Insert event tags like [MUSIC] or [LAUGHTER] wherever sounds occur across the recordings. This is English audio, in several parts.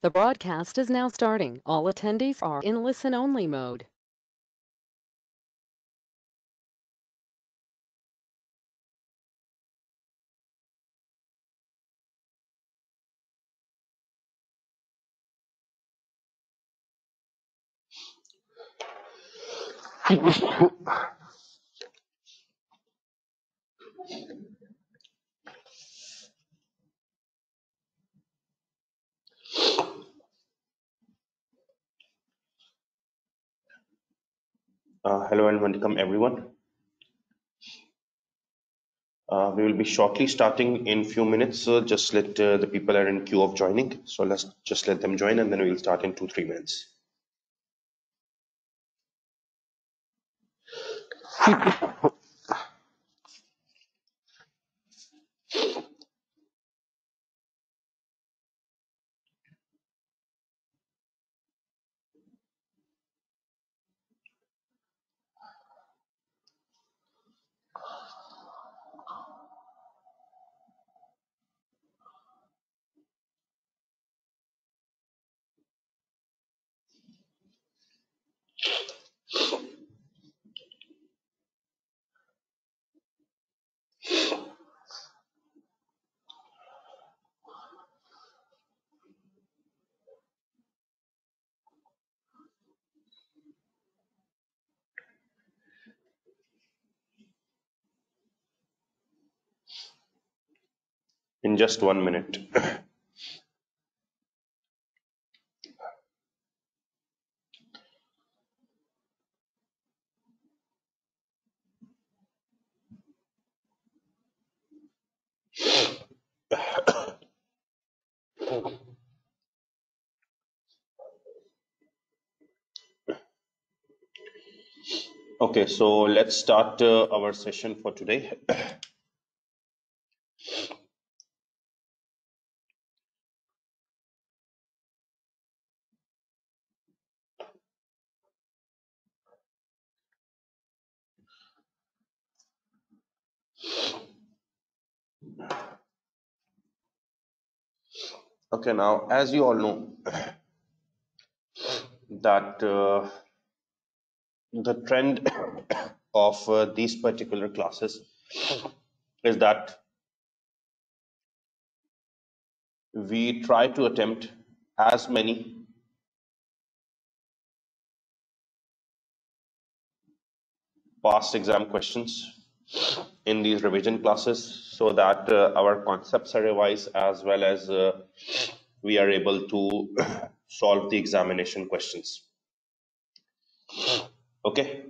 The broadcast is now starting. All attendees are in listen-only mode. [LAUGHS] Uh, hello and welcome everyone. Uh, we will be shortly starting in few minutes. So just let uh, the people are in queue of joining. So let's just let them join and then we'll start in two, three minutes. [LAUGHS] just one minute. Okay, so let's start uh, our session for today. Okay, now as you all know that uh, the trend [COUGHS] of uh, these particular classes is that we try to attempt as many past exam questions in these revision classes so that uh, our concepts are revised as well as uh, we are able to [COUGHS] solve the examination questions. Okay.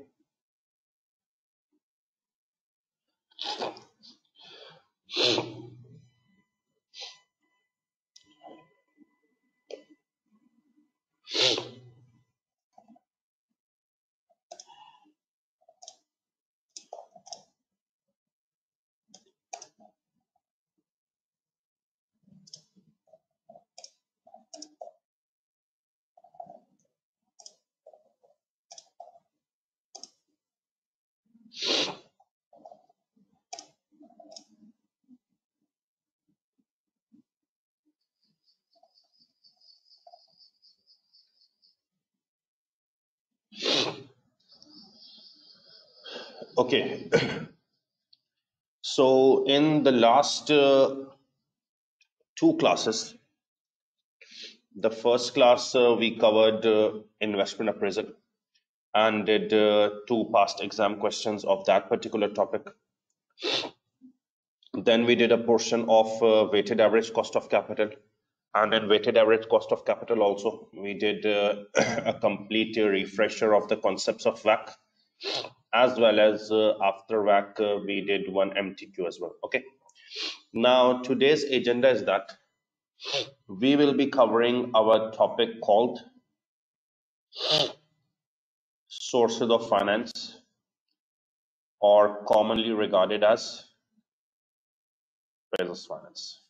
Okay. So in the last uh, two classes, the first class uh, we covered uh, investment appraisal and did uh, two past exam questions of that particular topic. Then we did a portion of uh, weighted average cost of capital. And in weighted average cost of capital also, we did uh, [CLEARS THROAT] a complete refresher of the concepts of WACC as well as uh, after WACC, uh, we did one MTQ as well. Okay. Now, today's agenda is that we will be covering our topic called sources of finance or commonly regarded as business finance.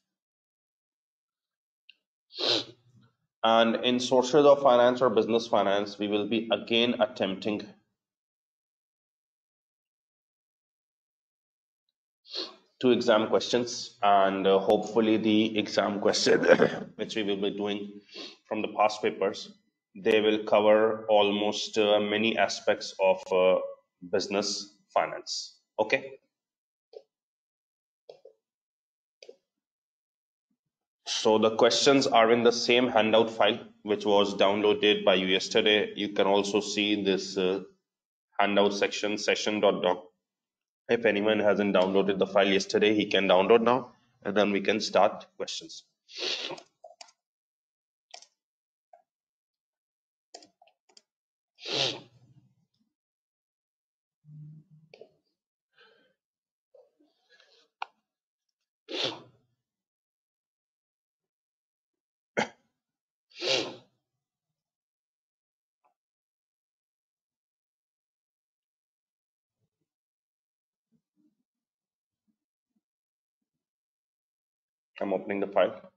And in sources of finance or business finance, we will be again attempting two exam questions and uh, hopefully the exam question [COUGHS] which we will be doing from the past papers, they will cover almost uh, many aspects of uh, business finance. Okay. So the questions are in the same handout file, which was downloaded by you yesterday. You can also see this uh, handout section session.doc. If anyone hasn't downloaded the file yesterday, he can download now and then we can start questions. I'm opening the file.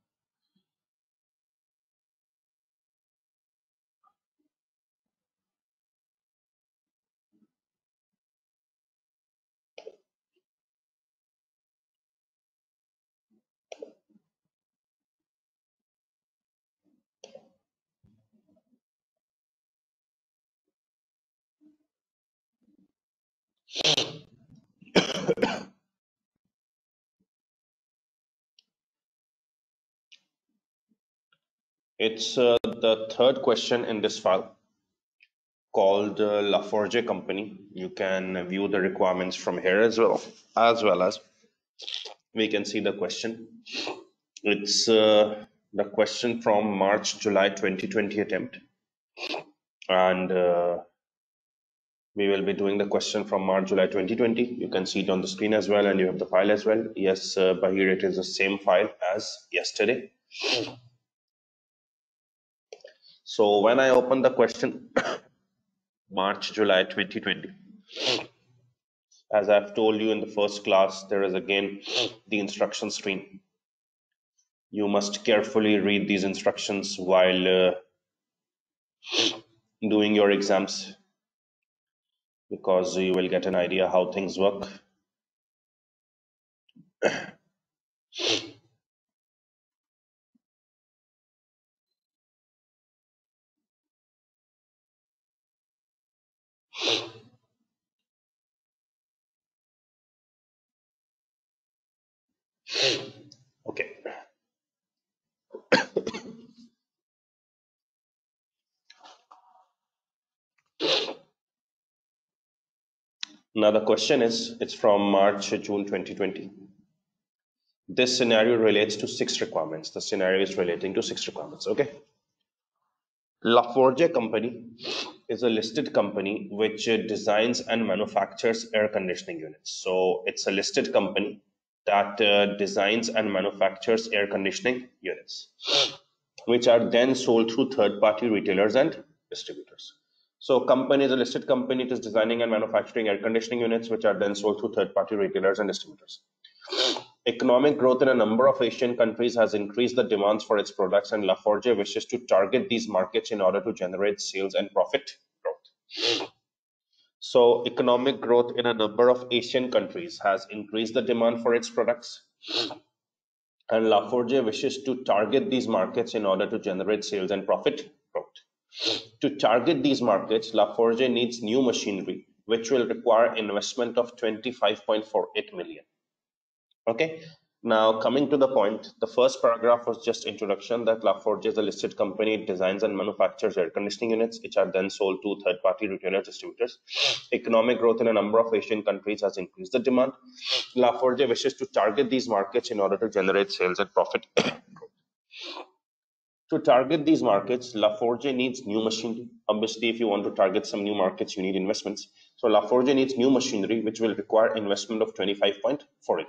It's uh, the third question in this file called uh, Laforge company. You can view the requirements from here as well, as well as we can see the question. It's uh, the question from March, July 2020 attempt. And uh, we will be doing the question from March, July 2020. You can see it on the screen as well, and you have the file as well. Yes, uh, Bahir, it is the same file as yesterday. So when I open the question, [COUGHS] March, July 2020, as I've told you in the first class, there is again [COUGHS] the instruction screen. You must carefully read these instructions while uh, [COUGHS] doing your exams because you will get an idea how things work. Okay. Now the question is, it's from March, June 2020. This scenario relates to six requirements. The scenario is relating to six requirements, okay? Laforge company is a listed company which designs and manufactures air conditioning units. So it's a listed company that uh, designs and manufactures air conditioning units, which are then sold through third-party retailers and distributors. So company is a listed company. It is designing and manufacturing air conditioning units, which are then sold through third-party retailers and distributors. Economic growth in a number of Asian countries has increased the demands for its products, and Laforge wishes to target these markets in order to generate sales and profit growth. So economic growth in a number of Asian countries has increased the demand for its products. And Laforge wishes to target these markets in order to generate sales and profit growth. To target these markets, Laforge needs new machinery, which will require investment of 25.48 million. Okay. Now, coming to the point, the first paragraph was just introduction that Laforge is a listed company. It designs and manufactures air conditioning units, which are then sold to third-party retailers, distributors. Economic growth in a number of Asian countries has increased the demand. Laforge wishes to target these markets in order to generate sales and profit. To target these markets, Laforge needs new machinery. Obviously, if you want to target some new markets, you need investments. So Laforge needs new machinery, which will require investment of 25.48 million.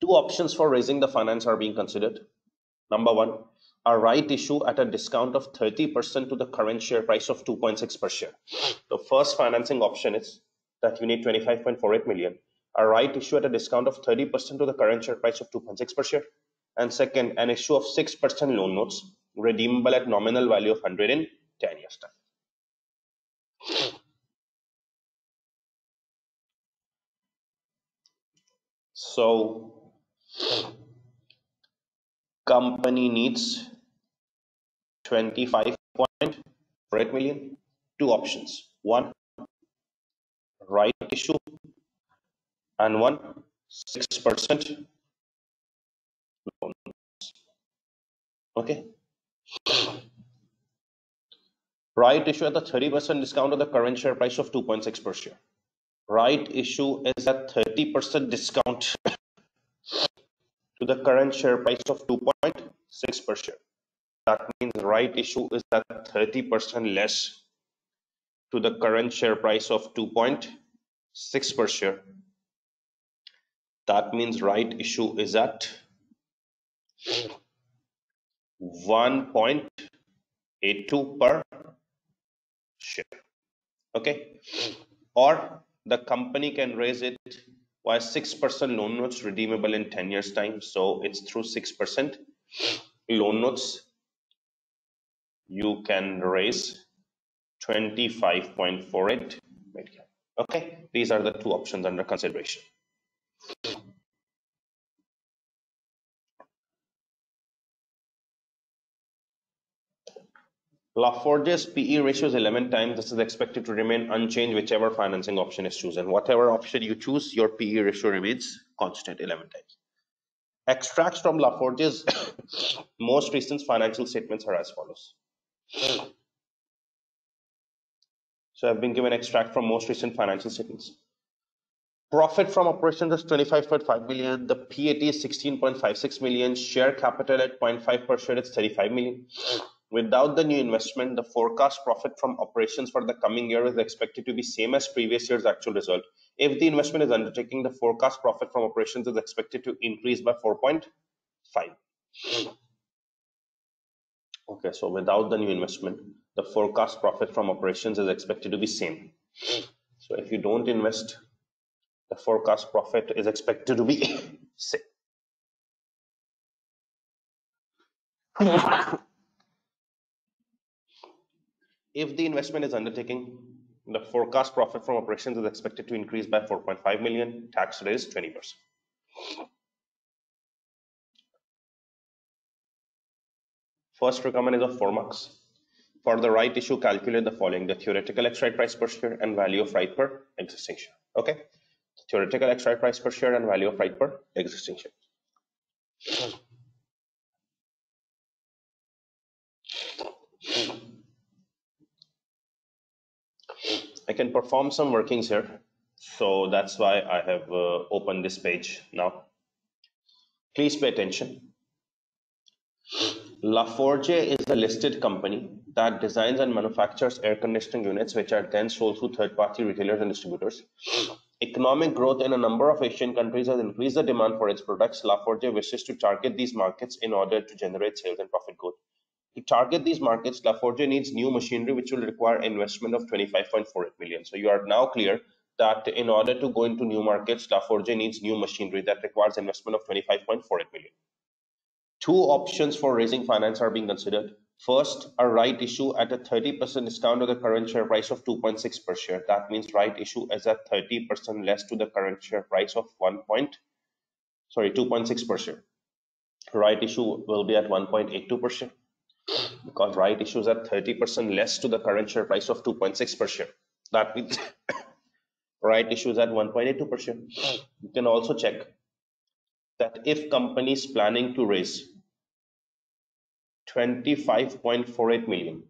Two options for raising the finance are being considered. Number one, a right issue at a discount of 30% to the current share price of 2.6 per share. The first financing option is that you need 25.48 million. A right issue at a discount of 30% to the current share price of 2.6 per share. And second, an issue of 6% loan notes redeemable at nominal value of 100 in 10 years time. So company needs 25.48 million. Two options. One, right issue and one 6% loan. Okay. Right issue at the 30% discount of the current share price of 2.6 per share. Right issue is at 30% discount to the current share price of 2.6 per share. That means right issue is at 30% less to the current share price of 2.6 per share. That means right issue is at 1.82 per share. Okay. Or the company can raise it by 6% loan notes redeemable in 10 years time. So it's through 6% loan notes. You can raise 25.48 Okay. These are the two options under consideration. Laforge's PE ratio is 11 times. This is expected to remain unchanged whichever financing option is chosen. Whatever option you choose, your PE ratio remains constant 11 times. Extracts from Laforge's [COUGHS] most recent financial statements are as follows. So I've been given extract from most recent financial statements. Profit from operations is 25.5 million. The PAT is 16.56 million. Share capital at 0.5 per share is 35 million. Without the new investment, the forecast profit from operations for the coming year is expected to be same as previous year's actual result. If the investment is undertaking, the forecast profit from operations is expected to increase by 4.5. Okay, so without the new investment, the forecast profit from operations is expected to be same. So if you don't invest, the forecast profit is expected to be [LAUGHS] same. [LAUGHS] If the investment is undertaking, the forecast profit from operations is expected to increase by 4.5 million. Tax rate is 20%. First requirement is of 4 marks. For the right issue, calculate the following. The theoretical ex-rights price per share and value of right per existing share. Okay. Theoretical ex-rights price per share and value of right per existing share. I can perform some workings here. So that's why I have uh, opened this page now. Please pay attention. Laforge is a listed company that designs and manufactures air conditioning units, which are then sold through third-party retailers and distributors. Economic growth in a number of Asian countries has increased the demand for its products. Laforge wishes to target these markets in order to generate sales and profit growth. To target these markets, Laforge needs new machinery, which will require investment of 25.48 million. So you are now clear that in order to go into new markets, Laforge needs new machinery that requires investment of 25.48 million. Two options for raising finance are being considered. First, a right issue at a 30% discount to the current share price of 2.6 per share. That means right issue is at 30% less to the current share price of 1. Point, sorry, 2.6 per share. Right issue will be at 1.82 per share because right issues are 30% less to the current share price of 2.6 per share. That means [COUGHS] right issues at 1.82 per share. You can also check that if company is planning to raise 25.48 million,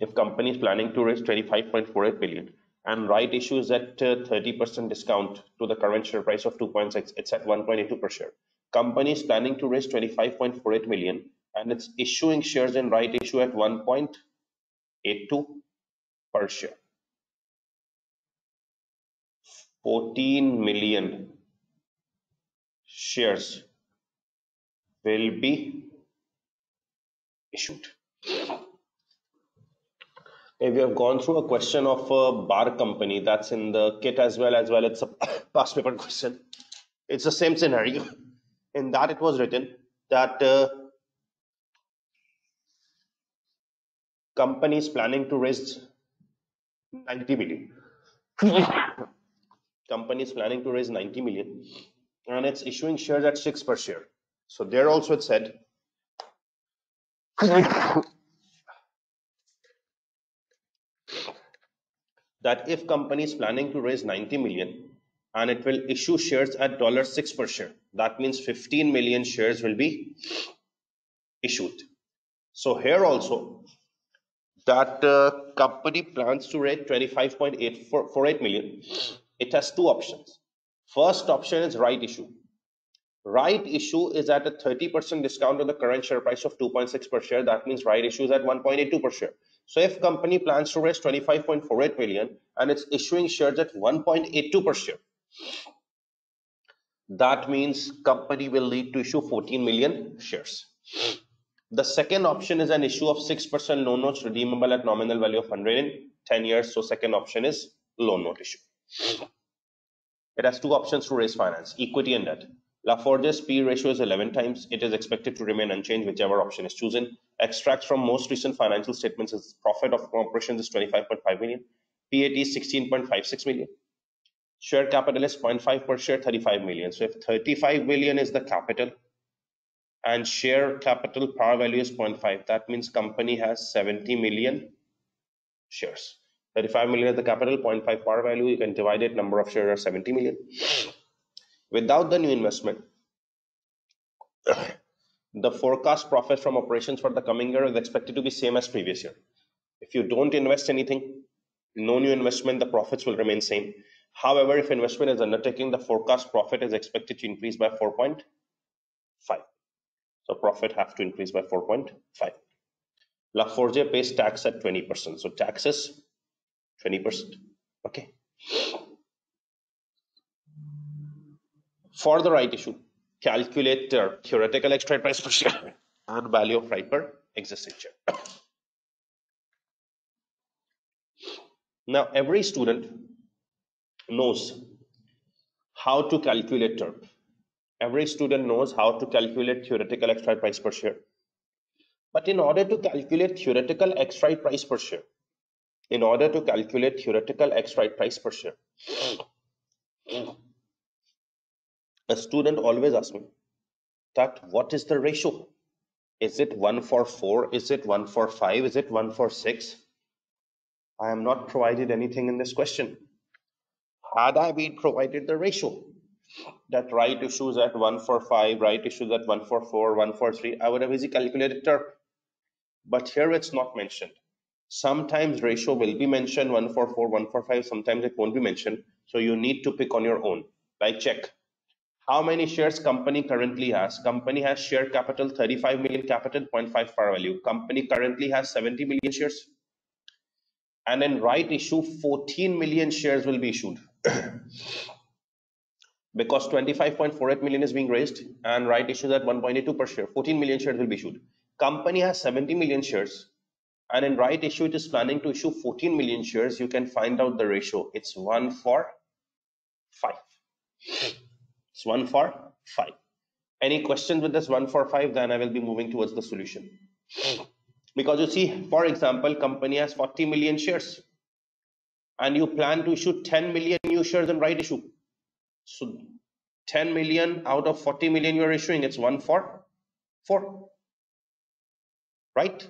if company is planning to raise 25.48 billion and right issues at uh, 30% discount to the current share price of 2.6, it's at 1.82 per share. Company is planning to raise 25.48 million and it's issuing shares in right issue at 1.82 per share. 14 million shares will be issued. If you have gone through a question of a bar company that's in the kit as well as well, it's a [COUGHS] past paper question. It's the same scenario. In that it was written that uh, companies planning to raise 90 million. companies planning to raise 90 million and it's issuing shares at 6 per share. So there also it said that if company is planning to raise 90 million and it will issue shares at dollar 6 per share that means 15 million shares will be issued so here also that uh, company plans to raise 25.848 million. It has two options. First option is right issue. Right issue is at a 30% discount on the current share price of 2.6 per share. That means right issue is at 1.82 per share. So if company plans to raise 25.48 million and it's issuing shares at 1.82 per share, that means company will need to issue 14 million shares. The second option is an issue of 6% loan notes redeemable at nominal value of 100 in 10 years. So second option is loan note issue. It has two options to raise finance, equity and debt. Laforge's P ratio is 11 times. It is expected to remain unchanged whichever option is chosen. Extracts from most recent financial statements is profit of operations is 25.5 million. PAT is 16.56 million. Share capital is 0.5 per share, 35 million. So if 35 million is the capital and share capital par value is 0.5, that means company has 70 million shares. 35 million is the capital, 0.5 par value, you can divide it, number of shares are 70 million. Without the new investment, the forecast profit from operations for the coming year is expected to be same as previous year. If you don't invest anything, no new investment, the profits will remain same. However, if investment is undertaking, the forecast profit is expected to increase by 4.5. So profit have to increase by 4.5. Laforge pays tax at 20%. So taxes 20%. Okay. For the right issue, calculate the theoretical ex-rights price per share and value of right per existing share. Now, every student knows how to calculate TERP. Every student knows how to calculate theoretical ex-rights price per share. But in order to calculate theoretical ex-rights price per share, in order to calculate theoretical ex-rights price per share, a student always asks me that what is the ratio? Is it 1 for 4 is it 1 for 5 is it 1 for 6 i am not provided anything in this question. Had i been provided the ratio that right issues at 1 for 5 right issues at 1 for 4 1 for 3 i would have easily calculated TERP. but here it's not mentioned. Sometimes ratio will be mentioned 1 for 4 1 for 5 sometimes it won't be mentioned. So you need to pick on your own. Like check. How many shares company currently has? Company has share capital 35 million capital 0.5 par value. Company currently has 70 million shares. And in right issue 14 million shares will be issued [CLEARS THROAT] because 25.48 million is being raised and right issue at 1.82 per share 14 million shares will be issued company has 70 million shares and in right issue it is planning to issue 14 million shares you can find out the ratio it's 1 for 5 it's 1 for 5. Any questions with this 1 for 5? Then I will be moving towards the solution. Because you see, for example, company has 40 million shares and you plan to issue 10 million new shares in right issue. So 10 million out of 40 million you're issuing, it's 1 for 4. Right?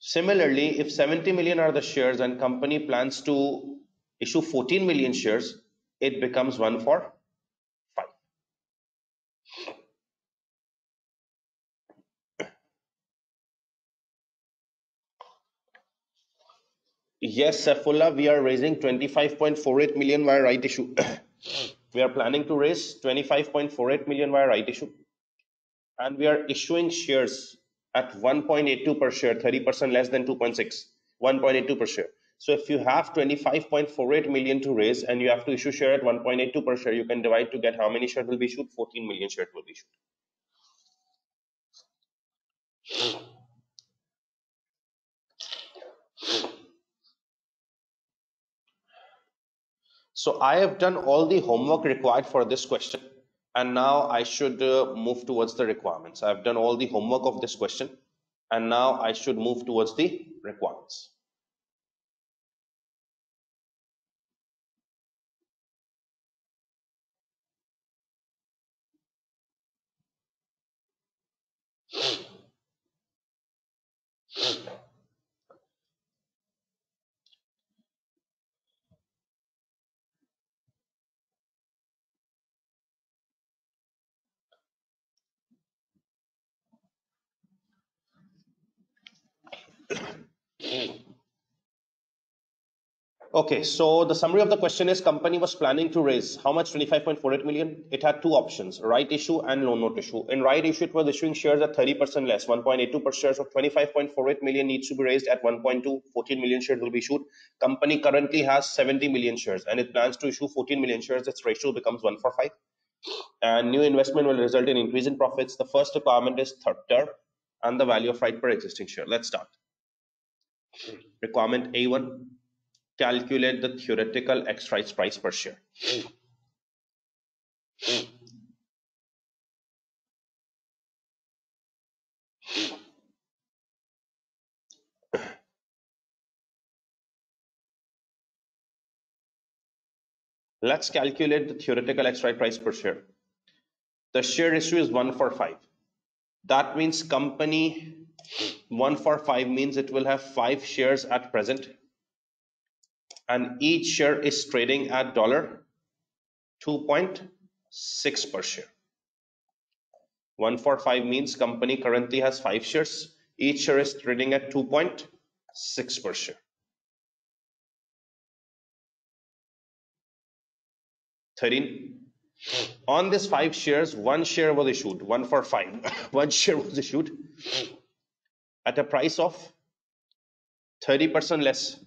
Similarly, if 70 million are the shares and company plans to issue 14 million shares, it becomes 1 for five. Yes, Saifullah, we are raising 25.48 million via right issue. We are planning to raise 25.48 million via right issue. And we are issuing shares at 1.82 per share, 30% less than 2.6, 1.82 per share. So if you have 25.48 million to raise and you have to issue share at 1.82 per share, you can divide to get how many shares will be issued? 14 million shares will be issued. So I have done all the homework required for this question and now I should uh, move towards the requirements. I've done all the homework of this question and now I should move towards the requirements. Okay, so the summary of the question is company was planning to raise how much 25.48 million. It had two options, right issue and loan note issue. In right issue, it was issuing shares at 30% less, 1.82 per share. So 25.48 million needs to be raised at 1.2, 14 million shares will be issued. Company currently has 70 million shares and it plans to issue 14 million shares. Its ratio becomes 1 for 5. And new investment will result in increase in profits. The first requirement is third term and the value of right per existing share. Let's start. Requirement A1 calculate the theoretical rights price per share. Let's calculate the theoretical right price per share. The share issue is 1 for 5. That means company 1 for 5 means it will have 5 shares at present and each share is trading at dollar 2.6 per share. 145 means company currently has 5 shares. Each share is trading at 2.6 per share. 13. On this 5 shares, one share was issued, 1 for 5. [LAUGHS] one share was issued at a price of 30% less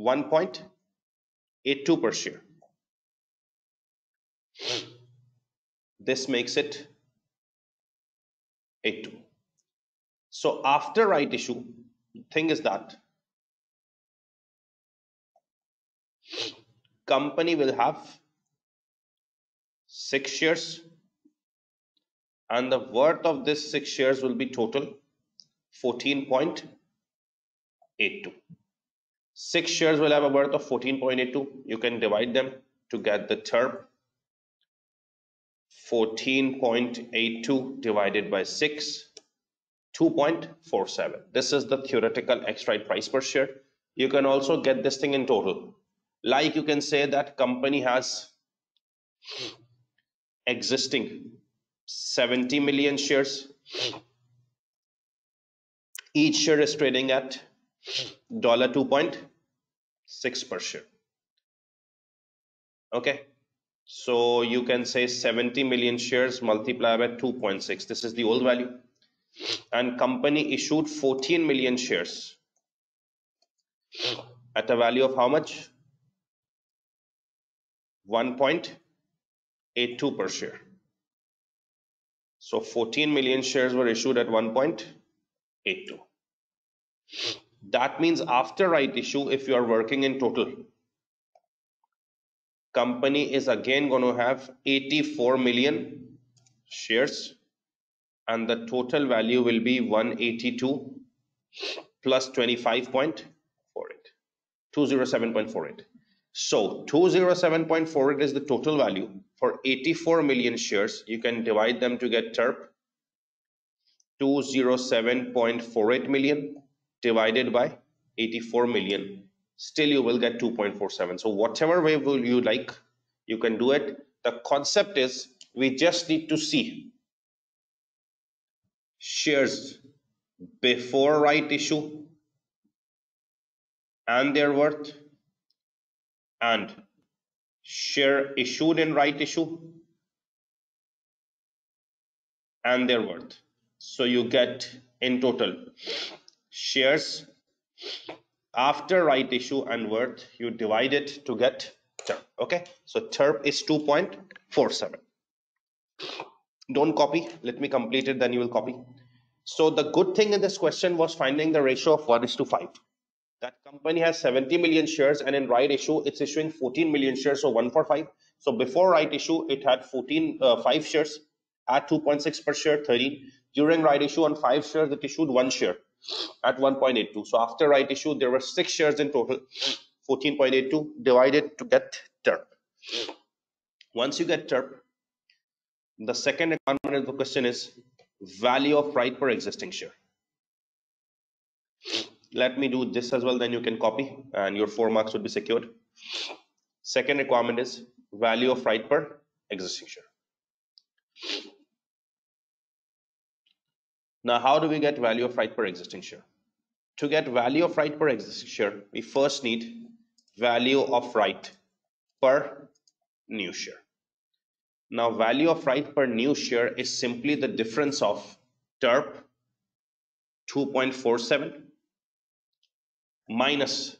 1.82 per share. This makes it 82. So after right issue, thing is that company will have six shares and the worth of this six shares will be total 14.82 Six shares will have a worth of 14.82. You can divide them to get the term. 14.82 divided by 6, 2.47. This is the theoretical X-right price per share. You can also get this thing in total. Like you can say that company has existing 70 million shares. Each share is trading at dollar 2.6 per share. Okay? So you can say 70 million shares multiplied by 2.6 this is the old value. And company issued 14 million shares. At a value of how much? 1.82 per share. So 14 million shares were issued at 1.82 that means after right issue, if you are working in total, company is again going to have 84 million shares and the total value will be 182 plus 25.48 207.48 so 207.48 is the total value. For 84 million shares you can divide them to get terp 207.48 million divided by 84 million still you will get 2.47 so whatever way will you like you can do it. The concept is we just need to see shares before right issue and their worth and share issued in right issue and their worth. So you get in total shares. After right issue and worth you divide it to get terp okay? So terp is 2.47 don't copy. Let me complete it then you will copy. So the good thing in this question was finding the ratio of 1 is to 5 that company has 70 million shares and in right issue it's issuing 14 million shares so 1 for 5 so before right issue it had 14 uh, 5 shares at 2.6 per share 13 during right issue on 5 shares it issued 1 share at 1.82. So after right issue, there were six shares in total, 14.82 divided to get TERP. Once you get TERP, the second requirement of the question is value of right per existing share. Let me do this as well, then you can copy and your four marks would be secured. Second requirement is value of right per existing share. Now, how do we get value of right per existing share? To get value of right per existing share, we first need value of right per new share. Now value of right per new share is simply the difference of TERP 2.47 minus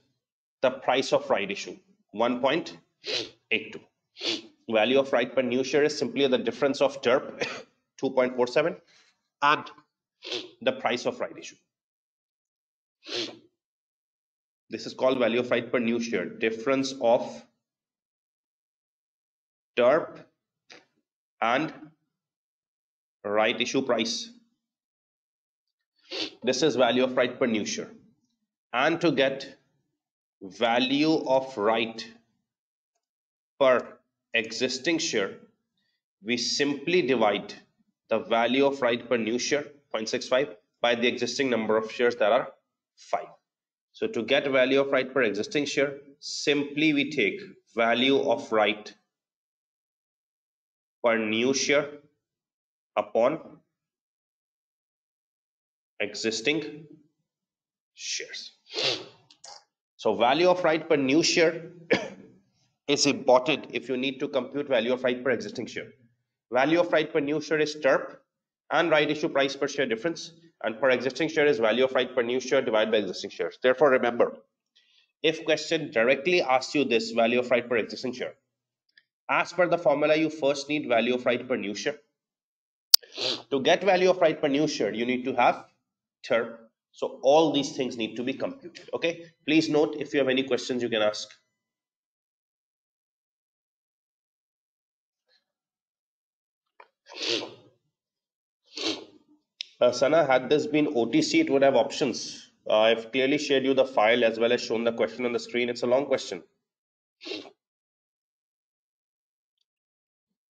the price of right issue 1.82. Value of right per new share is simply the difference of TERP [COUGHS] 2.47 and [SNIFFS] the price of right issue. This is called value of right per new share. Difference of TERP and right issue price. This is value of right per new share. And to get value of right per existing share, we simply divide the value of right per new share 0.65 by the existing number of shares that are 5. So to get value of right per existing share, simply we take value of right per new share upon existing shares. So value of right per new share [COUGHS] is important if you need to compute value of right per existing share. Value of right per new share is TERP and right issue price per share difference and per existing share is value of right per new share divided by existing shares. Therefore, remember, if question directly asks you this value of right per existing share, as per the formula, you first need value of right per new share. To get value of right per new share, you need to have TERP. So all these things need to be computed. Okay. Please note if you have any questions, you can ask. Uh, Sana, had this been OTQ, it would have options. Uh, I've clearly shared you the file as well as shown the question on the screen. It's a long question.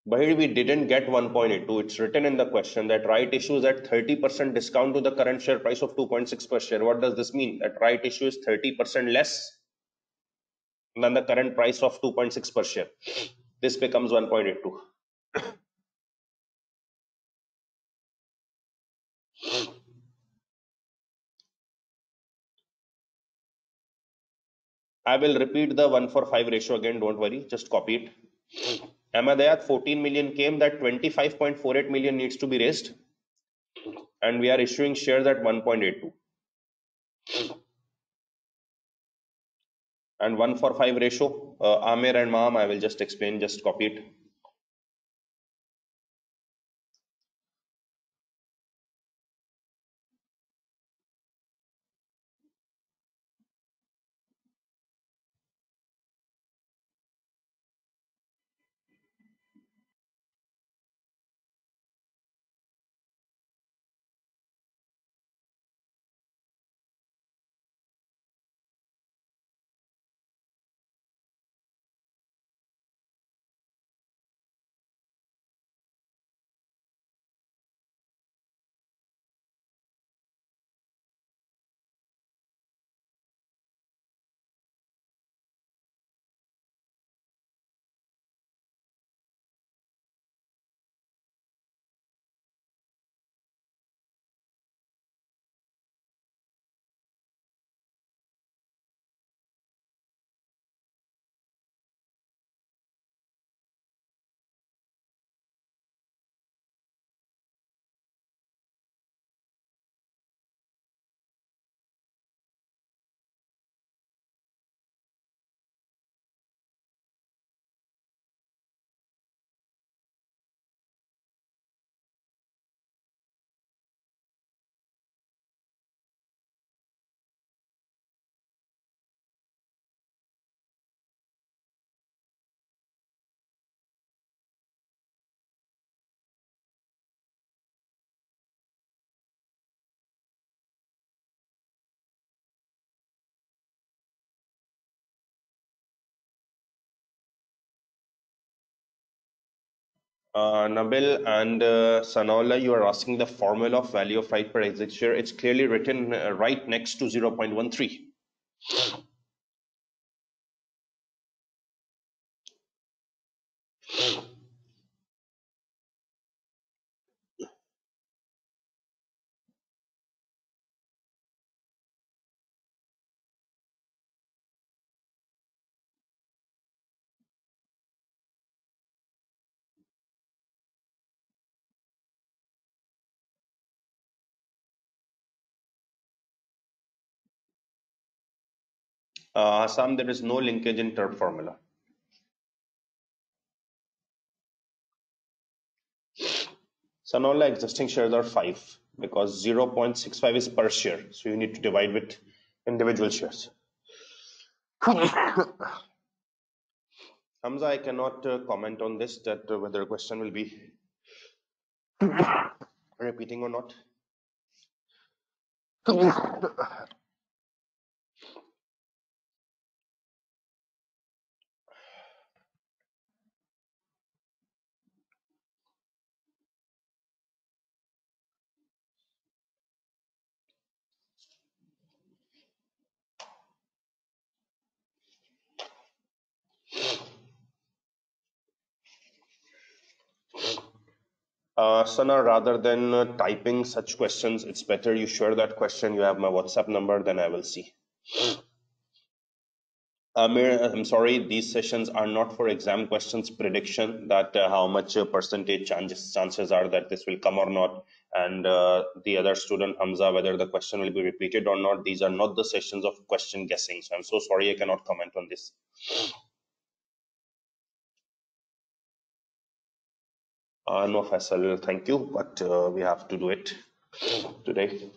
But we didn't get 1.82. It's written in the question that right issue is at 30% discount to the current share price of 2.6 per share. What does this mean? That right issue is 30% less than the current price of 2.6 per share. This becomes 1.82. I will repeat the 1 for 5 ratio again, don't worry, just copy it. Ahmadiyat 14 million came, that 25.48 million needs to be raised. And we are issuing shares at 1.82. And 1 for 5 ratio, uh, Amir and Maam, I will just explain, just copy it. Uh, Nabil and uh, Sanola, you are asking the formula of value of right per exit share. It's clearly written uh, right next to 0.13. Uh, Assam, there is no linkage in TERP formula. So now the existing shares are 5 because 0.65 is per share. So you need to divide with individual shares. Hamza, I cannot uh, comment on this that uh, whether a question will be repeating or not. Uh, rather than uh, typing such questions, it's better you share that question. You have my WhatsApp number, then I will see. Amir, I'm sorry, these sessions are not for exam questions prediction that uh, how much uh, percentage chances, chances are that this will come or not. And uh, the other student, Hamza, whether the question will be repeated or not. These are not the sessions of question guessing. So I'm so sorry I cannot comment on this. Uh, no, Faisal, thank you, but uh, we have to do it today.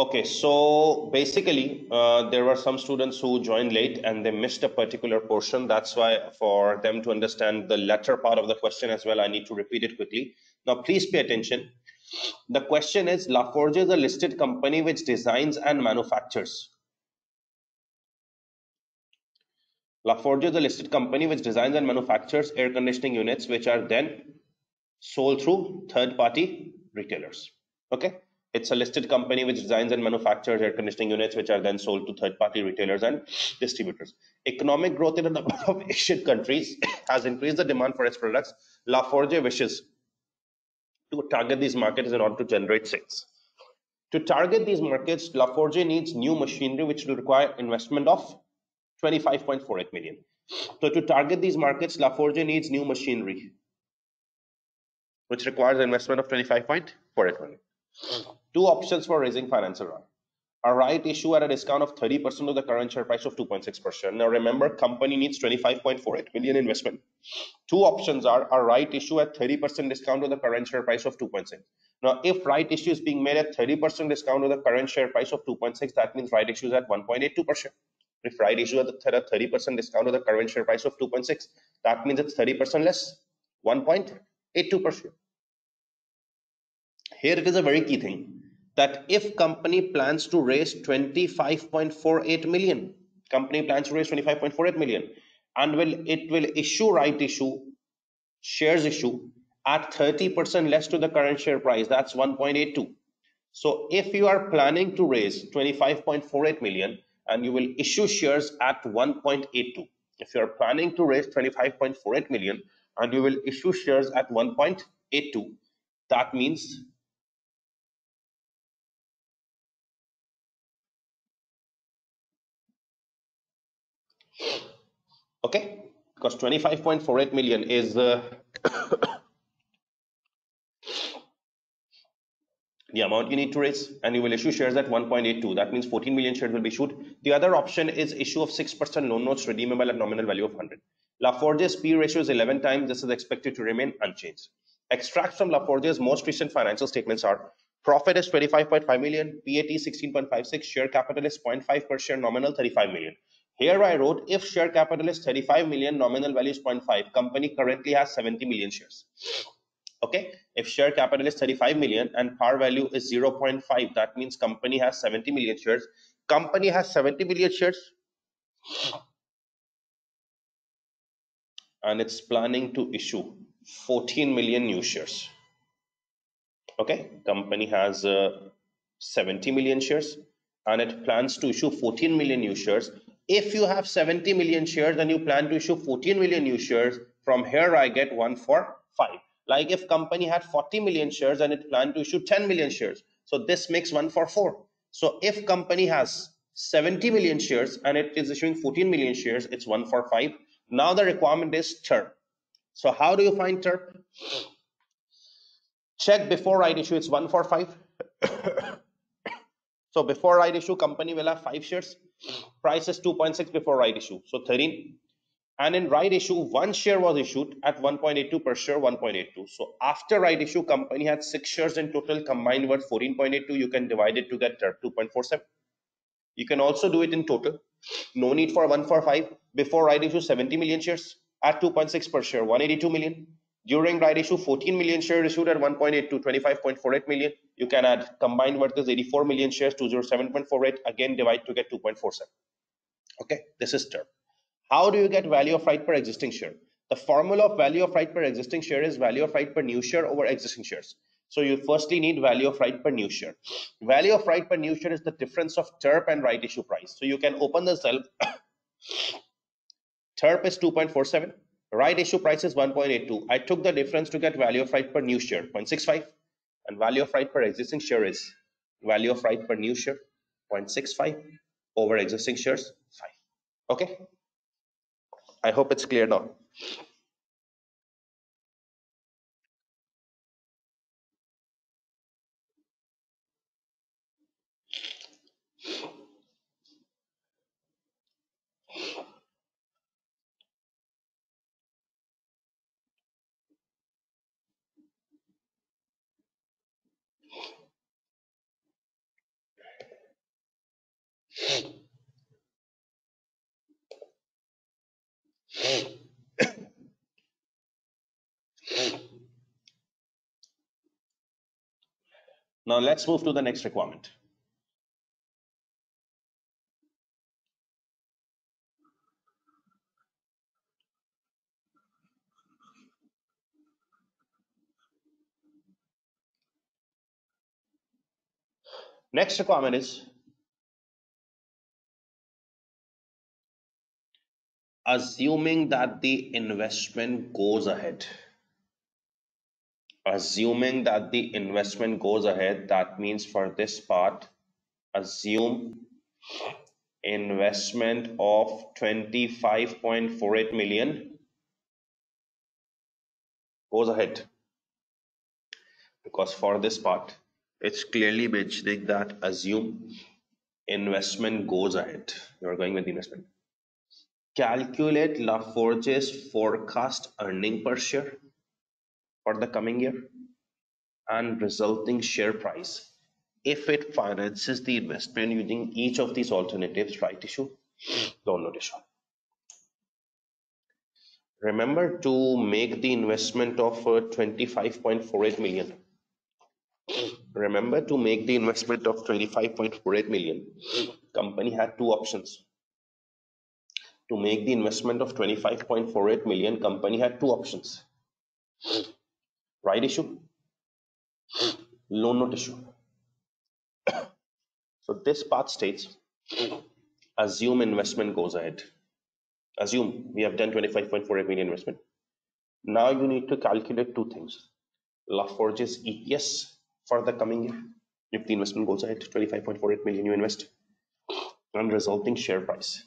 Okay, so basically, uh, there were some students who joined late and they missed a particular portion. That's why, for them to understand the latter part of the question as well, I need to repeat it quickly. Now, please pay attention. The question is Laforge is a listed company which designs and manufactures. Laforge is a listed company which designs and manufactures air conditioning units, which are then sold through third party retailers. Okay. It's a listed company which designs and manufactures air conditioning units, which are then sold to third-party retailers and distributors. Economic growth in a number of [LAUGHS] Asian countries has increased the demand for its products. Laforge wishes to target these markets in order to generate sales. To target these markets, Laforge needs new machinery, which will require investment of 25.48 million. So to target these markets, Laforge needs new machinery, which requires investment of 25.48 million. Two options for raising financial round. A right issue at a discount of 30% of the current share price of 2.6%. Now remember, company needs 25.48 million investment. Two options are a right issue at 30% discount to the current share price of 2.6. Now, if right issue is being made at 30% discount to the current share price of 2.6, that means right issue is at 1.82 per share. If right issue at 30% discount to the current share price of 2.6, that means it's 30% less, 1.82%. here it is a very key thing that if company plans to raise 25.48 million company plans to raise 25.48 million and will it will issue right issue shares issue at 30% less to the current share price that's 1.82 so if you are planning to raise 25.48 million and you will issue shares at 1.82 if you are planning to raise 25.48 million and you will issue shares at 1.82 that means okay? Because 25.48 million is uh, [COUGHS] the amount you need to raise and you will issue shares at 1.82 that means 14 million shares will be issued. The other option is issue of 6% loan notes redeemable at nominal value of 100 Laforge's P ratio is 11 times. This is expected to remain unchanged. Extracts from Laforge's most recent financial statements are profit is 25.5 million PAT 16.56 share capital is 0.5 per share nominal 35 million here I wrote if share capital is 35 million, nominal value is 0.5. Company currently has 70 million shares. Okay, if share capital is 35 million and par value is 0.5, that means company has 70 million shares. Company has 70 million shares and it's planning to issue 14 million new shares. Okay, company has uh, 70 million shares and it plans to issue 14 million new shares if you have 70 million shares and you plan to issue 14 million new shares from here i get one for five like if company had 40 million shares and it planned to issue 10 million shares so this makes one for four so if company has 70 million shares and it is issuing 14 million shares, it's one for five. Now the requirement is TERP. So how do you find TERP? Check before right issue, it's one for five. [COUGHS] so before right issue, company will have five shares. Price is 2.6 before right issue. So 13. And in right issue, one share was issued at 1.82 per share, 1.82. So after right issue, company had six shares in total, combined worth 14.82. You can divide it to get 2.47. You can also do it in total. No need for one for five. Before right issue, 70 million shares at 2.6 per share, 182 million. During right issue, 14 million shares issued at 1.8 to 25.48 million. You can add combined worth is 84 million shares, to 07.48. Again, divide to get 2.47. Okay, this is TERP. How do you get value of right per existing share? The formula of value of right per existing share is value of right per new share over existing shares. So you firstly need value of right per new share. Value of right per new share is the difference of TERP and right issue price. So you can open the cell. [COUGHS] TERP is 2.47. Right issue price is 1.82. I took the difference to get value of right per new share 0.65 and value of right per existing share is value of right per new share 0.65 over existing shares 5. Okay. I hope it's clear now. Now let's move to the next requirement. Next requirement is assuming that the investment goes ahead assuming that the investment goes ahead that means for this part assume investment of 25.48 million goes ahead. Because for this part it's clearly mentioning that assume investment goes ahead. You're going with the investment. Calculate Laforge's forecast earning per share for the coming year and resulting share price if it finances the investment using each of these alternatives right issue note issue remember to make the investment of uh, 25.48 million. Remember to make the investment of 25.48 million. Company had two options. To make the investment of 25.48 million company had two options right issue loan note issue. [COUGHS] So this part states assume investment goes ahead. Assume we have done 25.48 million investment. Now you need to calculate two things. Laforge's EPS for the coming year if the investment goes ahead 25.48 million you invest and resulting share price.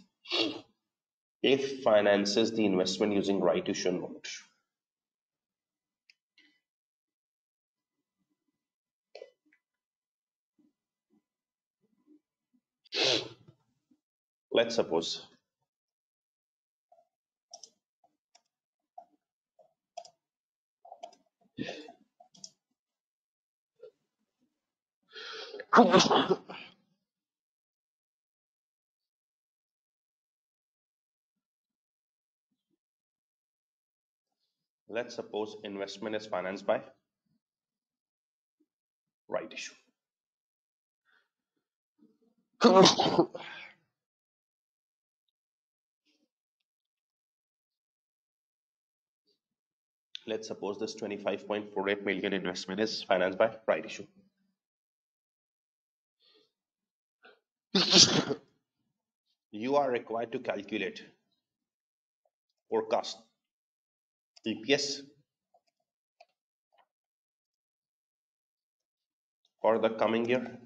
If finances the investment using right issue note. Let's suppose Let's suppose investment is financed by right issue. let's suppose this 25.48 million investment is financed by right issue. You are required to calculate forecast EPS for the coming year.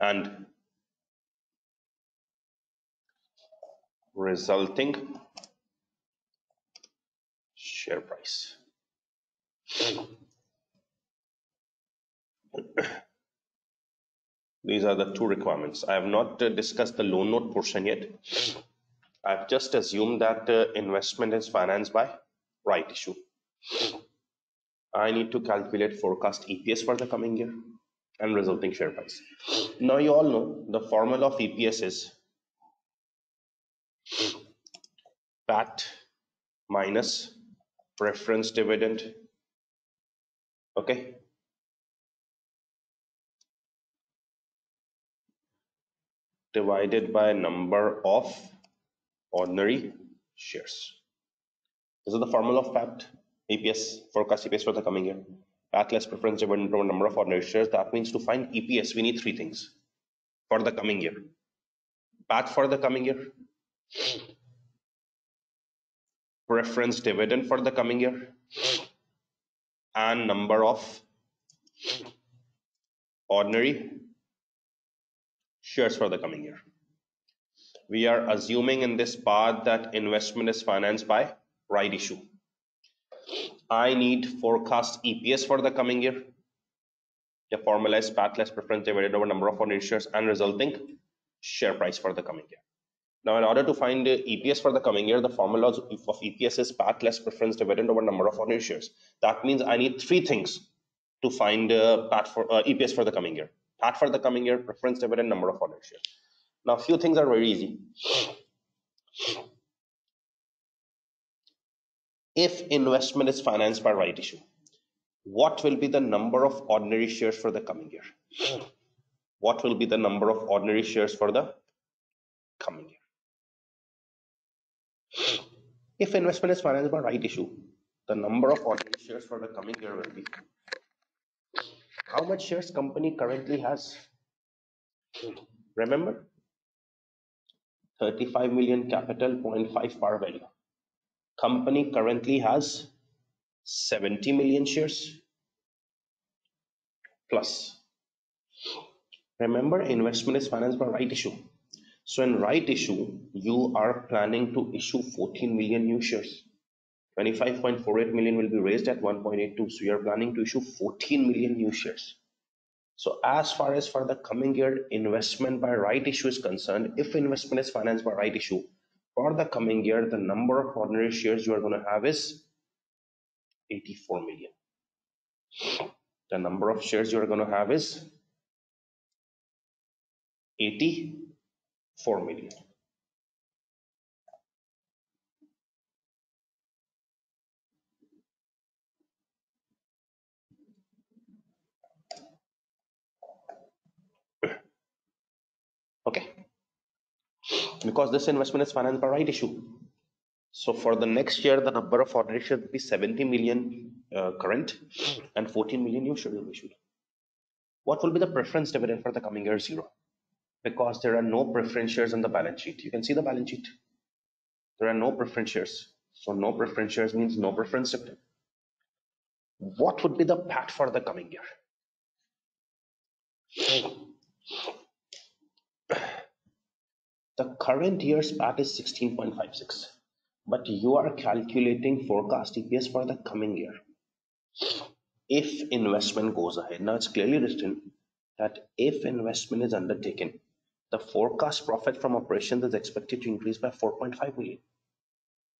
And resulting share price. [COUGHS] These are the two requirements. I have not uh, discussed the loan note portion yet. I've just assumed that uh, investment is financed by right issue. I need to calculate forecast EPS for the coming year and resulting share price. Now you all know the formula of EPS is PAT minus preference dividend. Okay. Divided by number of ordinary shares. This is the formula of PAT, EPS, forecast EPS for the coming year. PAT less preference dividend over number of ordinary shares. That means to find EPS, we need three things for the coming year. PAT for the coming year, preference dividend for the coming year, and number of ordinary shares for the coming year. We are assuming in this part that investment is financed by right issue. I need forecast EPS for the coming year. The formula is PAT less preference divided over number of ordinary shares and resulting share price for the coming year. Now, in order to find EPS for the coming year, the formula of EPS is PAT less preference dividend over number of ordinary shares. That means I need three things to find uh, PAT for uh, EPS for the coming year. PAT for the coming year, preference dividend, number of ordinary shares. Now, few things are very easy. If investment is financed by right issue, what will be the number of ordinary shares for the coming year? What will be the number of ordinary shares for the coming year? If investment is financed by right issue, the number of ordinary shares for the coming year will be how much shares company currently has? Remember, 35 million capital, 0.5 par value. Company currently has 70 million shares plus. Remember, investment is financed by right issue. So in right issue, you are planning to issue 14 million new shares. 25.48 million will be raised at 1.82. So you are planning to issue 14 million new shares. So as far as for the coming year investment by right issue is concerned, if investment is financed by right issue, for the coming year, the number of ordinary shares you are going to have is 84 million. The number of shares you are going to have is 84 million. okay. Because this investment is financed by right issue. So for the next year the number of ordinary will be 70 million uh, current and 14 million new will be issued. What will be the preference dividend for the coming year? Zero because there are no preference shares on the balance sheet. You can see the balance sheet. There are no preference shares. So no preference shares means no preference dividend what would be the pat for the coming year? The current year's PAT is 16.56, but you are calculating forecast EPS for the coming year. If investment goes ahead, now it's clearly written that if investment is undertaken, the forecast profit from operations is expected to increase by 4.5 million.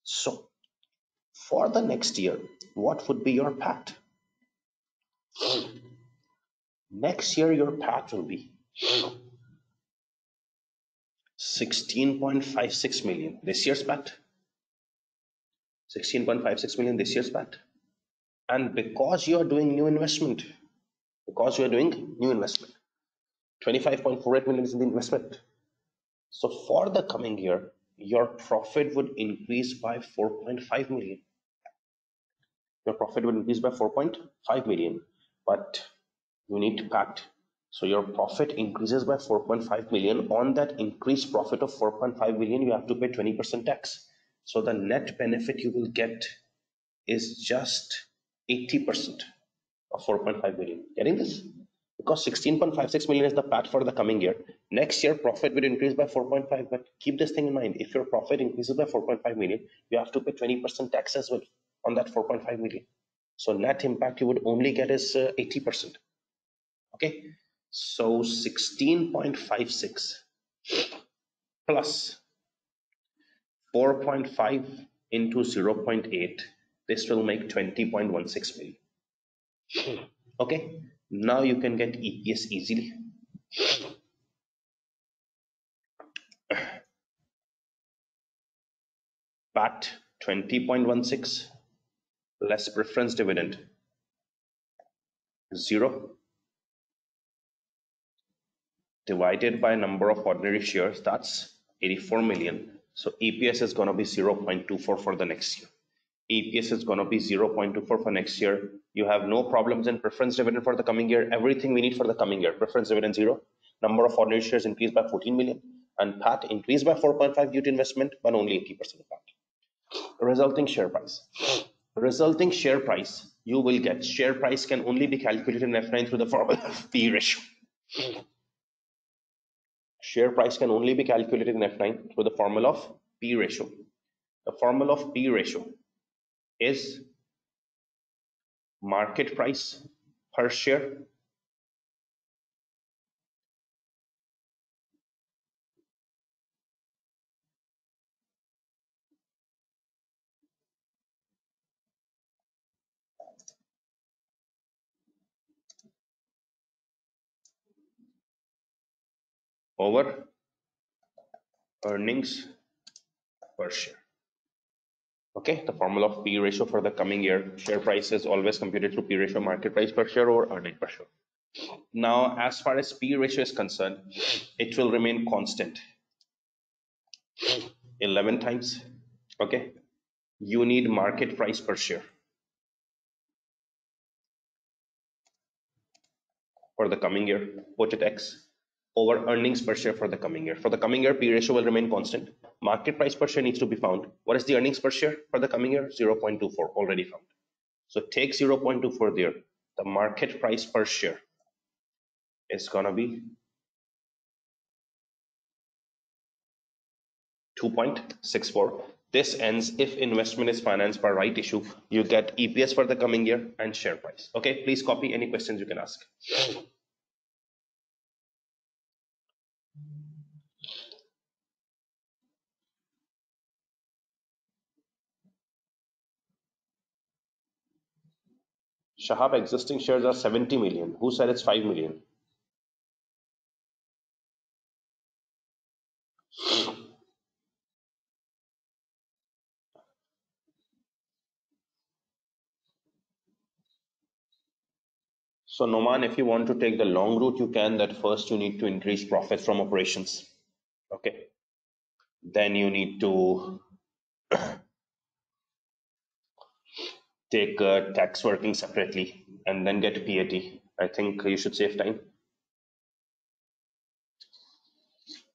So, for the next year, what would be your PAT? Next year, your PAT will be 16.56 million this year's PAT. 16.56 million this year's PAT. And because you are doing new investment, because you are doing new investment, 25.48 million is in the investment. So for the coming year, your profit would increase by 4.5 million. Your profit would increase by 4.5 million, but you need to PAT so your profit increases by 4.5 million. On that increased profit of 4.5 million, you have to pay 20% tax. So the net benefit you will get is just 80% of 4.5 million. Getting this? Because 16.56 million is the PAT for the coming year. Next year, profit will increase by 4.5. But keep this thing in mind: if your profit increases by 4.5 million, you have to pay 20% tax as well on that 4.5 million. So net impact you would only get is uh, 80%. Okay, so 16.56 plus 4.5 into 0.8. This will make 20.16 million. Okay, now you can get EPS easily. [SIGHS] PAT 20.16 less preference dividend. 0 divided by number of ordinary shares that's 84 million. So EPS is going to be 0.24 for the next year EPS is going to be 0.24 for next year. You have no problems in preference dividend for the coming year. Everything we need for the coming year. Preference dividend zero. Number of ordinary shares increased by 14 million. And PAT increased by 4.5 due to investment, but only 80% of PAT. Resulting share price. Resulting share price, you will get. Share price can only be calculated in F9 through the formula of [LAUGHS] P ratio. Share price can only be calculated in F9 through the formula of P ratio. The formula of P ratio is market price per share. Over earnings per share Okay, the formula of P ratio for the coming year, share price is always computed through P ratio, market price per share or earning per share. Now, as far as P ratio is concerned, it will remain constant. 11 times, okay? You need market price per share. For the coming year, put it X over earnings per share for the coming year. For the coming year, P ratio will remain constant. Market price per share needs to be found. What is the earnings per share for the coming year? 0.24 already found. So take 0.24 there. The market price per share is gonna be 2.64. This ends if investment is financed by right issue. You get EPS for the coming year and share price. Okay, please copy any questions you can ask. Shahab existing shares are 70 million. Who said it's 5 million? So Noman, if you want to take the long route, you can. That first you need to increase profit from operations. Okay. Then you need to take uh, tax working separately and then get PAT. I think you should save time.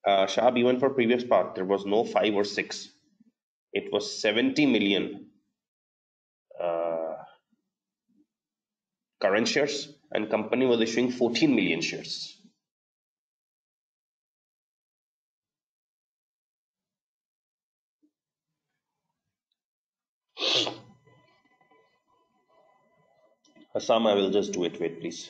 Uh, Shab, even for previous part, there was no five or six. It was 70 million uh, current shares and company was issuing 14 million shares. Assam, I will just do it. Wait, please.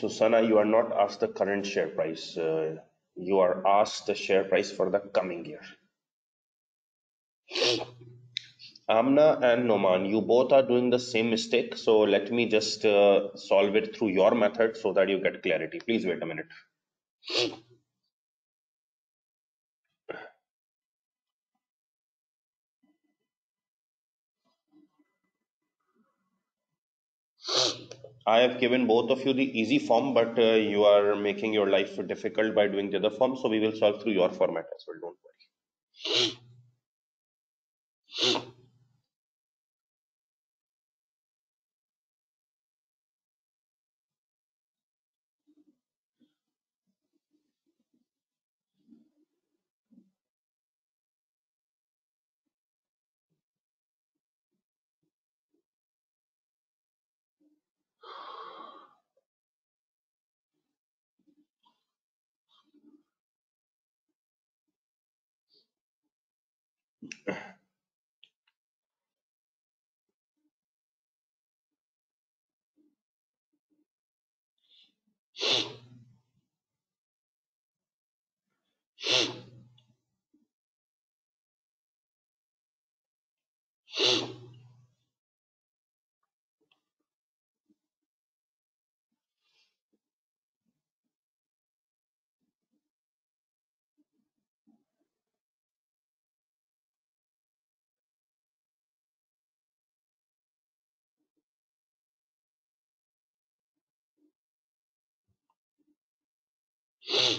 Susana, you are not asked the current share price. Uh, you are asked the share price for the coming year. Amna and Noman, you both are doing the same mistake. So let me just uh, solve it through your method so that you get clarity. Please wait a minute. I have given both of you the easy form, but uh, you are making your life difficult by doing the other form. So we will solve through your format as well. Don't worry. Yeah.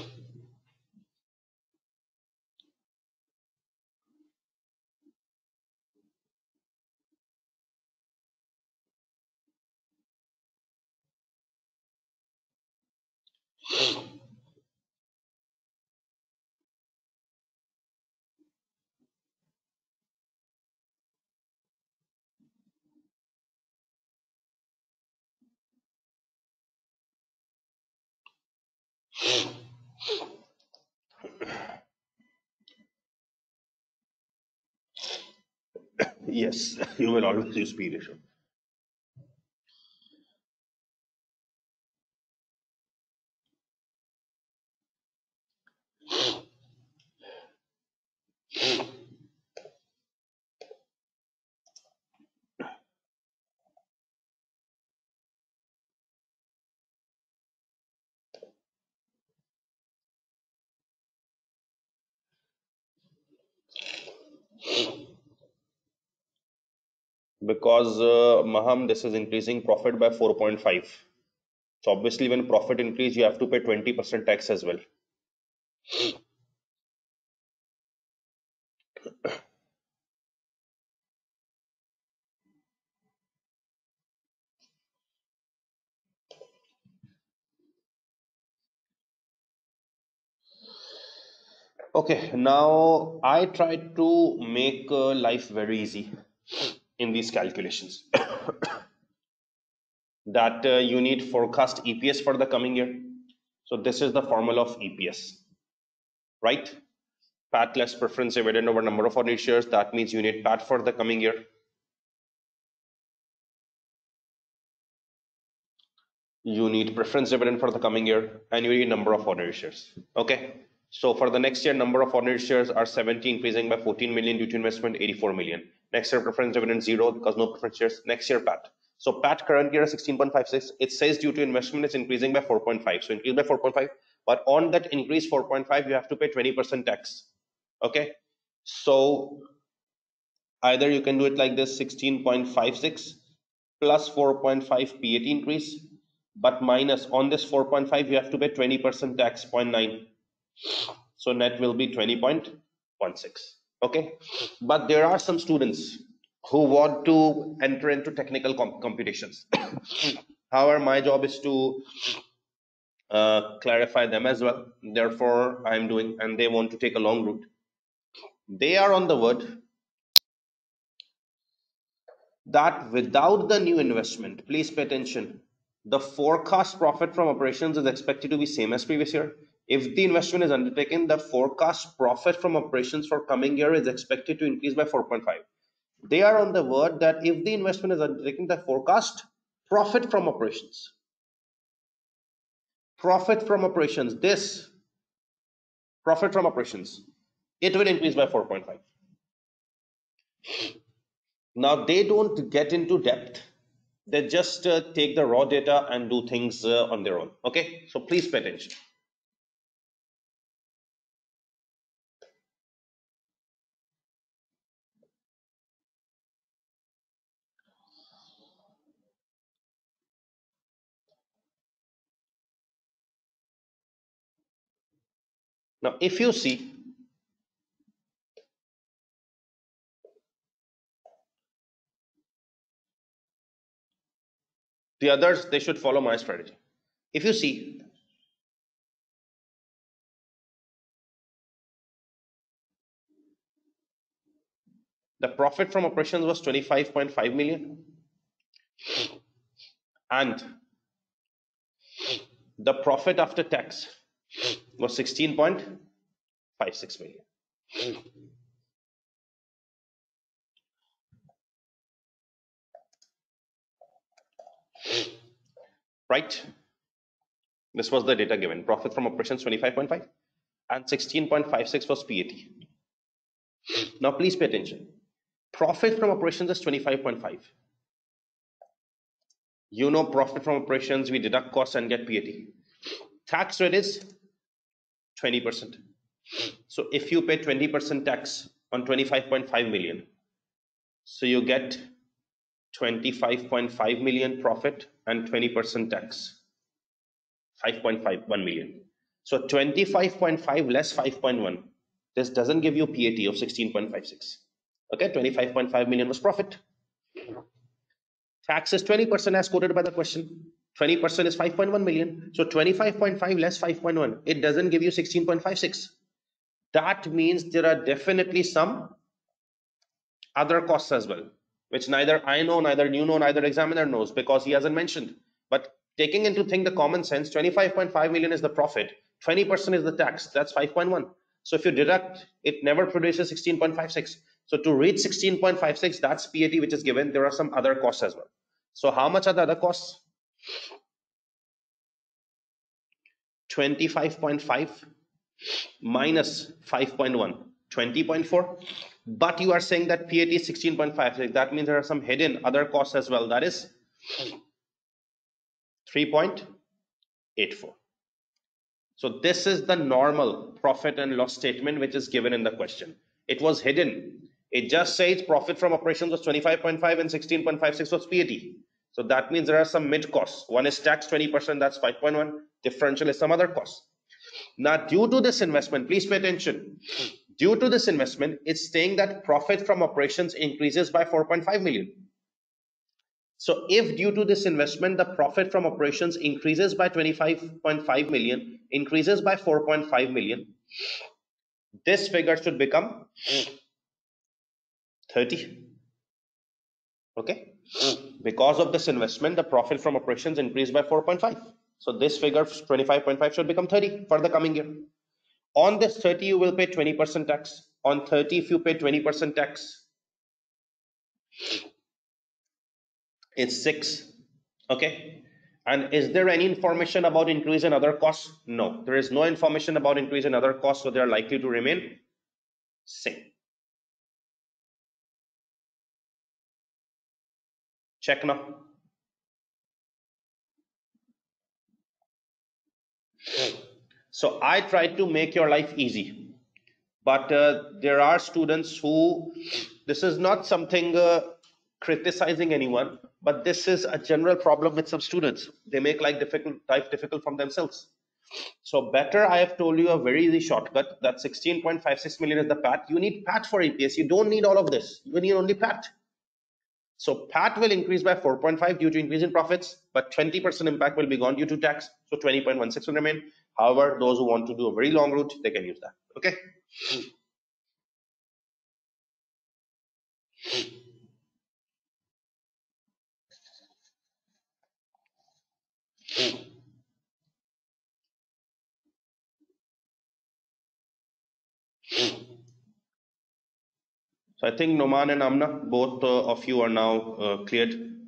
Yes, you will always use P ratio. Because uh, Maham, this is increasing profit by 4.5. So obviously when profit increase, you have to pay 20% tax as well. Okay, now I tried to make uh, life very easy in these calculations. [COUGHS] that uh, you need forecast EPS for the coming year. So this is the formula of EPS, right? PAT less preference dividend over number of ordinary shares. That means you need PAT for the coming year. You need preference dividend for the coming year and you need number of ordinary shares. Okay. So for the next year, number of ordinary shares are 70, increasing by 14 million due to investment, 84 million. Next year, preference dividend zero because no preference shares. Next year, PAT. So PAT current year 16.56. It says due to investment, it's increasing by 4.5. So increase by 4.5. But on that increase 4.5, you have to pay 20% tax. Okay. So either you can do it like this 16.56 plus 4.5 PAT increase, but minus on this 4.5, you have to pay 20% tax 0.9 so net will be 20.16. Okay. But there are some students who want to enter into technical comp competitions. [COUGHS] However, my job is to uh, clarify them as well. Therefore, I'm doing, and they want to take a long route. They are on the word that without the new investment, please pay attention, the forecast profit from operations is expected to be same as previous year if the investment is undertaken, the forecast profit from operations for coming year is expected to increase by 4.5. They are on the word that if the investment is undertaken, the forecast profit from operations, profit from operations, this profit from operations, it will increase by 4.5. Now they don't get into depth. They just uh, take the raw data and do things uh, on their own. Okay, so please pay attention. Now, if you see the others, they should follow my strategy. If you see the profit from operations was 25.5 million and the profit after tax was 16.56 million. Right? This was the data given. Profit from operations 25.5 and 16.56 was PAT. Now please pay attention. Profit from operations is 25.5. You know profit from operations, we deduct costs and get PAT. Tax rate is 20%. So if you pay 20% tax on 25.5 million, so you get 25.5 million profit and 20% tax, 5.51 million. So 25.5 less 5.1, this doesn't give you PAT of 16.56. Okay, 25.5 million was profit. Tax is 20% as quoted by the question. 20% is 5.1 million. So 25.5 less 5.1, it doesn't give you 16.56. That means there are definitely some other costs as well, which neither I know, neither you know, neither examiner knows because he hasn't mentioned. But taking into think the common sense, 25.5 million is the profit, 20% is the tax, that's 5.1. So if you deduct, it never produces 16.56. So to reach 16.56, that's PAT which is given. There are some other costs as well. So how much are the other costs? 25.5 minus 5.1 20.4 but you are saying that PAT is 16.5 that means there are some hidden other costs as well. That is 3.84 so this is the normal profit and loss statement which is given in the question. It was hidden. It just says profit from operations was 25.5 and 16.56 was PAT so that means there are some mid costs. One is tax 20%, that's 5.1. Differential is some other cost. Now, due to this investment, please pay attention. Due to this investment, it's saying that profit from operations increases by 4.5 million. So if due to this investment, the profit from operations increases by 25.5 million, increases by 4.5 million, this figure should become 30. Okay. Because of this investment, the profit from operations increased by 4.5. So this figure 25.5 should become 30 for the coming year. On this 30, you will pay 20% tax. On 30, if you pay 20% tax, it's 6. Okay. And is there any information about increase in other costs? No, there is no information about increase in other costs, so they are likely to remain same. Check now. So I try to make your life easy, but uh, there are students who, this is not something uh, criticizing anyone, but this is a general problem with some students. They make life difficult, life difficult from themselves. So better, I have told you a very easy shortcut that 16.56 million is the PAT. You need PAT for EPS. You don't need all of this. You need only PAT. So PAT will increase by 4.5 due to increase in profits, but 20% impact will be gone due to tax. So 20.16 will remain. However, those who want to do a very long route, they can use that. Okay. Hmm. So I think Noman and Amna, both uh, of you are now uh, cleared.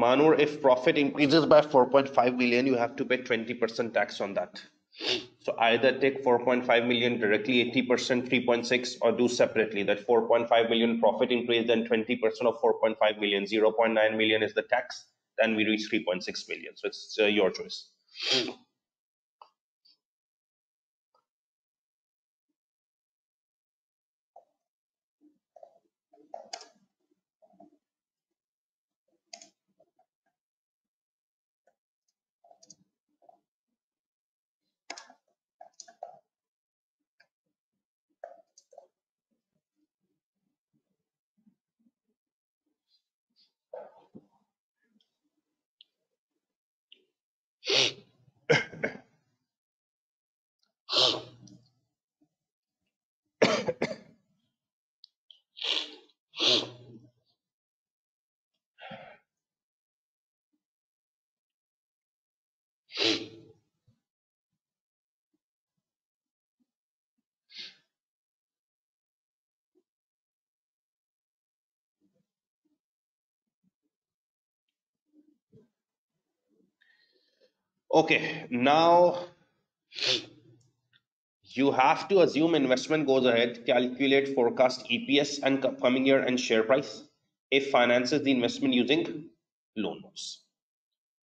Manur, if profit increases by 4.5 million, you have to pay 20% tax on that. So either take 4.5 million directly, 80%, 3.6, or do separately. That 4.5 million profit increase, then 20% of 4.5 million, 0.9 million is the tax. Then we reach 3.6 million. So it's uh, your choice. Okay, now you have to assume investment goes ahead, calculate forecast EPS and coming year and share price if finances the investment using loan notes.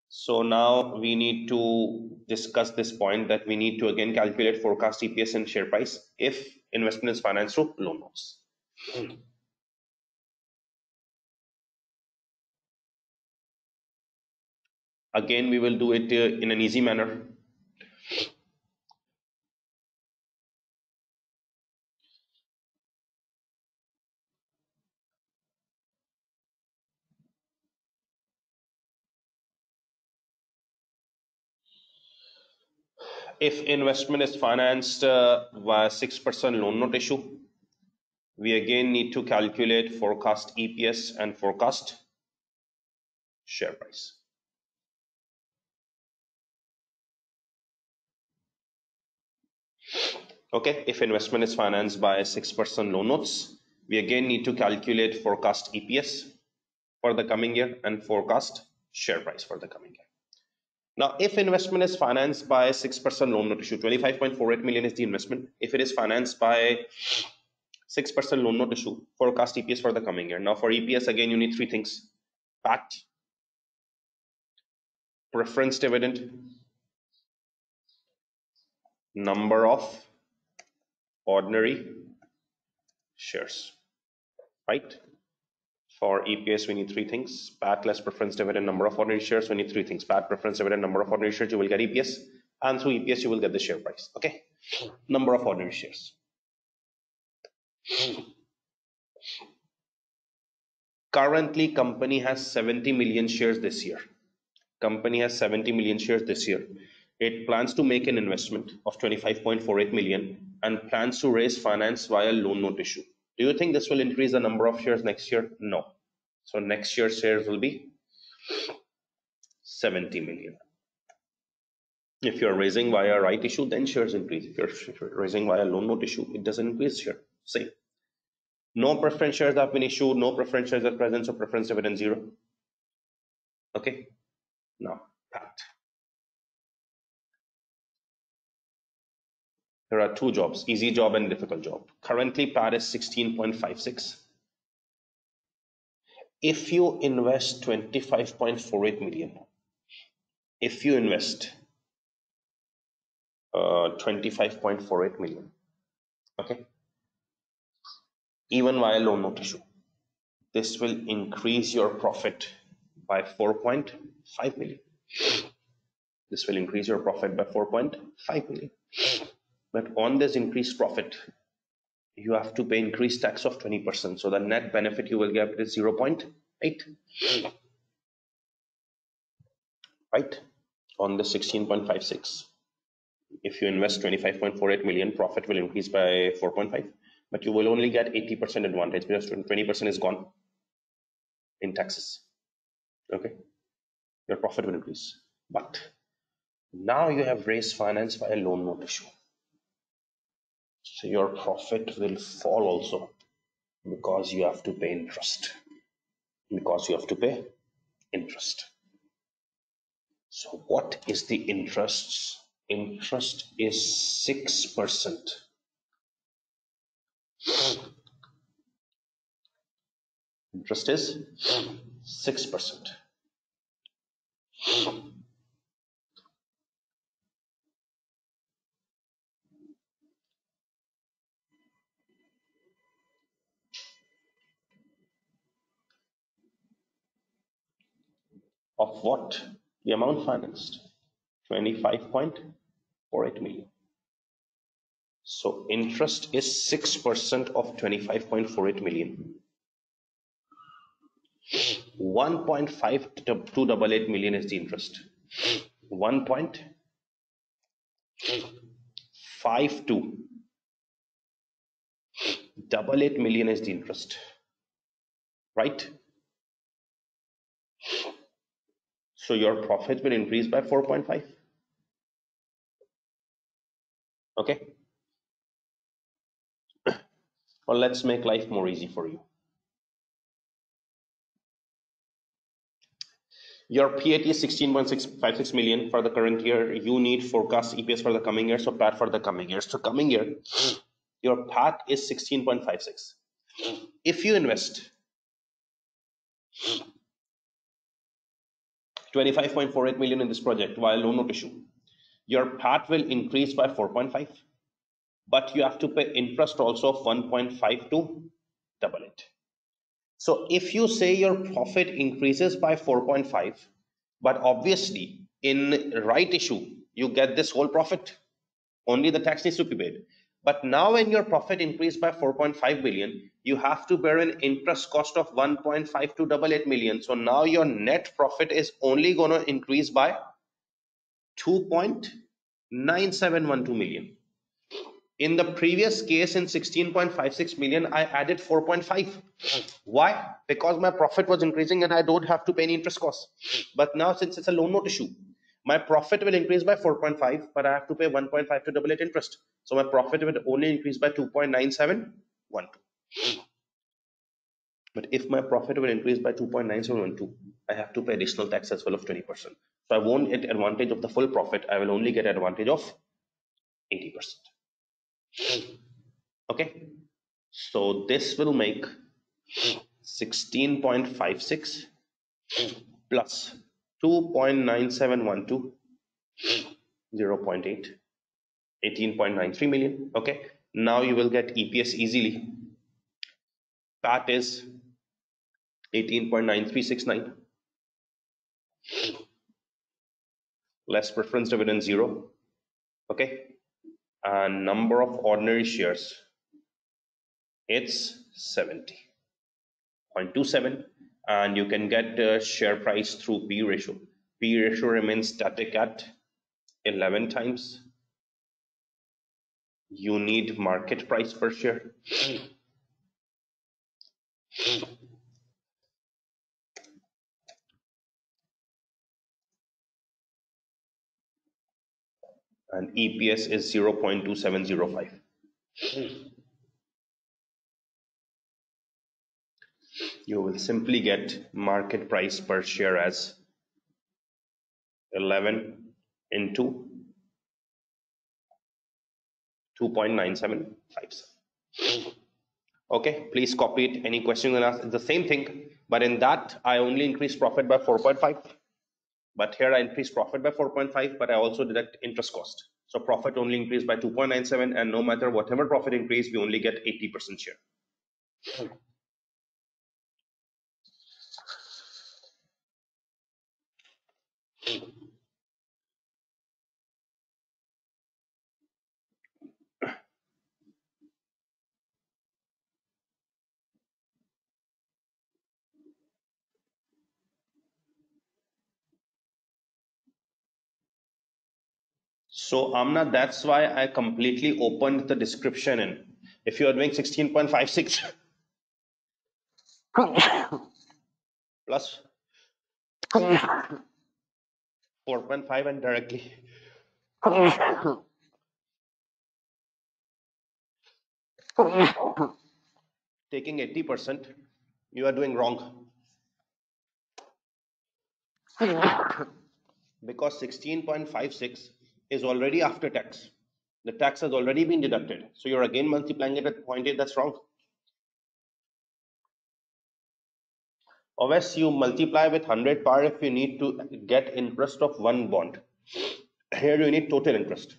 So now we need to discuss this point that we need to again calculate forecast EPS and share price if investment is financed through loan notes. Again, we will do it uh, in an easy manner. if investment is financed uh, via 6% loan note issue, we again need to calculate forecast EPS and forecast share price. Okay, if investment is financed by 6% loan notes, we again need to calculate forecast EPS for the coming year and forecast share price for the coming year. Now, if investment is financed by 6% loan note issue, 25.48 million is the investment. If it is financed by 6% loan note issue, forecast EPS for the coming year. Now, for EPS, again, you need three things. PAT, preference dividend, number of ordinary shares, right? For EPS, we need three things. PAT less preference dividend, number of ordinary shares. We need three things. PAT, preference dividend, number of ordinary shares. You will get EPS. And through EPS, you will get the share price. Okay. Number of ordinary shares. Currently, company has 70 million shares this year. Company has 70 million shares this year. It plans to make an investment of 25.48 million and plans to raise finance via loan note issue. Do you think this will increase the number of shares next year? No. So next year's shares will be 70 million. If you're raising via right issue, then shares increase. If you're, raising via loan note issue, it doesn't increase share. Same. No preference shares have been issued, no preference shares are present, so preference dividend zero. Okay. Now, PAT. There are two jobs, easy job and difficult job. Currently, PAT is 16.56. If you invest 25.48 million, if you invest uh, 25.48 million, okay, even via loan note issue, this will increase your profit by 4.5 million. This will increase your profit by 4.5 million. But on this increased profit, you have to pay increased tax of 20%. So the net benefit you will get is 0.8. Right? On the 16.56. If you invest 25.48 million, profit will increase by 4.5. But you will only get 80% advantage because 20% is gone in taxes. Okay? Your profit will increase. But now you have raised finance by a loan note issue So your profit will fall also because you have to pay interest. Because you have to pay interest. So what is the interests? Interest is 6%. Interest is 6%. Of what? The amount financed, 25.48 million. So interest is 6% of 25.48 million. 1.5288 million is the interest. 1.52 double eight million is the interest right so your profit will increase by 4.5 okay well let's make life more easy for you Your PAT is 16.656 million for the current year. You need forecast EPS for the coming year, so PAT for the coming year. So coming year, your PAT is 16.56. If you invest 25.48 million in this project via loan note issue, your PAT will increase by 4.5, but you have to pay interest also of 1.5 to double it. So if you say your profit increases by 4.5, but obviously in right issue, you get this whole profit, only the tax needs to be paid. But now when your profit increased by 4.5 billion, you have to bear an interest cost of 1.5 to double eight million. So now your net profit is only going to increase by 2.9712 million. In the previous case in 16.56 million, I added 4.5. Why? Because my profit was increasing and I don't have to pay any interest costs. But now since it's a loan note issue, my profit will increase by 4.5, but I have to pay 1.5 to double it interest. So my profit will only increase by 2.9712. But if my profit will increase by 2.9712, I have to pay additional tax as well of 20%. So I won't get advantage of the full profit. I will only get advantage of 80% okay so this will make 16.56 plus 2.9712 0.8 18.93 million. Okay. Now you will get eps easily. Pat is 18.9369 less preference dividend zero. Okay. And number of ordinary shares it's 70.27 and you can get the share price through P ratio. P ratio remains static at 11 times. You need market price per share. and EPS is 0.2705. You will simply get market price per share as 11 into 2.9757. Okay, please copy it. Any question you ask, it's the same thing, but in that I only increase profit by 4.5 but here I increase profit by 4.5, but I also deduct interest cost. So profit only increased by 2.97 and no matter whatever profit increase, we only get 80% share. So Amna, that's why I completely opened the description in. If you are doing 16.56 plus 4.5 and directly taking 80%, you are doing wrong. because 16.56 is already after tax. The tax has already been deducted. So you're again multiplying it at 0.8, that's wrong. Always you multiply with 100 par if you need to get interest of one bond. Here you need total interest.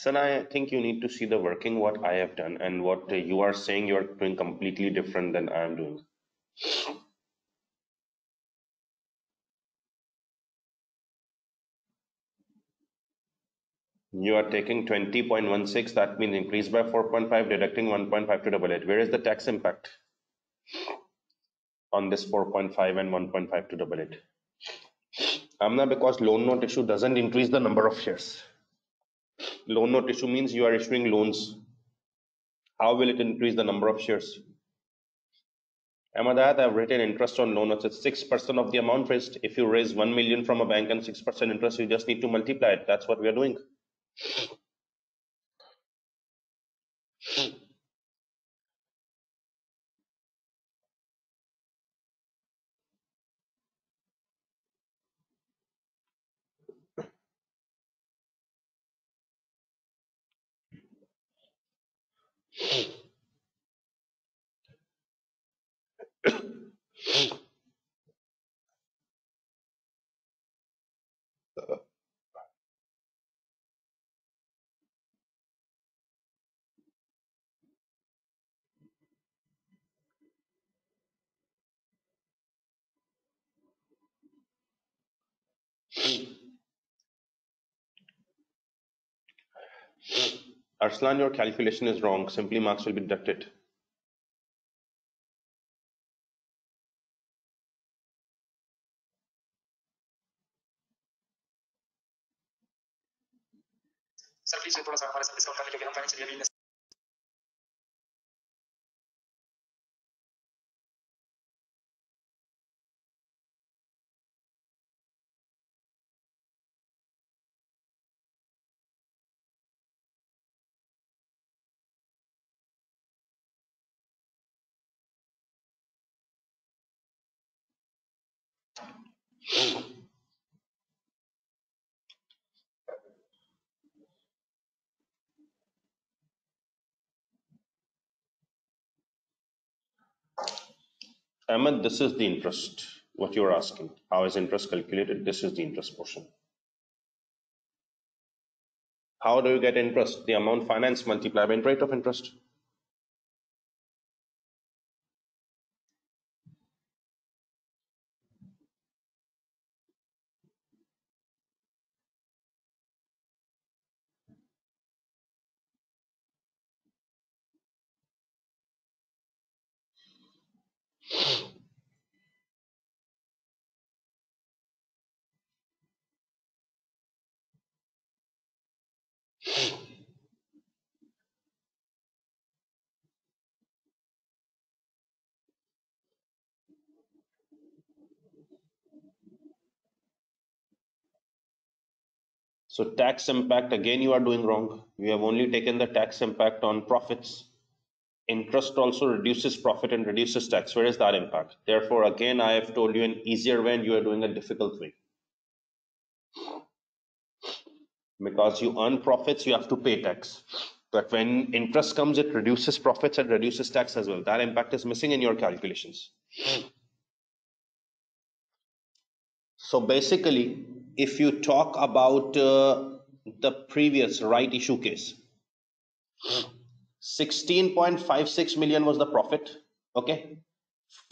Son, I think you need to see the working what I have done and what you are saying you are doing completely different than I am doing. You are taking 20.16, that means increase by 4.5, deducting 1.5 to double it. Where is the tax impact on this 4.5 and 1.5 to double it? Amna, because loan note issue doesn't increase the number of shares. Loan note issue means you are issuing loans. How will it increase the number of shares? Ahmad, I've written interest on loan notes. It's 6% of the amount raised. If you raise 1 million from a bank and 6% interest, you just need to multiply it. That's what we are doing. Mm-hmm. Arslan your calculation is wrong, simply marks will be deducted. Sir, please Ahmed, this is the interest. What you're asking. How is interest calculated? This is the interest portion. How do you get interest? The amount financed multiplied by rate of interest. So tax impact, again, you are doing wrong. We have only taken the tax impact on profits. Interest also reduces profit and reduces tax. Where is that impact? Therefore, again, I have told you an easier way and you are doing a difficult way. Because you earn profits, you have to pay tax. But when interest comes, it reduces profits and reduces tax as well. That impact is missing in your calculations. Hmm. So basically, if you talk about uh, the previous right issue case. 16.56 million was the profit okay?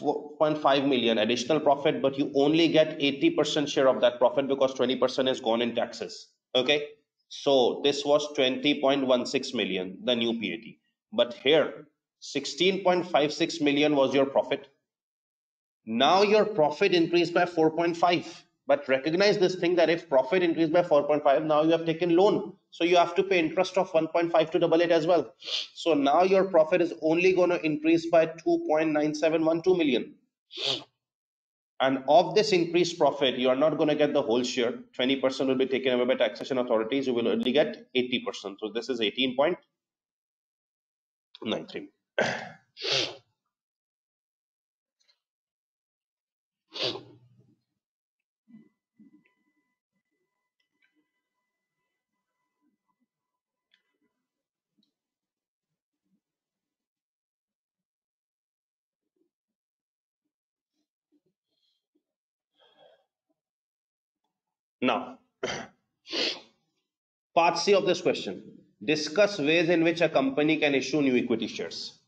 4.5 million additional profit but you only get 80% share of that profit because 20% is gone in taxes okay? So this was 20.16 million the new pat but here 16.56 million was your profit. Now your profit increased by 4.5 but recognize this thing that if profit increased by 4.5 now you have taken loan. So you have to pay interest of 1.5 to double it as well. So now your profit is only going to increase by 2.9712 million. And of this increased profit you are not going to get the whole share. 20% will be taken away by taxation authorities. You will only get 80% so this is 18.93 Now, part C of this question. Discuss ways in which a company can issue new equity shares.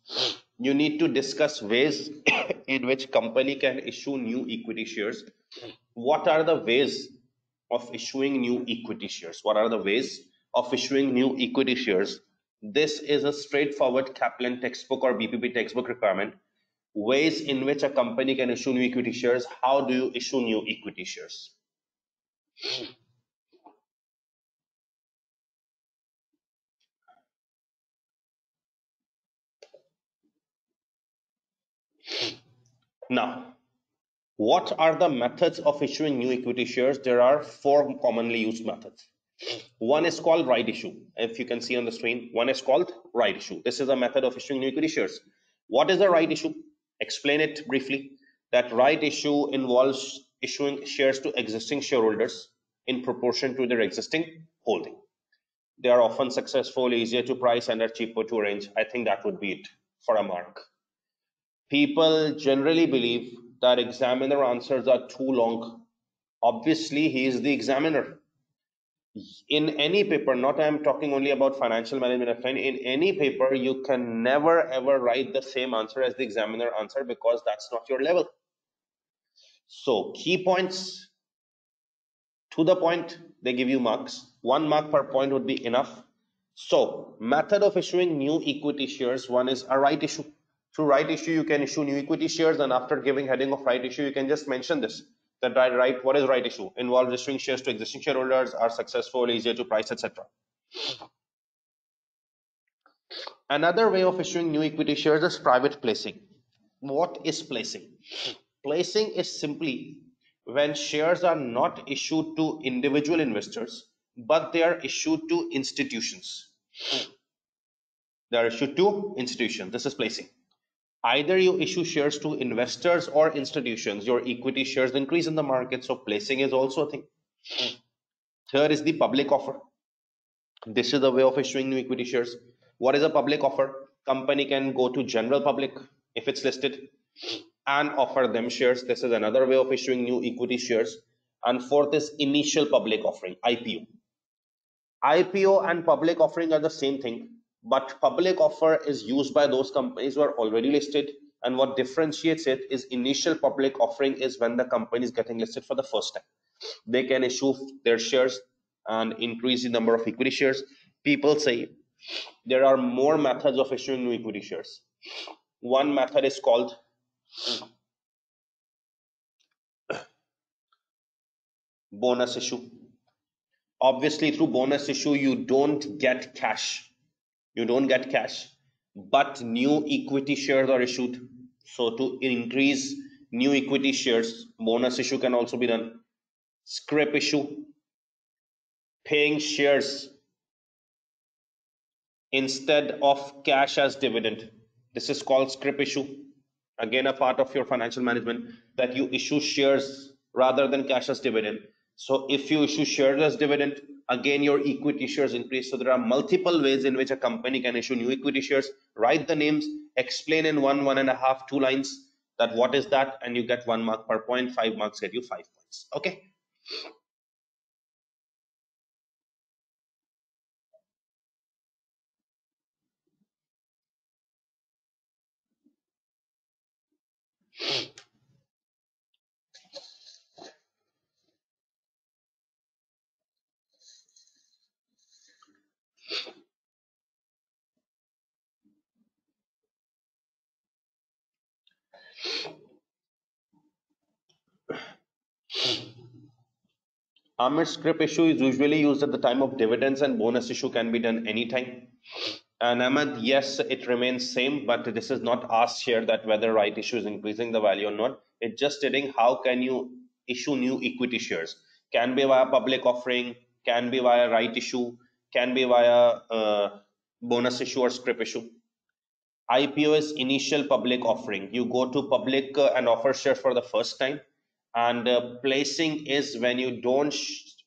You need to discuss ways [COUGHS] in which company can issue new equity shares. What are the ways of issuing new equity shares? What are the ways of issuing new equity shares? This is a straightforward Kaplan textbook or BPP textbook requirement. Ways in which a company can issue new equity shares. How do you issue new equity shares? Mm. Now, what are the methods of issuing new equity shares? There are four commonly used methods. One is called right issue. If you can see on the screen, one is called right issue. This is a method of issuing new equity shares. What is the right issue? Explain it briefly. That right issue involves issuing shares to existing shareholders in proportion to their existing holding. They are often successful, easier to price, and are cheaper to arrange. I think that would be it for a mark. People generally believe that examiner answers are too long. Obviously, he is the examiner. In any paper, not I am talking only about financial management, in any paper, you can never ever write the same answer as the examiner answer because that's not your level. So key points to the point, they give you marks. One mark per point would be enough. So method of issuing new equity shares, one is a right issue. Through right issue, you can issue new equity shares and after giving heading of right issue, you can just mention this. That right, right what is right issue? Involves issuing shares to existing shareholders, are successful, easier to price, etc. Another way of issuing new equity shares is private placing. What is placing? Placing is simply when shares are not issued to individual investors, but they are issued to institutions. They are issued to institutions. This is placing. Either you issue shares to investors or institutions, your equity shares increase in the market. So placing is also a thing. Third is the public offer. This is the way of issuing new equity shares. What is a public offer? Company can go to general public if it's listed and offer them shares. This is another way of issuing new equity shares. And fourth is initial public offering, IPO. IPO and public offering are the same thing, but public offer is used by those companies who are already listed. And what differentiates it is initial public offering is when the company is getting listed for the first time. They can issue their shares and increase the number of equity shares. People say there are more methods of issuing new equity shares. One method is called [COUGHS] bonus issue Obviously, through bonus issue, you don't get cash. You don't get cash, but new equity shares are issued. So to increase new equity shares, bonus issue can also be done. Scrip issue, paying shares instead of cash as dividend. This is called scrip issue. Again, a part of your financial management that you issue shares rather than cash as dividend. So if you issue shares as dividend, again your equity shares increase. So there are multiple ways in which a company can issue new equity shares. Write the names, explain in one, one and a half, two lines that what is that, and you get one mark per point, five marks get you five points. Okay. Amit scrip issue is usually used at the time of dividends and bonus issue can be done anytime. And Ahmed, yes, it remains same, but this is not asked here that whether right issue is increasing the value or not. It's just stating how can you issue new equity shares. Can be via public offering, can be via right issue, can be via uh, bonus issue or scrip issue. IPO is initial public offering. You go to public uh, and offer shares for the first time and uh, placing is when you don't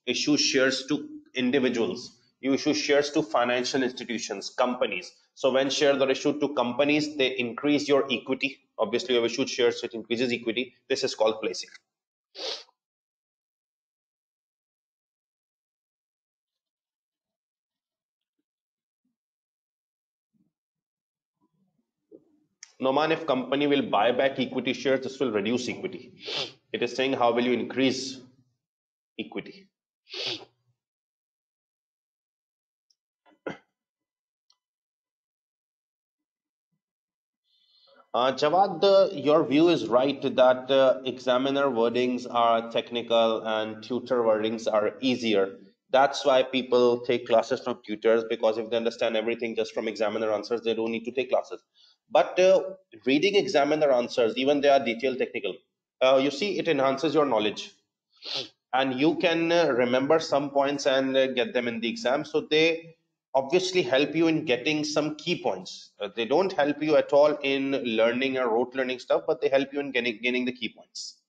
issue shares to individuals you issue shares to financial institutions companies so when shares are issued to companies they increase your equity obviously you have issued shares it increases equity this is called placing Noman, if company will buy back equity shares, this will reduce equity. It is saying how will you increase equity. Uh, Jawad, uh, your view is right that uh, examiner wordings are technical and tutor wordings are easier. That's why people take classes from tutors because if they understand everything just from examiner answers, they don't need to take classes. But uh, reading examiner answers, even they are detailed technical, uh, you see it enhances your knowledge and you can remember some points and get them in the exam. So they obviously help you in getting some key points. Uh, they don't help you at all in learning or rote learning stuff, but they help you in getting, gaining the key points.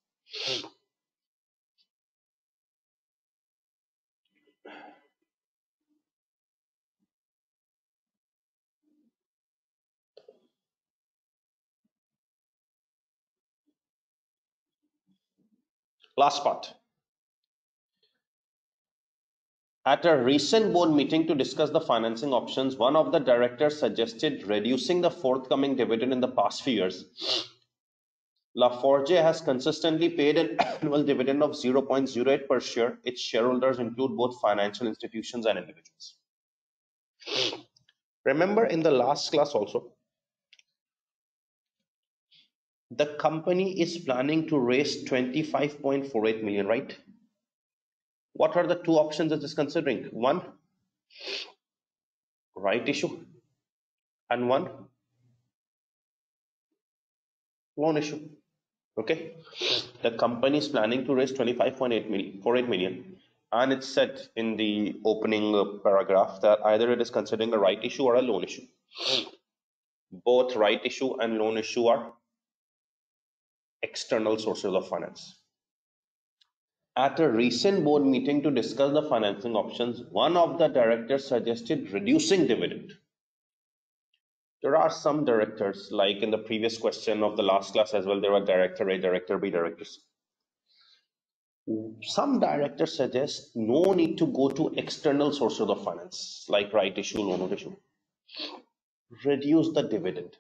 Last part. At a recent board meeting to discuss the financing options, one of the directors suggested reducing the forthcoming dividend in the past few years. Laforge has consistently paid an [COUGHS] annual dividend of 0.08 per share. Its shareholders include both financial institutions and individuals. Remember in the last class also, the company is planning to raise 25.48 million, right? What are the two options it is considering? One, right issue, and one, loan issue. Okay, the company is planning to raise 25.8 million, 48 million, and it's said in the opening uh, paragraph that either it is considering a right issue or a loan issue. Both right issue and loan issue are external sources of finance. At a recent board meeting to discuss the financing options, one of the directors suggested reducing dividend. There are some directors, like in the previous question of the last class as well, there were director A, director B, directors. Some directors suggest no need to go to external sources of finance, like right issue, loan issue. Reduce the dividend.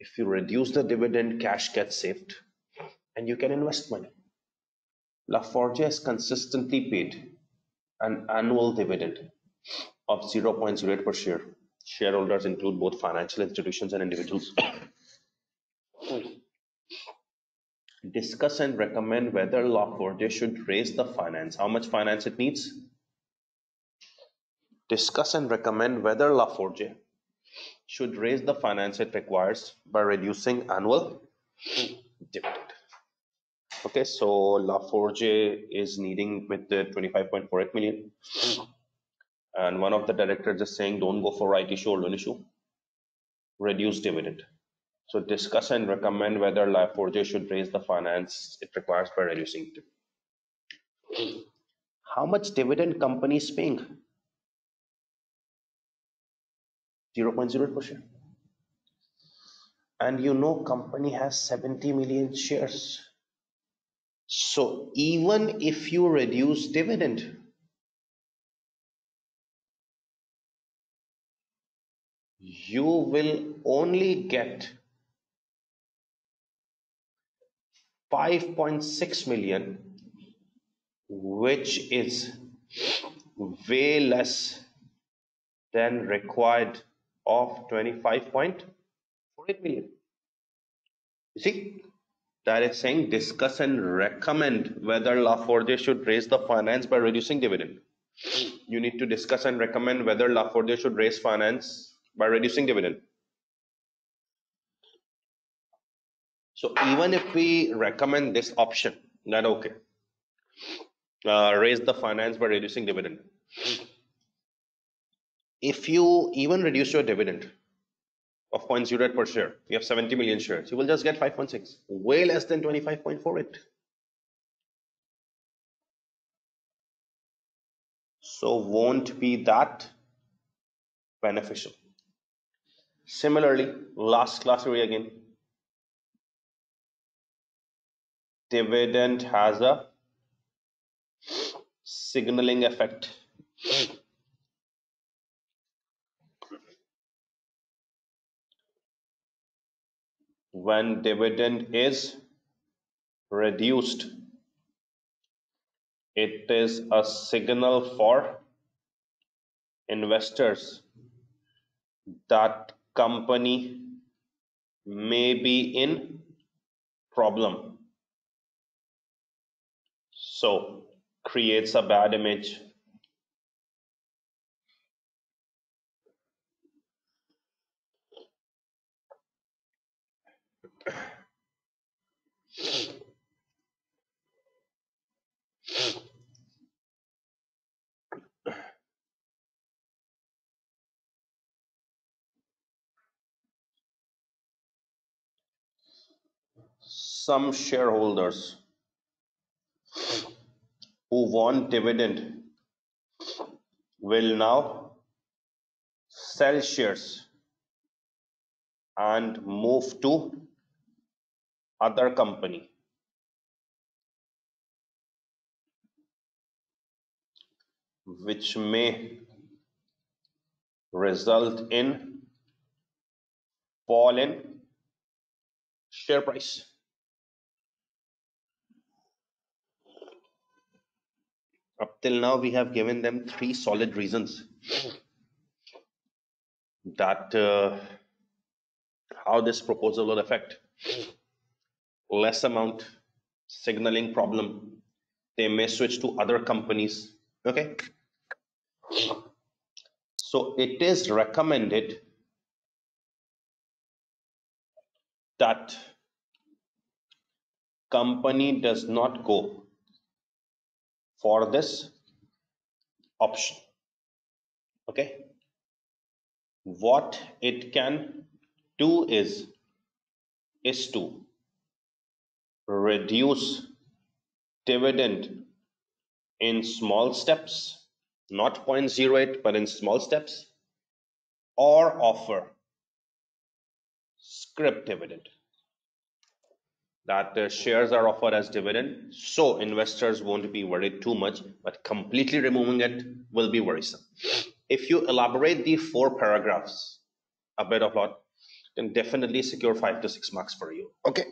If you reduce the dividend, cash gets saved and you can invest money. Laforge has consistently paid an annual dividend of 0.08 per share. Shareholders include both financial institutions and individuals. Discuss and recommend whether Laforge should raise the finance. How much finance it needs? discuss and recommend whether Laforge should raise the finance it requires by reducing annual dividend. Okay, so Laforge is needing with the 25.48 million. And one of the directors is saying, don't go for right issue or loan issue. Reduce dividend. So discuss and recommend whether Laforge should raise the finance it requires by reducing dividend. How much dividend company is paying? 0.08 per share. And you know company has 70 million shares. So even if you reduce dividend, you will only get 5.6 million, which is way less than required of 25.48 million. You see, that is saying discuss and recommend whether Laforge should raise the finance by reducing dividend. You need to discuss and recommend whether Laforge should raise finance by reducing dividend. So even if we recommend this option, that okay, uh, raise the finance by reducing dividend. If you even reduce your dividend of 0.08 per share, you have 70 million shares, you will just get 5.6, way less than 25.48. So won't be that beneficial. Similarly, last class area again, dividend has a signaling effect. When dividend is reduced, it is a signal for investors that company may be in problem so creates a bad image. Some shareholders who want dividend will now sell shares and move to other company. Which may result in fall in share price. Up till now we have given them three solid reasons. That uh, how this proposal will affect less amount signaling problem they may switch to other companies okay? So it is recommended that company does not go for this option okay? What it can do is is to reduce dividend in small steps not 0.08 but in small steps or offer scrip dividend. That the shares are offered as dividend so investors won't be worried too much but completely removing it will be worrisome. If you elaborate the four paragraphs a bit of lot then definitely secure five to six marks for you. Okay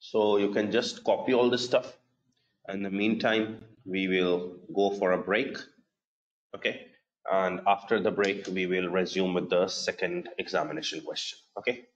so you can just copy all this stuff. In the meantime we will go for a break okay? And after the break we will resume with the second examination question okay?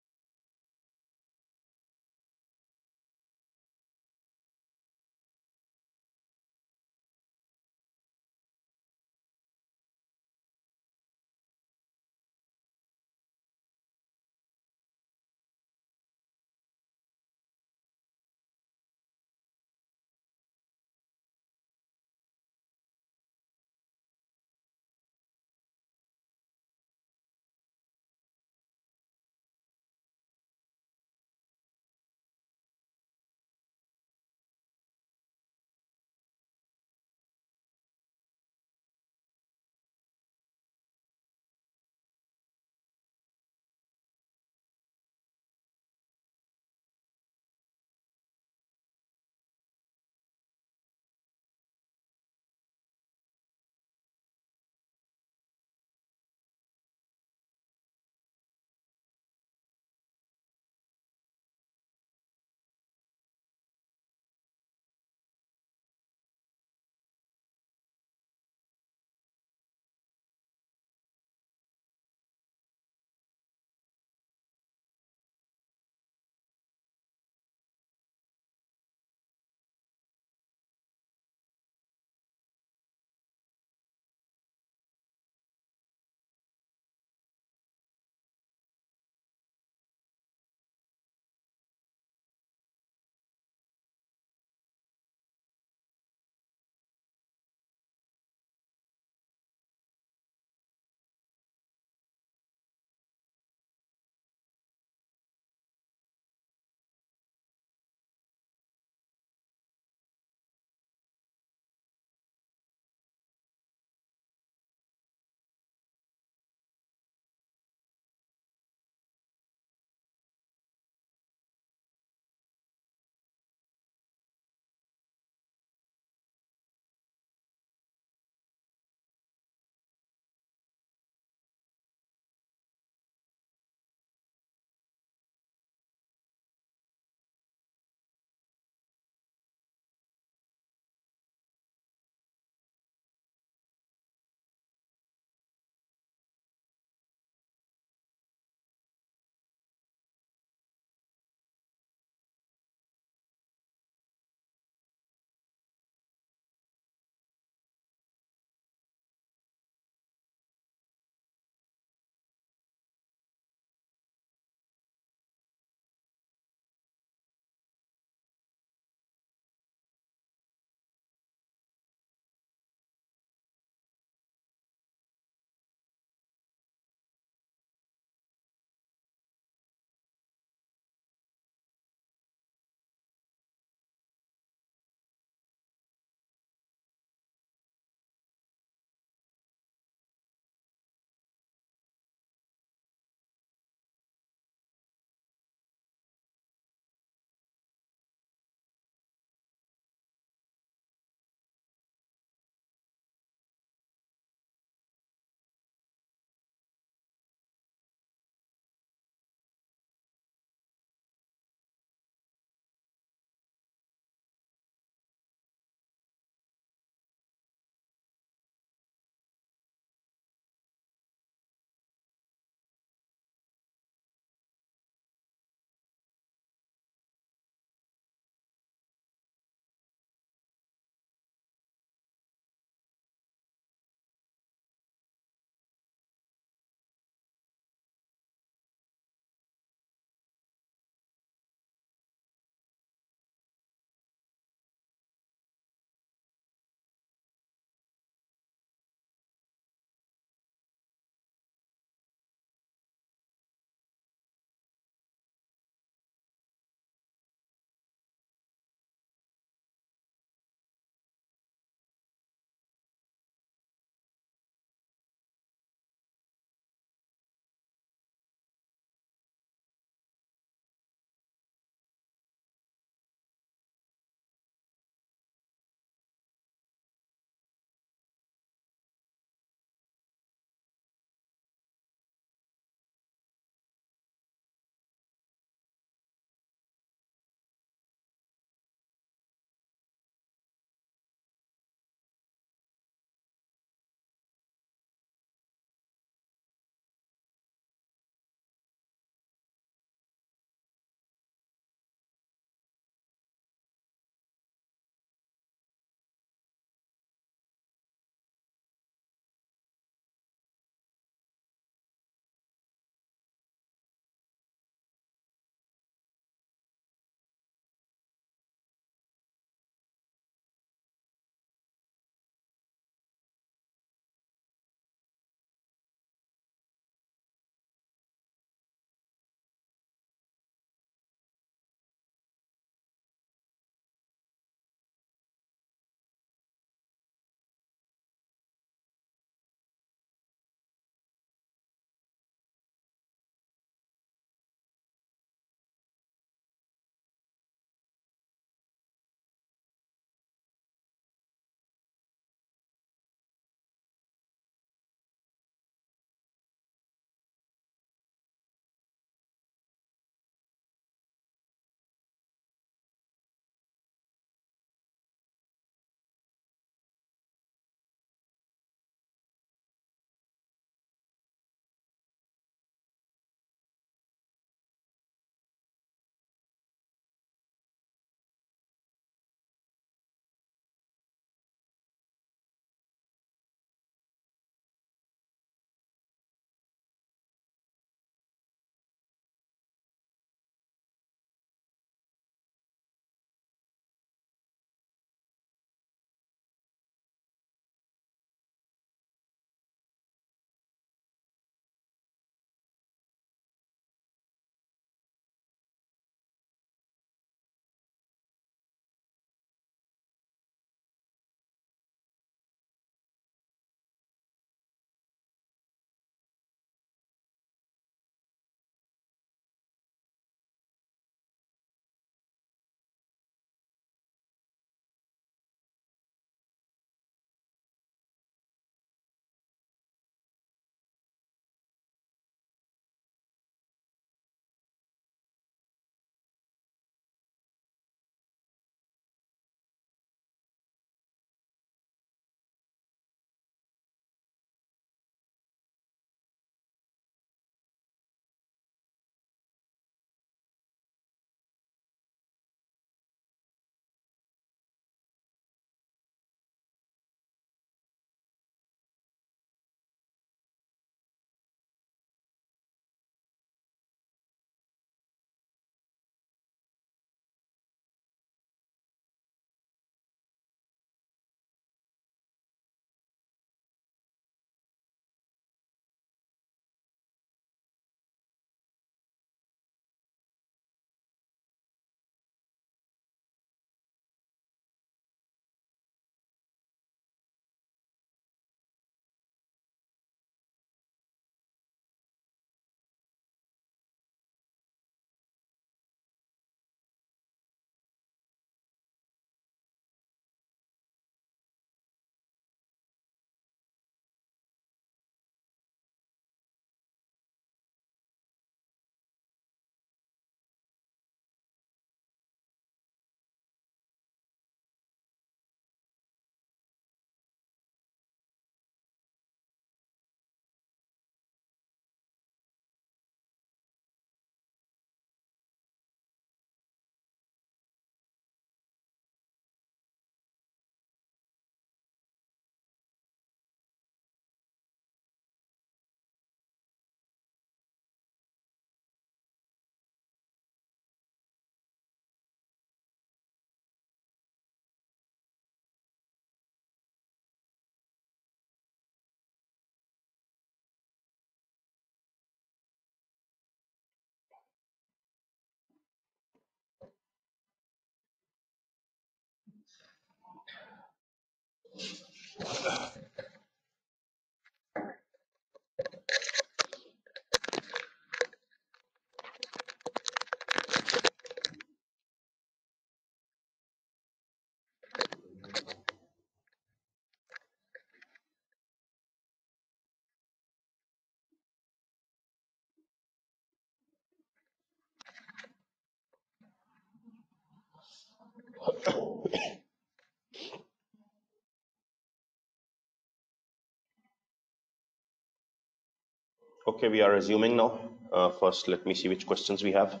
Okay, we are resuming now. Uh, first, let me see which questions we have.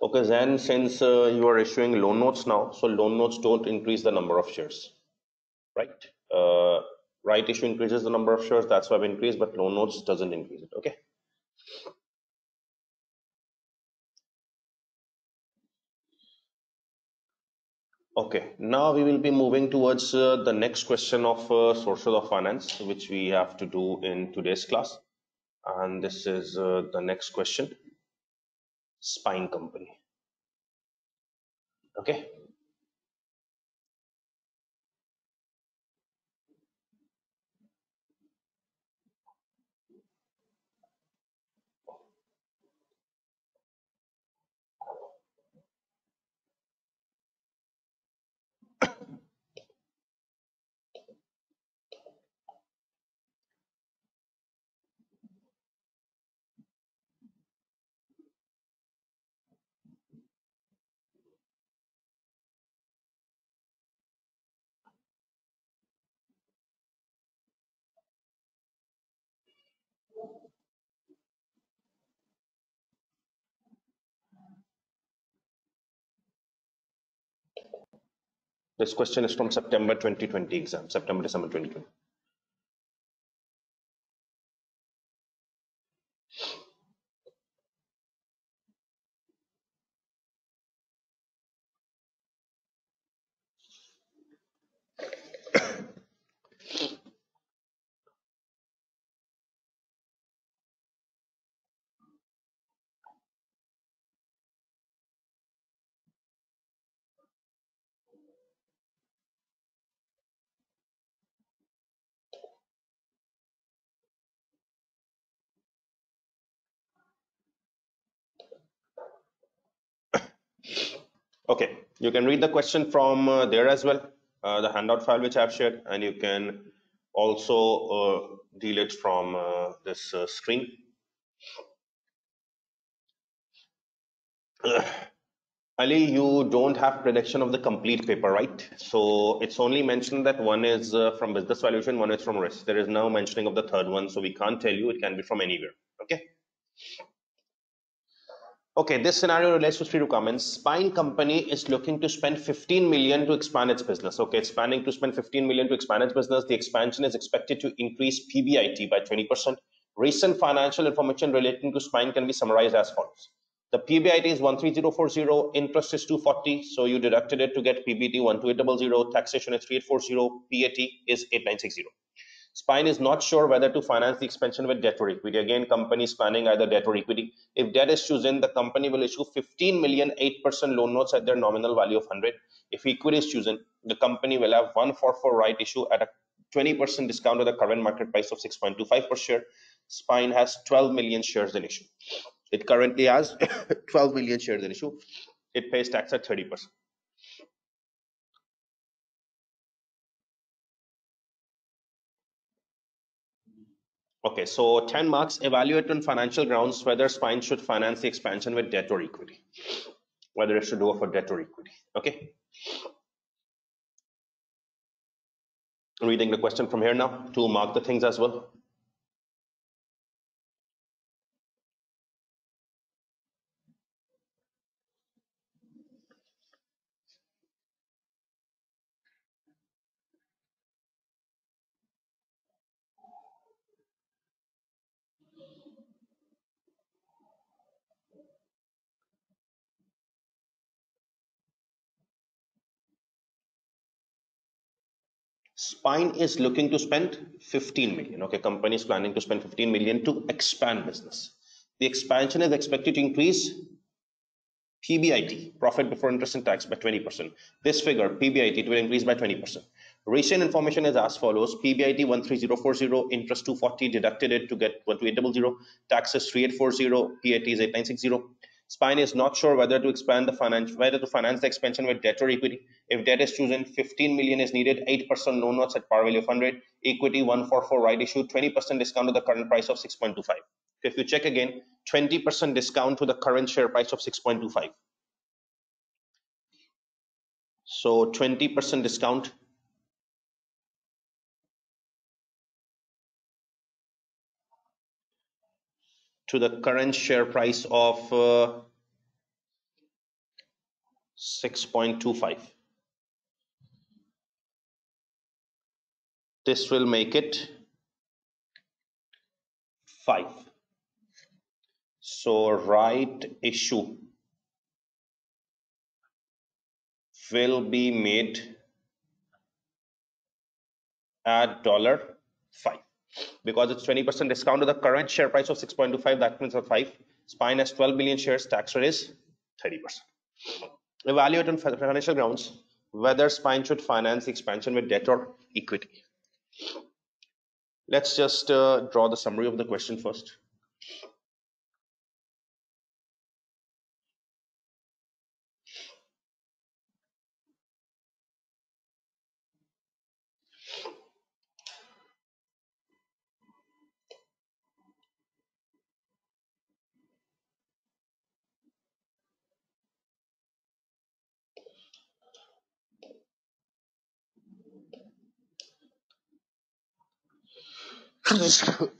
Okay, then since uh, you are issuing loan notes now, so loan notes don't increase the number of shares, right? Uh, right issue increases the number of shares, that's why we increase, but loan notes doesn't increase it, okay? Okay, now we will be moving towards uh, the next question of uh, sources of finance, which we have to do in today's class. And this is uh, the next question. Spine Company. Okay. This question is from September 2020 exam, September, December 2020. Okay, you can read the question from uh, there as well, uh, the handout file which I've shared, and you can also uh, deal it from uh, this uh, screen. [SIGHS] Ali, you don't have prediction of the complete paper, right? So it's only mentioned that one is uh, from business valuation, one is from risk. There is no mentioning of the third one, so we can't tell you. It can be from anywhere. Okay. Okay, this scenario relates to Sri Comments. Spine company is looking to spend 15 million to expand its business. Okay, it's planning to spend 15 million to expand its business. The expansion is expected to increase PBIT by 20%. Recent financial information relating to Spine can be summarized as follows. The PBIT is 13040, interest is 240, so you deducted it to get PBT 12800, taxation is 3840, PAT is 8960. Spine is not sure whether to finance the expansion with debt or equity. Again, company is planning either debt or equity. If debt is chosen, the company will issue 15 million 8% loan notes at their nominal value of 100. If equity is chosen, the company will have 144 right issue at a 20% discount to the current market price of 6.25 per share. Spine has 12 million shares in issue. It currently has [COUGHS] 12 million shares in issue. It pays tax at 30%. Okay, so 10 marks, evaluate on financial grounds whether Spine should finance the expansion with debt or equity. Whether it should go for debt or equity. Okay. Reading the question from here now to mark the things as well. Spine is looking to spend 15 million. Okay, company is planning to spend 15 million to expand business. The expansion is expected to increase PBIT, profit before interest and tax, by 20%. This figure, PBIT, it will increase by 20%. Recent information is as follows. PBIT 13040, interest 240, deducted it to get 12800, taxes 3840, PAT is 8960. Spine is not sure whether to expand the finance, whether to finance the expansion with debt or equity. If debt is chosen, 15 million is needed, 8% loan notes at par value of 100, equity 144 right issue, 20% discount to the current price of 6.25. If you check again, 20% discount to the current share price of 6.25. So 20% discount to the current share price of uh, 6.25. This will make it 5. So right issue will be made at dollar 5 because it's 20% discount to the current share price of 6.25 that means of 5 spine has 12 million shares tax rate is 30% evaluate on financial grounds whether spine should finance expansion with debt or equity. Let's just uh, draw the summary of the question first [LAUGHS]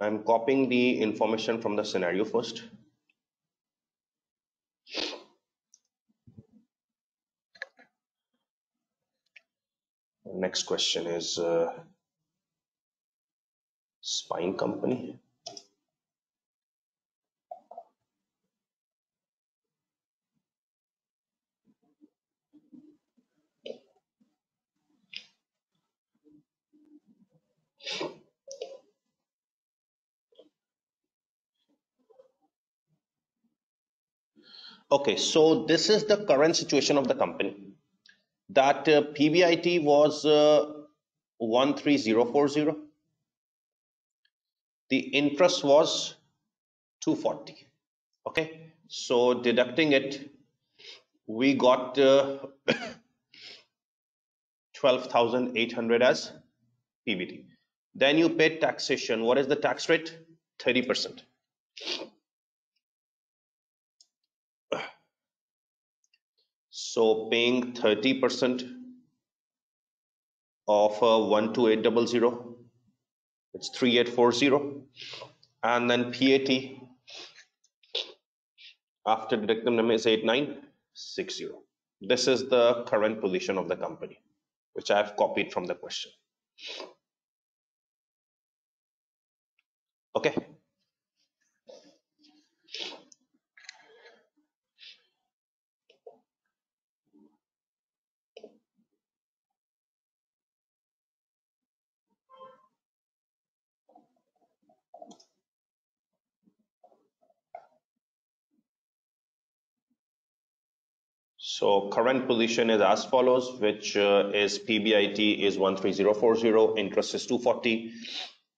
I'm copying the information from the scenario first. Next question is uh, spine company. Okay, so this is the current situation of the company. That uh, PBIT was uh, 13040. The interest was 240. Okay, so deducting it, we got uh, [COUGHS] 12,800 as PBT. Then you paid taxation. What is the tax rate? 30%. [COUGHS] So paying 30% of uh, 12800, it's 3840. And then PAT after deducting them is 8960. This is the current position of the company, which I have copied from the question. Okay. So current position is as follows, which uh, is PBIT is 13040, interest is 240, PA,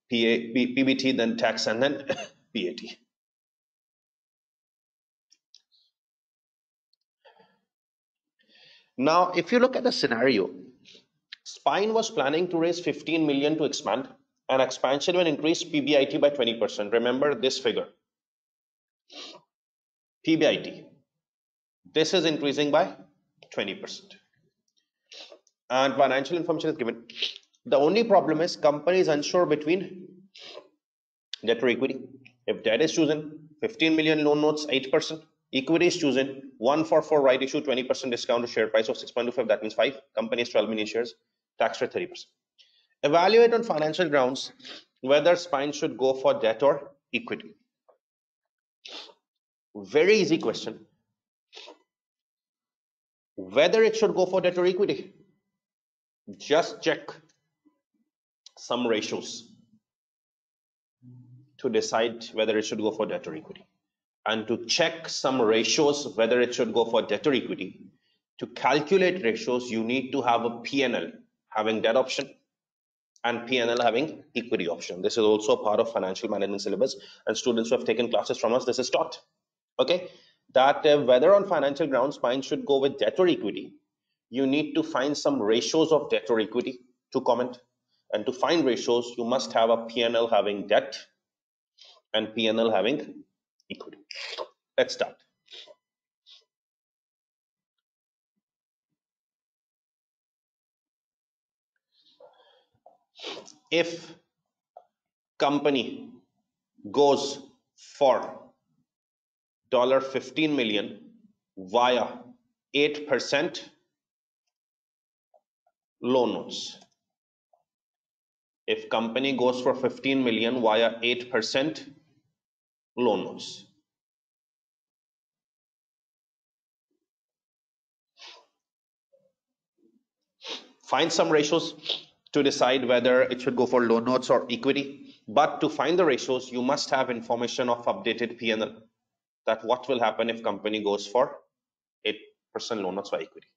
P, PBT, then tax, and then [COUGHS] PAT. Now, if you look at the scenario, Spine was planning to raise 15 million to expand, and expansion will increase PBIT by 20%. Remember this figure. PBIT this is increasing by 20%. And financial information is given. The only problem is company is unsure between debt or equity. If debt is chosen, 15 million loan notes, 8%. Equity is chosen, 1 for 4 right issue, 20% discount to share price of 6.25, that means 5. Company is 12 million shares. tax rate 30%. Evaluate on financial grounds whether spine should go for debt or equity. Very easy question. Whether it should go for debt or equity. Just check some ratios to decide whether it should go for debt or equity. And to check some ratios, whether it should go for debt or equity, to calculate ratios, you need to have a PNL having debt option and PNL having equity option. This is also part of financial management syllabus and students who have taken classes from us, this is taught. Okay, that uh, whether on financial grounds, spine should go with debt or equity, you need to find some ratios of debt or equity to comment. And to find ratios, you must have a PNL having debt and PNL having equity. Let's start. If company goes for 15 million via 8% loan notes. If company goes for 15 million via 8% loan notes. Find some ratios to decide whether it should go for loan notes or equity. But to find the ratios, you must have information of updated PNL that what will happen if company goes for 8% loan notes or equity.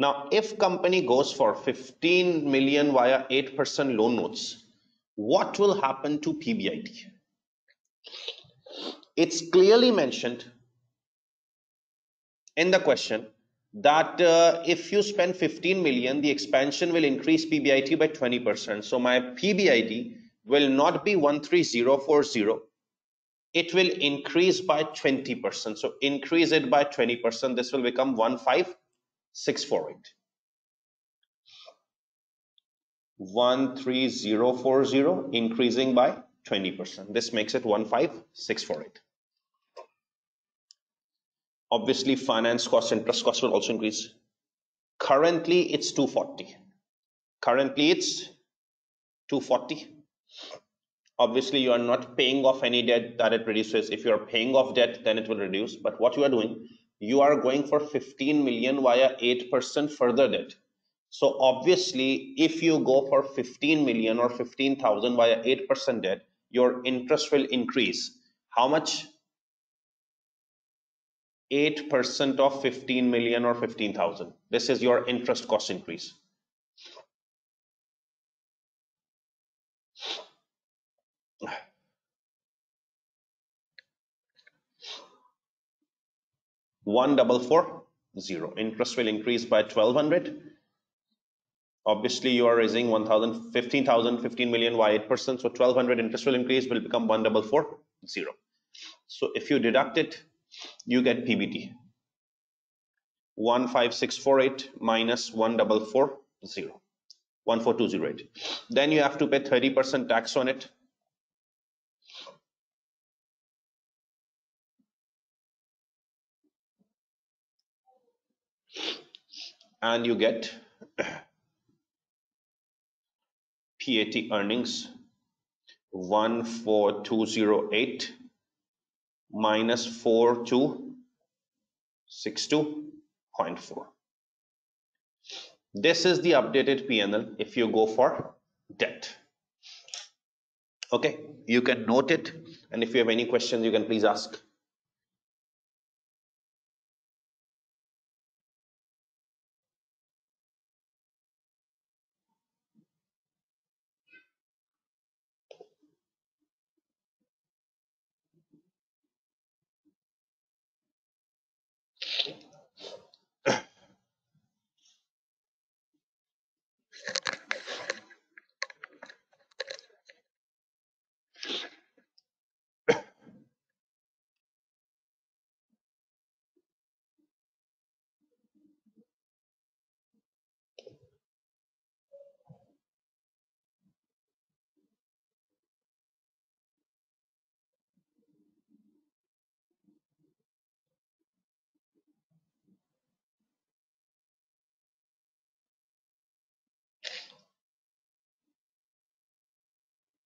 Now, if company goes for 15 million via 8% loan notes, what will happen to PBIT? It's clearly mentioned in the question that uh, if you spend 15 million, the expansion will increase PBIT by 20%. So my PBIT will not be 13040. It will increase by 20%. So increase it by 20%. This will become 15648. 13040 increasing by 20%. This makes it 15648. Obviously, finance cost, interest cost will also increase. Currently, it's 240. Currently, it's 240. Obviously, you are not paying off any debt that it reduces. If you are paying off debt, then it will reduce. But what you are doing, you are going for 15 million via 8% further debt. So obviously, if you go for 15 million or 15,000 via 8% debt, your interest will increase. How much? 8% of 15 million or 15,000. This is your interest cost increase. one double four zero interest will increase by 1200 obviously you are raising 1000 15000 15 million y 8 percent so 1200 interest will increase will become one double four zero. So if you deduct it you get pbt 15648 minus 1440 14208 then you have to pay 30 percent tax on it. And you get PAT earnings 14208 minus 4262.4. This is the updated PNL if you go for debt. Okay, you can note it and if you have any questions you can please ask.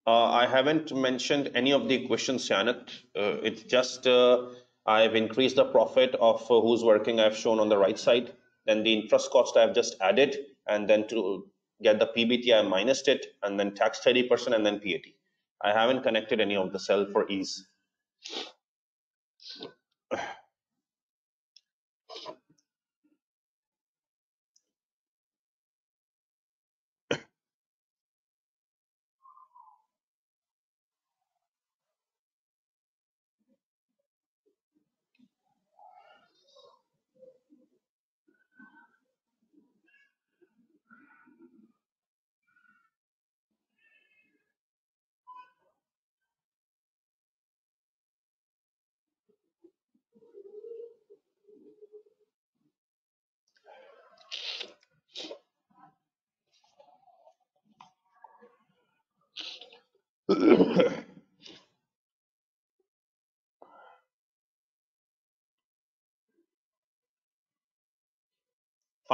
Uh, I haven't mentioned any of the equations, Janet. Uh, it's just uh, I've increased the profit of uh, who's working I've shown on the right side. Then the interest cost I've just added, and then to get the PBT I minused it, and then tax 30% and then PAT. I haven't connected any of the cell for ease.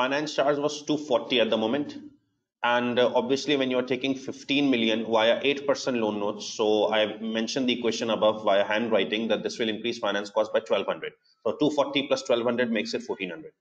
Finance charge was 240 at the moment. And uh, obviously, when you're taking 15 million via 8% loan notes, so I mentioned the equation above via handwriting that this will increase finance cost by 1200. So 240 plus 1200 makes it 1400.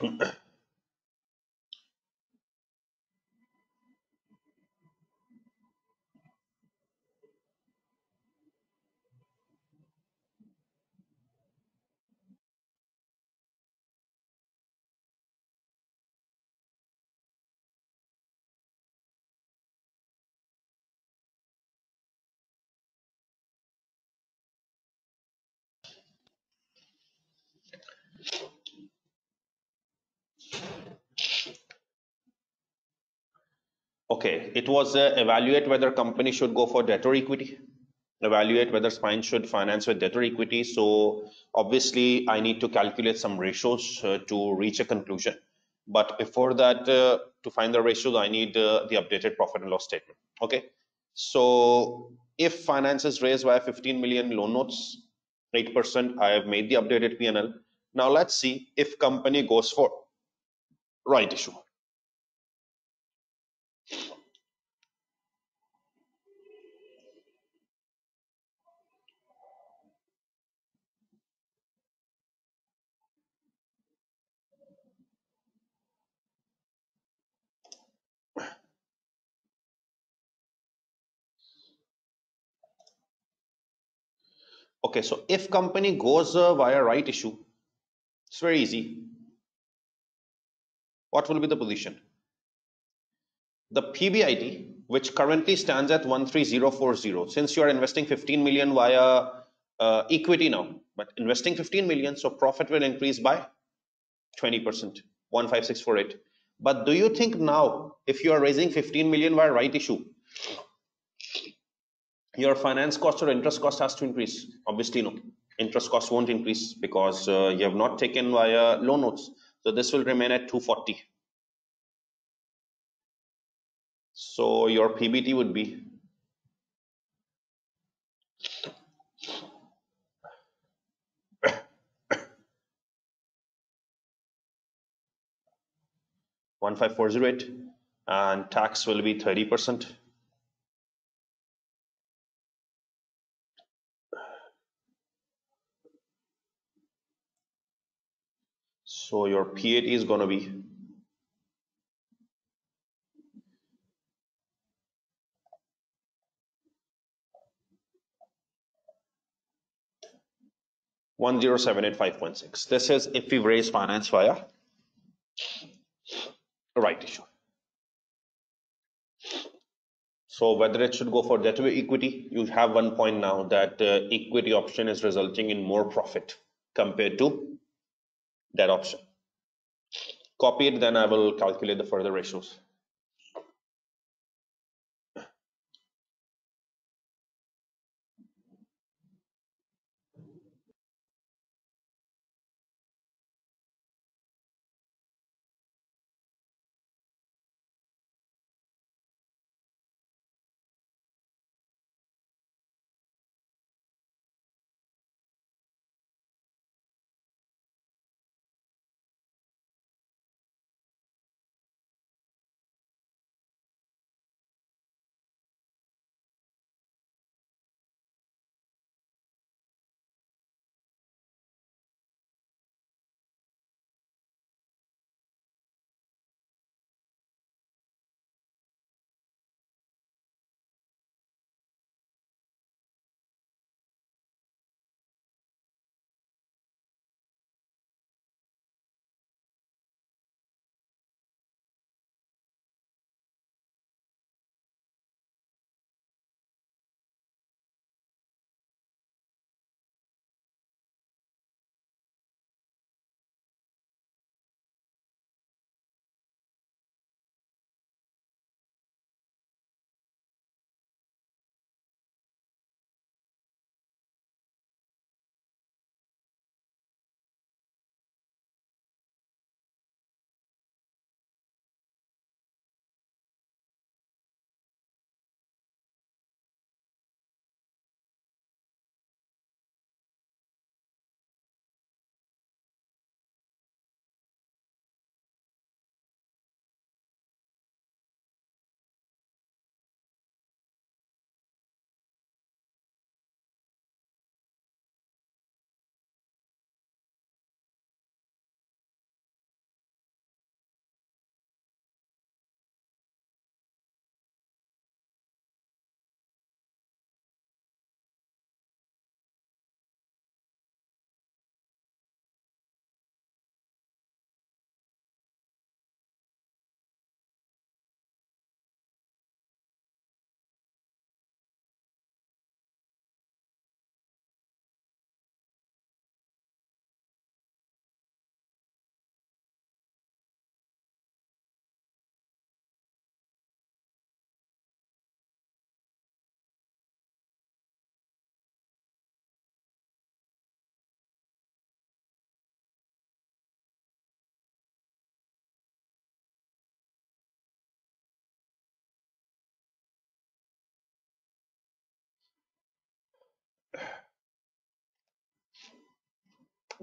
Mm-hmm. Okay, it was uh, evaluate whether company should go for debt or equity. Evaluate whether spine should finance with debt or equity. So obviously I need to calculate some ratios uh, to reach a conclusion. But before that, uh, to find the ratios, I need uh, the updated profit and loss statement. Okay. So if finance is raised by 15 million loan notes, 8%, I have made the updated PNL. Now let's see if company goes for right issue. Okay, so if company goes uh, via right issue, it's very easy. What will be the position? The PBIT, which currently stands at 13040, since you are investing 15 million via uh, equity now, but investing 15 million, so profit will increase by 20%, 15648. But do you think now, if you are raising 15 million via right issue, your finance cost or interest cost has to increase. Obviously, no. Interest cost won't increase because uh, you have not taken via loan notes. So this will remain at 240. So your PBT would be [COUGHS] one five four zero eight, and tax will be thirty percent. So your PAT is going to be one zero seven eight five point six. This is if we raise finance via right issue. So whether it should go for debt or equity, you have one point now that uh, equity option is resulting in more profit compared to that option. Copy it, then I will calculate the further ratios.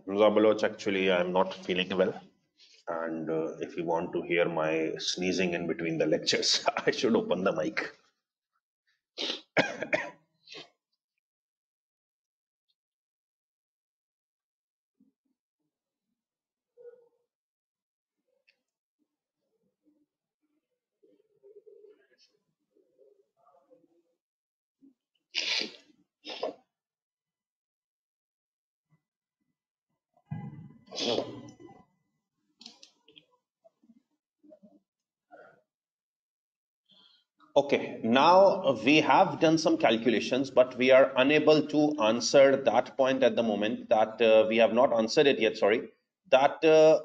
Zabaloch, actually, I'm not feeling well. And uh, if you want to hear my sneezing in between the lectures, [LAUGHS] I should open the mic. Okay, now we have done some calculations, but we are unable to answer that point at the moment that uh, we have not answered it yet, sorry, that uh,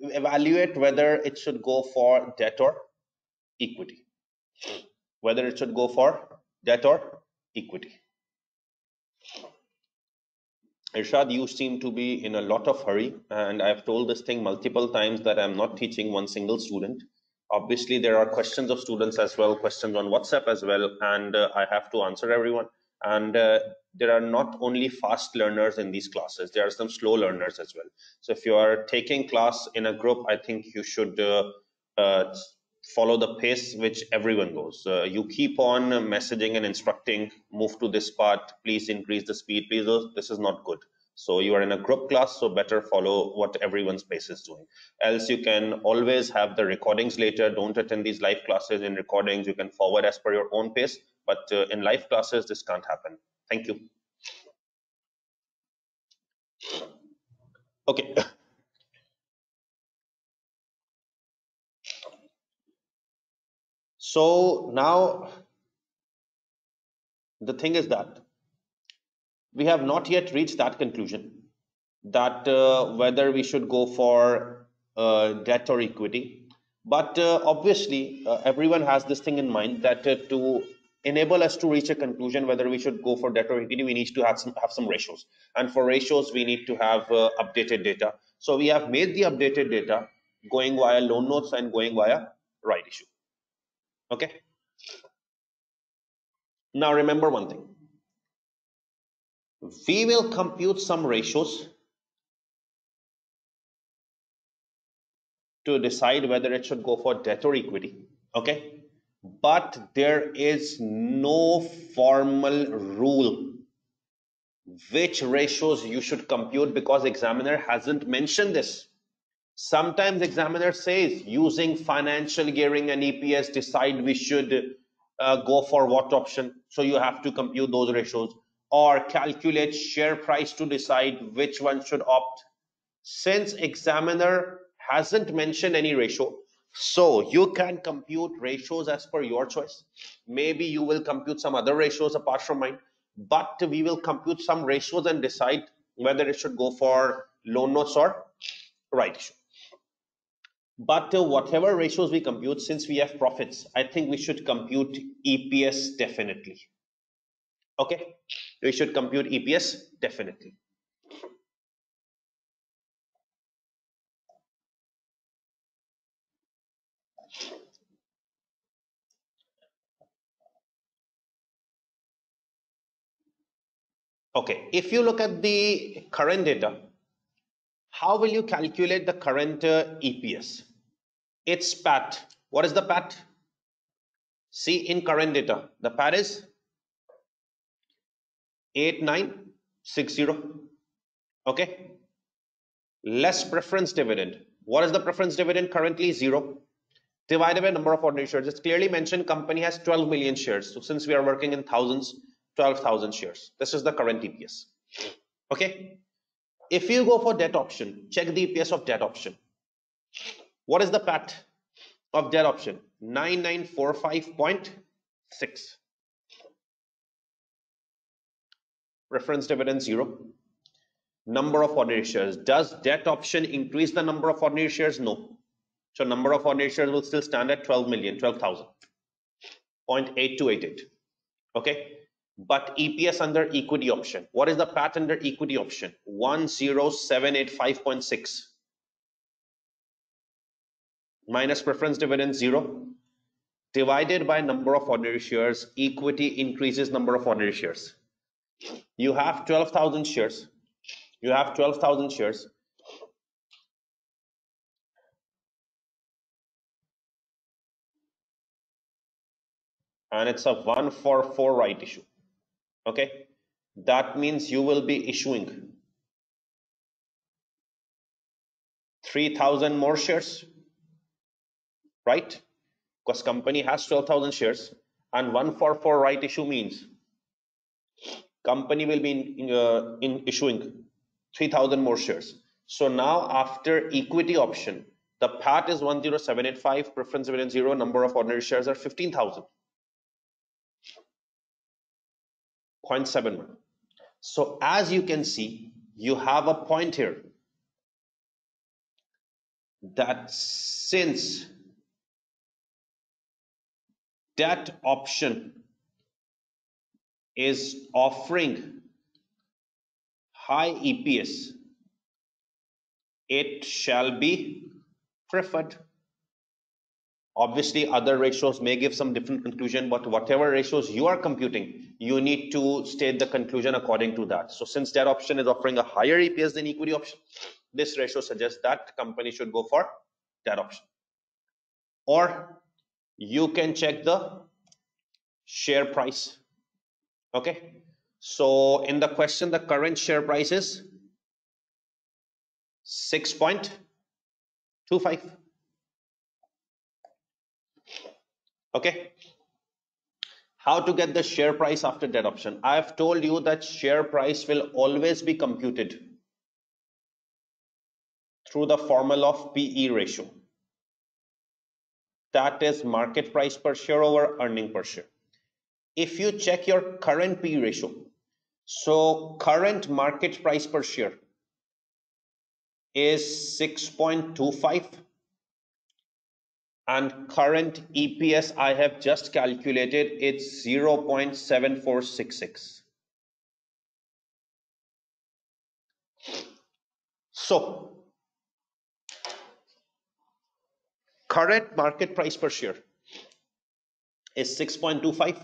evaluate whether it should go for debt or equity, whether it should go for debt or equity. Irshad, you seem to be in a lot of hurry, and I've told this thing multiple times that I'm not teaching one single student. Obviously, there are questions of students as well, questions on WhatsApp as well, and uh, I have to answer everyone. And uh, there are not only fast learners in these classes, there are some slow learners as well. So if you are taking class in a group, I think you should uh, uh follow the pace which everyone goes. Uh, you keep on messaging and instructing, move to this part, please increase the speed, please, this is not good. So you are in a group class, so better follow what everyone's pace is doing. Else you can always have the recordings later. Don't attend these live classes in recordings. You can forward as per your own pace, but uh, in live classes, this can't happen. Thank you. Okay. So now the thing is that we have not yet reached that conclusion that uh, whether we should go for uh, debt or equity. But uh, obviously, uh, everyone has this thing in mind that uh, to enable us to reach a conclusion whether we should go for debt or equity, we need to have some have some ratios. And for ratios, we need to have uh, updated data. So we have made the updated data going via loan notes and going via right issue. Okay. Now remember one thing. We will compute some ratios to decide whether it should go for debt or equity. Okay. But there is no formal rule which ratios you should compute because examiner hasn't mentioned this. Sometimes examiner says using financial gearing and EPS decide we should uh, go for what option. So you have to compute those ratios or calculate share price to decide which one should opt. Since examiner hasn't mentioned any ratio, so you can compute ratios as per your choice. Maybe you will compute some other ratios apart from mine, but we will compute some ratios and decide whether it should go for loan notes or right issue. But uh, whatever ratios we compute, since we have profits, I think we should compute EPS definitely. Okay, we should compute EPS definitely. Okay, if you look at the current data, how will you calculate the current uh, EPS? It's PAT. What is the PAT? See in current data, the PAT is 8960. Okay. Less preference dividend. What is the preference dividend currently? Zero. Divided by number of ordinary shares. It's clearly mentioned company has 12 million shares. So since we are working in thousands, 12,000 shares. This is the current EPS. Okay. If you go for debt option, check the EPS of debt option. What is the PAT of debt option? 9945.6. Preference dividend zero. Number of ordinary shares. Does debt option increase the number of ordinary shares? No. So number of ordinary shares will still stand at 12 million, 12,000. 0.8288. Okay but EPS under equity option. What is the PAT under equity option? 10785.6 minus preference dividend 0 divided by number of ordinary shares. Equity increases number of ordinary shares. You have 12,000 shares. You have 12,000 shares. And it's a 1 for 4 right issue okay? That means you will be issuing 3000 more shares right? Because company has 12000 shares and 1 for 4 right issue means company will be in, in, uh, in issuing 3000 more shares. So now after equity option the pat is 10785 preference dividend 0 number of ordinary shares are 15000 0.71. So as you can see, you have a point here that since that option is offering high EPS, it shall be preferred. Obviously, other ratios may give some different conclusion, but whatever ratios you are computing, you need to state the conclusion according to that. So since that option is offering a higher EPS than equity option, this ratio suggests that company should go for that option. Or you can check the share price. Okay. So in the question, the current share price is 6.25 okay how to get the share price after debt option. I have told you that share price will always be computed through the formula of pe ratio. That is market price per share over earning per share. If you check your current pe ratio so current market price per share is 6.25 and current EPS I have just calculated it's 0.7466 so current market price per share is 6.25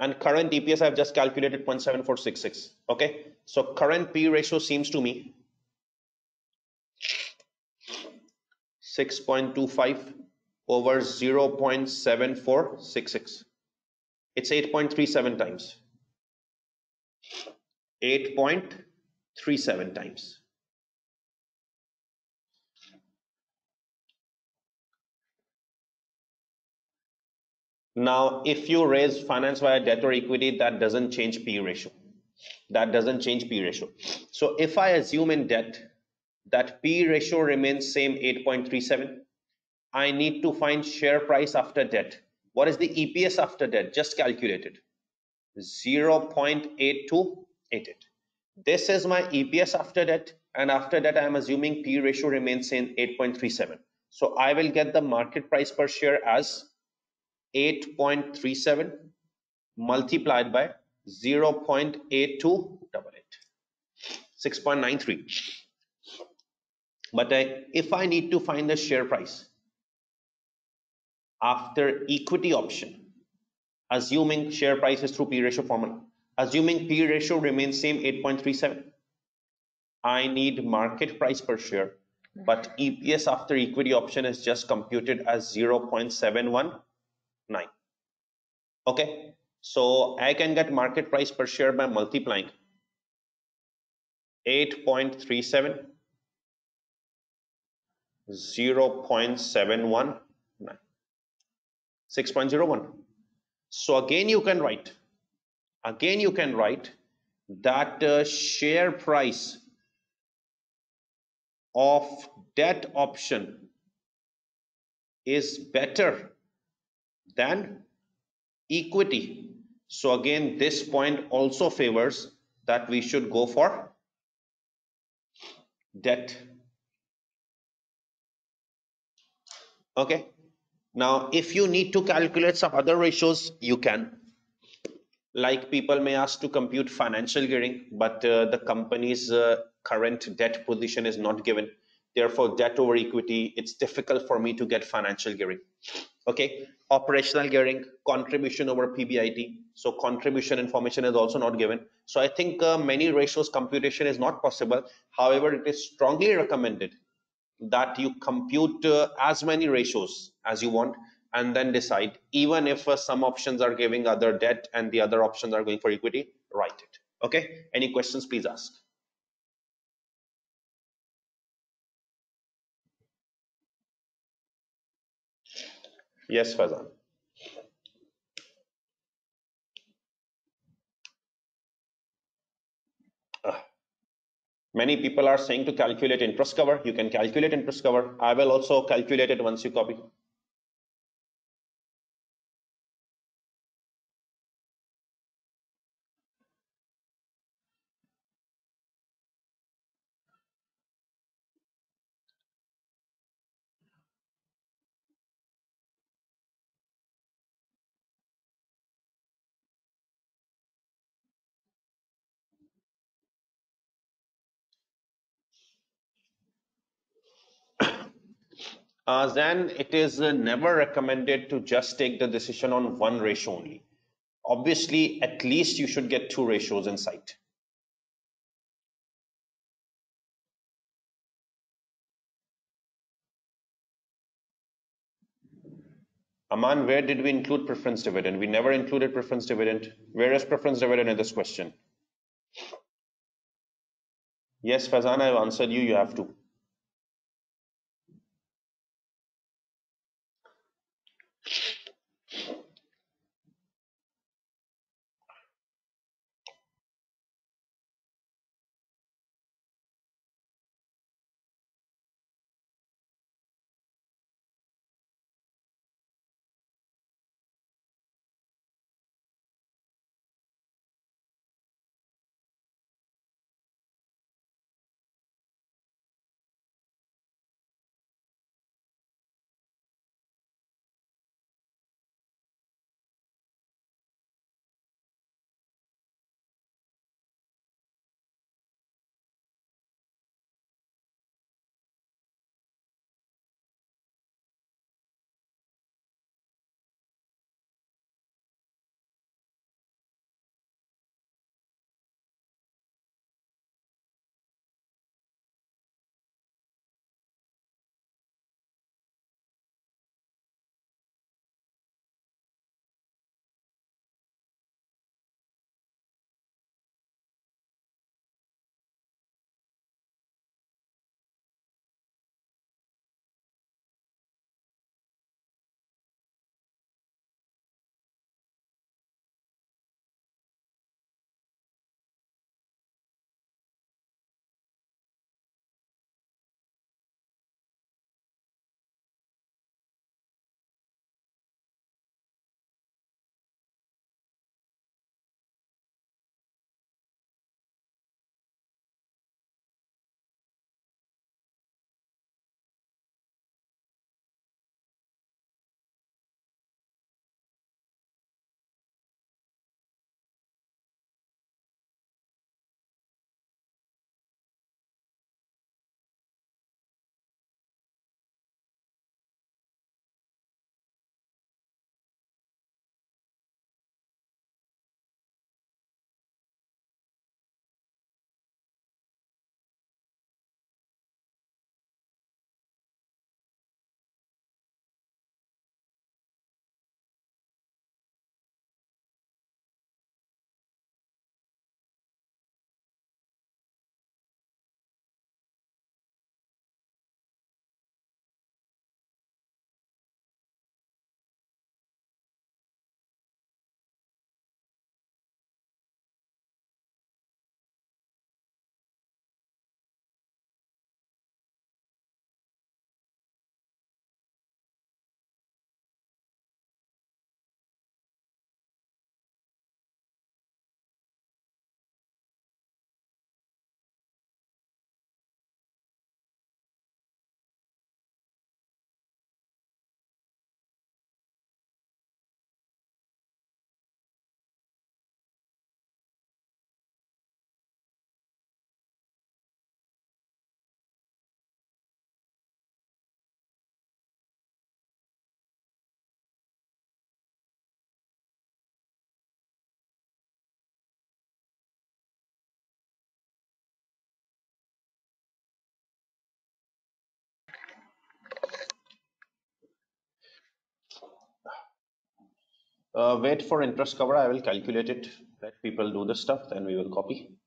and current EPS I've just calculated 0.7466 okay? So current P ratio seems to me 6.25 over 0.7466. It's 8.37 times. 8.37 times. Now, if you raise finance via debt or equity, that doesn't change P ratio. That doesn't change P ratio. So if I assume in debt that P ratio remains same 8.37. I need to find share price after debt. What is the EPS after debt? Just calculated. 0.8288. This is my EPS after debt and after that I am assuming P ratio remains in 8.37. So I will get the market price per share as 8.37 multiplied by 0.8288. 6.93 but I, if I need to find the share price after equity option, assuming share price is through P ratio formula, assuming P ratio remains same 8.37, I need market price per share, but EPS after equity option is just computed as 0.719. Okay, so I can get market price per share by multiplying 8.37 0.719 6.01 so again you can write again you can write that uh, share price of debt option is better than equity. So again this point also favors that we should go for debt okay? Now if you need to calculate some other ratios you can. Like people may ask to compute financial gearing but uh, the company's uh, current debt position is not given. Therefore debt over equity it's difficult for me to get financial gearing. Okay? Operational gearing contribution over pbit so contribution information is also not given. So i think uh, many ratios computation is not possible. However it is strongly recommended that you compute uh, as many ratios as you want and then decide even if uh, some options are giving other debt and the other options are going for equity write it. Okay? Any questions please ask. Yes Fazan Many people are saying to calculate interest cover. You can calculate interest cover. I will also calculate it once you copy. Uh, then it is uh, never recommended to just take the decision on one ratio only. Obviously, at least you should get two ratios in sight. Aman, where did we include preference dividend? We never included preference dividend. Where is preference dividend in this question? Yes, Fazan, I've answered you. You have to. Uh, wait for interest cover. I will calculate it. Let people do the stuff, then we will copy.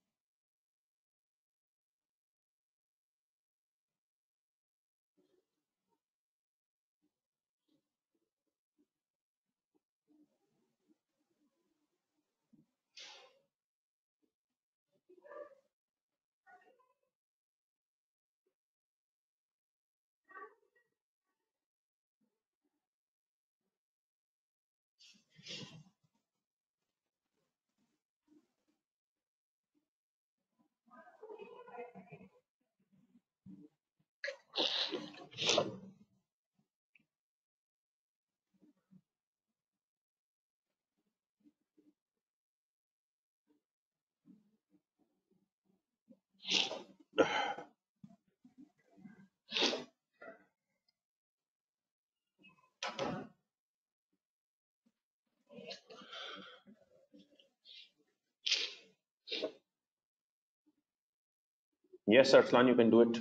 Yes, Arslan, you can do it.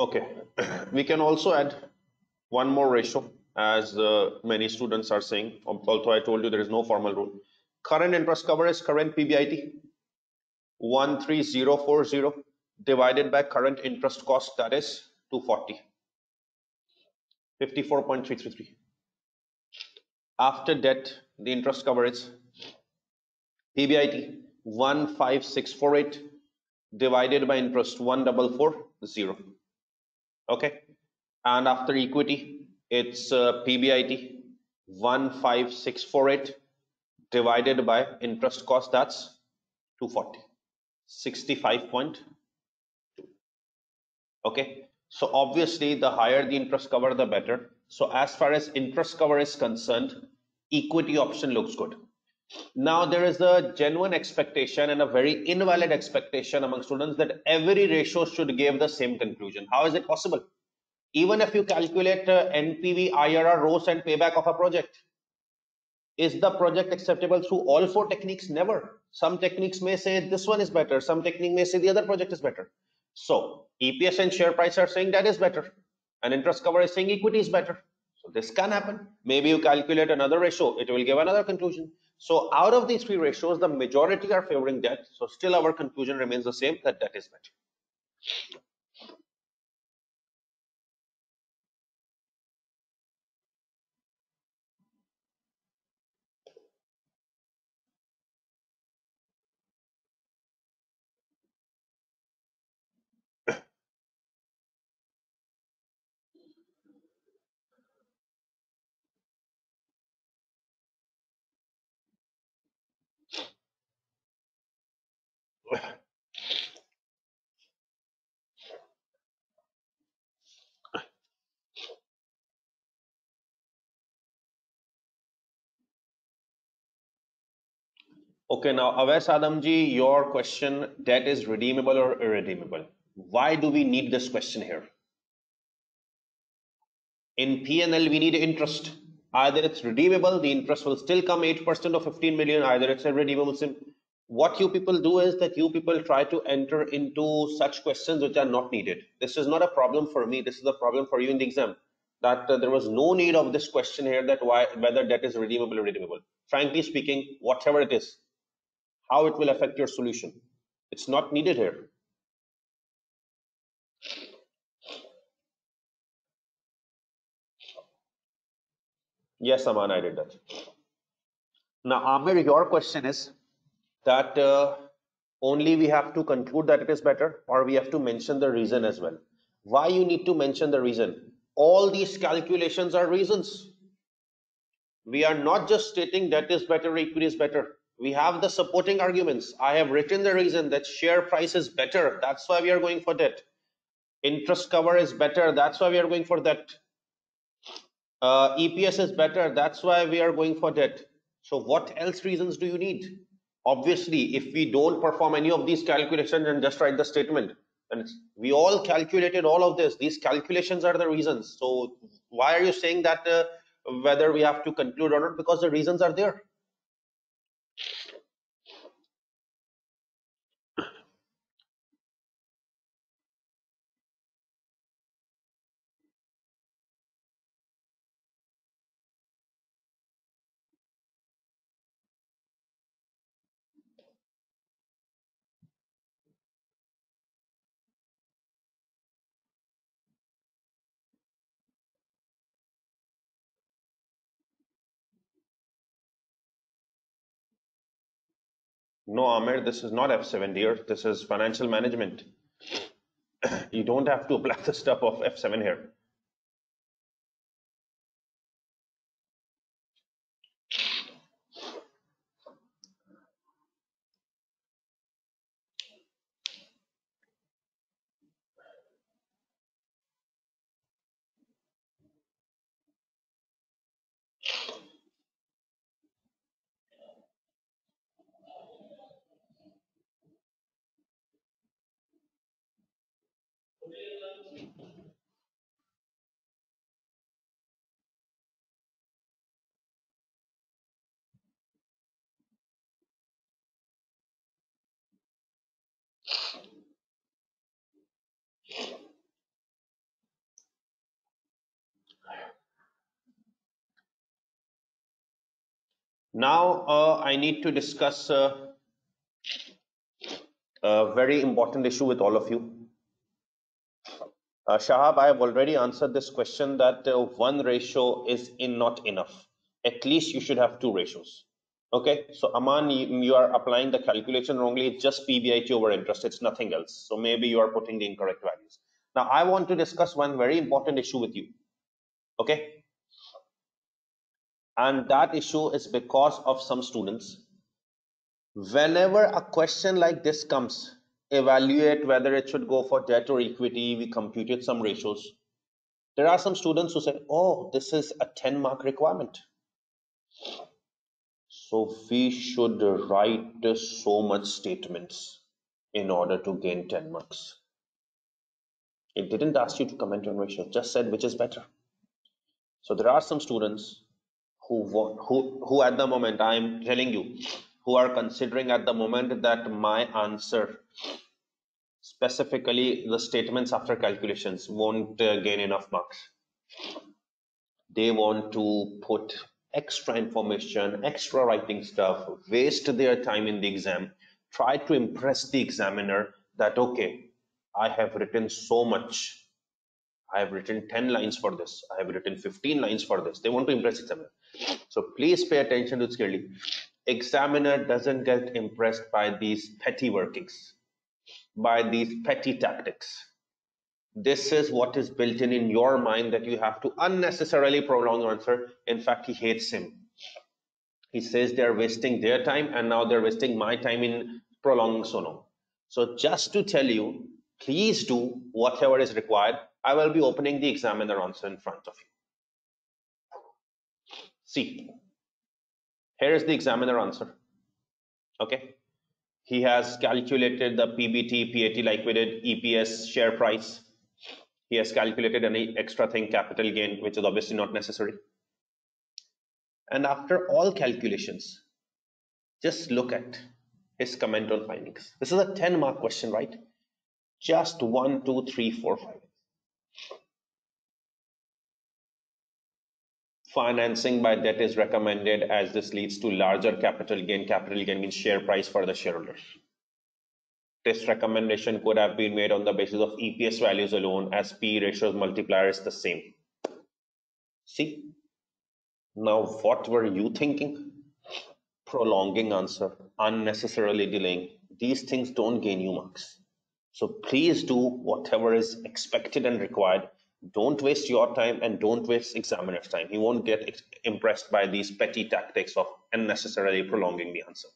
Okay, we can also add one more ratio as uh, many students are saying, although I told you there is no formal rule. Current interest cover is current PBIT 13040 divided by current interest cost that is 240 54.333 after debt the interest coverage PBIT 15648 divided by interest 1440 okay? And after equity it's uh, PBIT 15648 divided by interest cost that's 240 65.2 okay? So obviously the higher the interest cover the better so as far as interest cover is concerned equity option looks good. Now there is a genuine expectation and a very invalid expectation among students that every ratio should give the same conclusion. How is it possible? Even if you calculate uh, npv irr ROCE and payback of a project is the project acceptable through all four techniques? Never. Some techniques may say this one is better. Some technique may say the other project is better. So eps and share price are saying that is better and interest cover is saying equity is better. So this can happen. Maybe you calculate another ratio it will give another conclusion. So out of these three ratios the majority are favoring debt. So still our conclusion remains the same that debt is better Okay, now Avais Adamji, your question, debt is redeemable or irredeemable. Why do we need this question here? In PNL, we need interest. Either it's redeemable, the interest will still come 8% of 15 million, either it's irredeemable. What you people do is that you people try to enter into such questions which are not needed. This is not a problem for me, this is a problem for you in the exam. That uh, there was no need of this question here that why whether debt is redeemable or redeemable. Frankly speaking, whatever it is, how it will affect your solution. It's not needed here. Yes, Aman, I did that. Now, Amir, your question is that uh, only we have to conclude that it is better or we have to mention the reason as well. Why you need to mention the reason? All these calculations are reasons. We are not just stating that is better, equity is better we have the supporting arguments. I have written the reason that share price is better. That's why we are going for that. Interest cover is better. That's why we are going for that. Uh, EPS is better. That's why we are going for that. So what else reasons do you need? Obviously, if we don't perform any of these calculations and just write the statement, and we all calculated all of this, these calculations are the reasons. So why are you saying that uh, whether we have to conclude or not? Because the reasons are there. No, Amir, this is not F7, dear. This is financial management. [CLEARS THROAT] you don't have to apply the stuff of F7 here. Now uh, I need to discuss uh, a very important issue with all of you. Uh, Shahab, I have already answered this question that uh, one ratio is in not enough. At least you should have two ratios. Okay, so Aman, you, you are applying the calculation wrongly. It's just PBIT over interest. It's nothing else. So maybe you are putting the incorrect values. Now I want to discuss one very important issue with you. Okay, and that issue is because of some students. Whenever a question like this comes evaluate whether it should go for debt or equity. We computed some ratios. There are some students who say oh this is a 10 mark requirement. So we should write so much statements in order to gain 10 marks. It didn't ask you to comment on ratio just said which is better. So there are some students who want, who who at the moment i am telling you who are considering at the moment that my answer specifically the statements after calculations won't uh, gain enough marks they want to put extra information extra writing stuff waste their time in the exam try to impress the examiner that okay i have written so much I have written 10 lines for this. I have written 15 lines for this. They want to impress examiner. So please pay attention to clearly. Examiner doesn't get impressed by these petty workings, by these petty tactics. This is what is built in in your mind that you have to unnecessarily prolong your answer. In fact, he hates him. He says they're wasting their time and now they're wasting my time in prolonging so long. So just to tell you, please do whatever is required I will be opening the examiner answer in front of you. See, here is the examiner answer. Okay. He has calculated the PBT, PAT did, EPS, share price. He has calculated any extra thing, capital gain, which is obviously not necessary. And after all calculations, just look at his comment on findings. This is a 10 mark question, right? Just one, two, three, four, five. Financing by debt is recommended as this leads to larger capital gain. Capital gain means share price for the shareholders. This recommendation could have been made on the basis of EPS values alone as P ratios multiplier is the same. See, now what were you thinking? Prolonging answer, unnecessarily delaying. These things don't gain you marks. So please do whatever is expected and required. Don't waste your time and don't waste examiner's time. He won't get impressed by these petty tactics of unnecessarily prolonging the answer.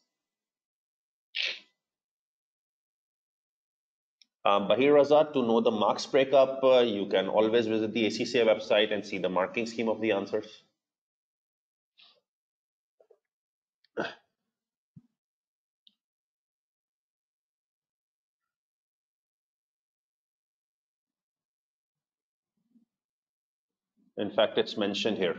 Uh, Bahir Razat, to know the marks breakup, uh, you can always visit the ACCA website and see the marking scheme of the answers. In fact, it's mentioned here.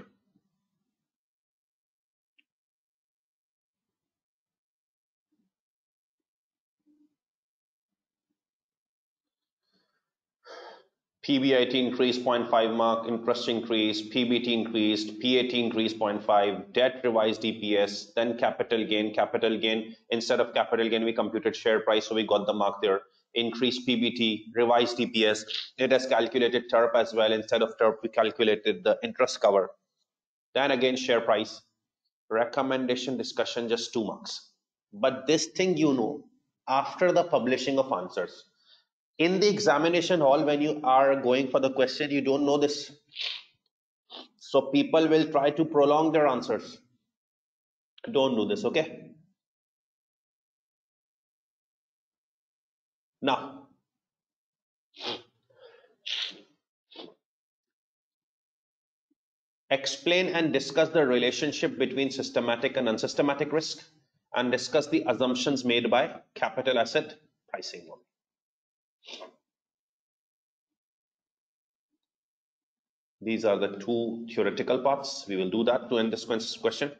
PBIT increased 0.5 mark, interest increased, PBT increased, PAT increased 0.5, debt revised EPS, then capital gain, capital gain. Instead of capital gain, we computed share price, so we got the mark there increased PBT, revised EPS. It has calculated TERP as well. Instead of TERP, we calculated the interest cover. Then again, share price, recommendation discussion, just two marks. But this thing you know after the publishing of answers. In the examination hall, when you are going for the question, you don't know this. So people will try to prolong their answers. Don't do this, okay? Now, explain and discuss the relationship between systematic and unsystematic risk and discuss the assumptions made by capital asset pricing model. These are the two theoretical parts. We will do that to end this question.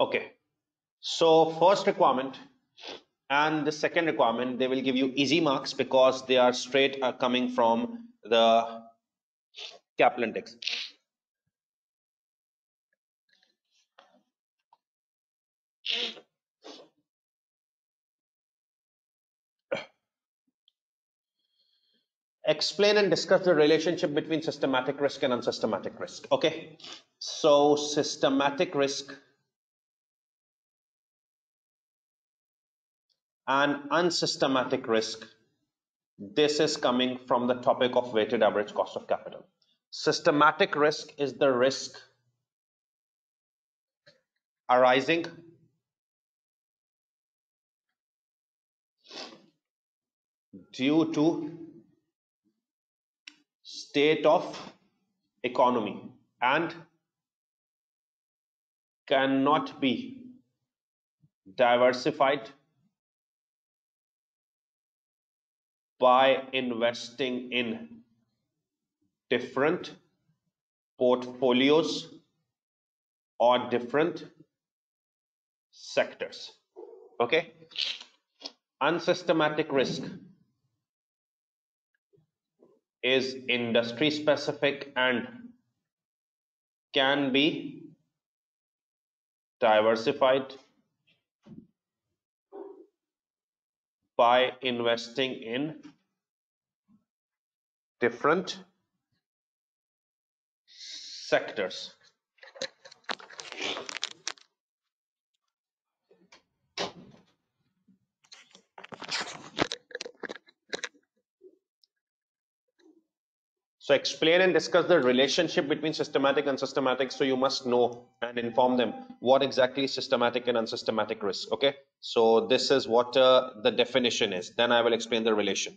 Okay. So first requirement and the second requirement, they will give you easy marks because they are straight uh, coming from the Kaplan text. explain and discuss the relationship between systematic risk and unsystematic risk okay so systematic risk and unsystematic risk. This is coming from the topic of weighted average cost of capital. Systematic risk is the risk arising due to state of economy and cannot be diversified by investing in different portfolios or different sectors. Okay? Unsystematic risk is industry specific and can be diversified by investing in different sectors So explain and discuss the relationship between systematic and systematic. So you must know and inform them what exactly systematic and unsystematic risk. Okay. So this is what uh, the definition is. Then I will explain the relation.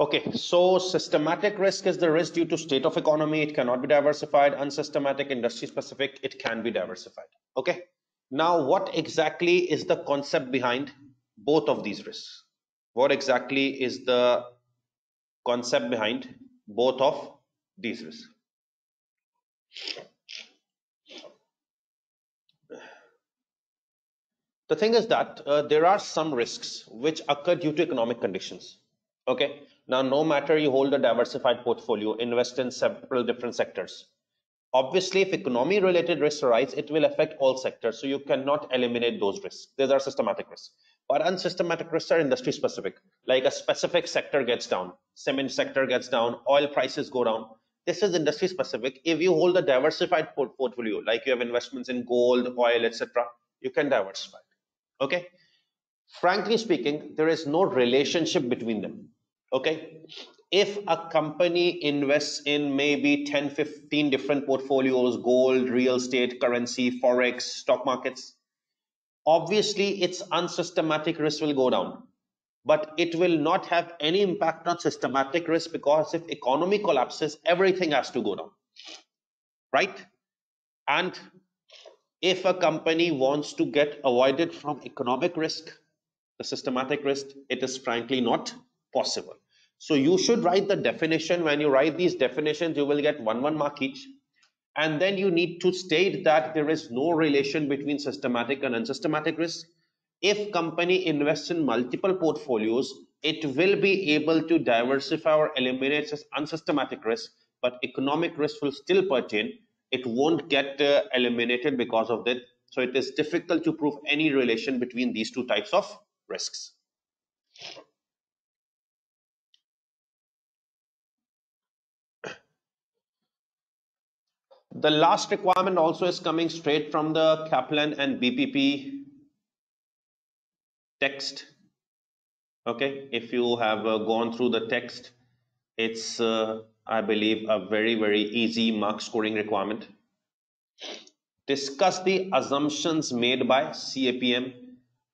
Okay, so systematic risk is the risk due to state of economy. It cannot be diversified. Unsystematic, industry specific, it can be diversified. Okay, now what exactly is the concept behind both of these risks? What exactly is the concept behind both of these risks? The thing is that uh, there are some risks which occur due to economic conditions. Okay, now, no matter you hold a diversified portfolio, invest in several different sectors. Obviously, if economy related risks arise, it will affect all sectors. So you cannot eliminate those risks. These are systematic risks. But unsystematic risks are industry specific. Like a specific sector gets down, cement sector gets down, oil prices go down. This is industry specific. If you hold a diversified portfolio, like you have investments in gold, oil, etc., you can diversify. Okay. Frankly speaking, there is no relationship between them okay if a company invests in maybe 10 15 different portfolios gold real estate currency forex stock markets obviously its unsystematic risk will go down but it will not have any impact on systematic risk because if economy collapses everything has to go down right? And if a company wants to get avoided from economic risk, the systematic risk, it is frankly not possible. So you should write the definition. When you write these definitions, you will get one one mark each. And then you need to state that there is no relation between systematic and unsystematic risk. If company invests in multiple portfolios, it will be able to diversify or eliminate this unsystematic risk, but economic risk will still pertain. It won't get uh, eliminated because of that. So it is difficult to prove any relation between these two types of risks. The last requirement also is coming straight from the Kaplan and BPP text. Okay if you have uh, gone through the text it's uh, i believe a very very easy mark scoring requirement. Discuss the assumptions made by capm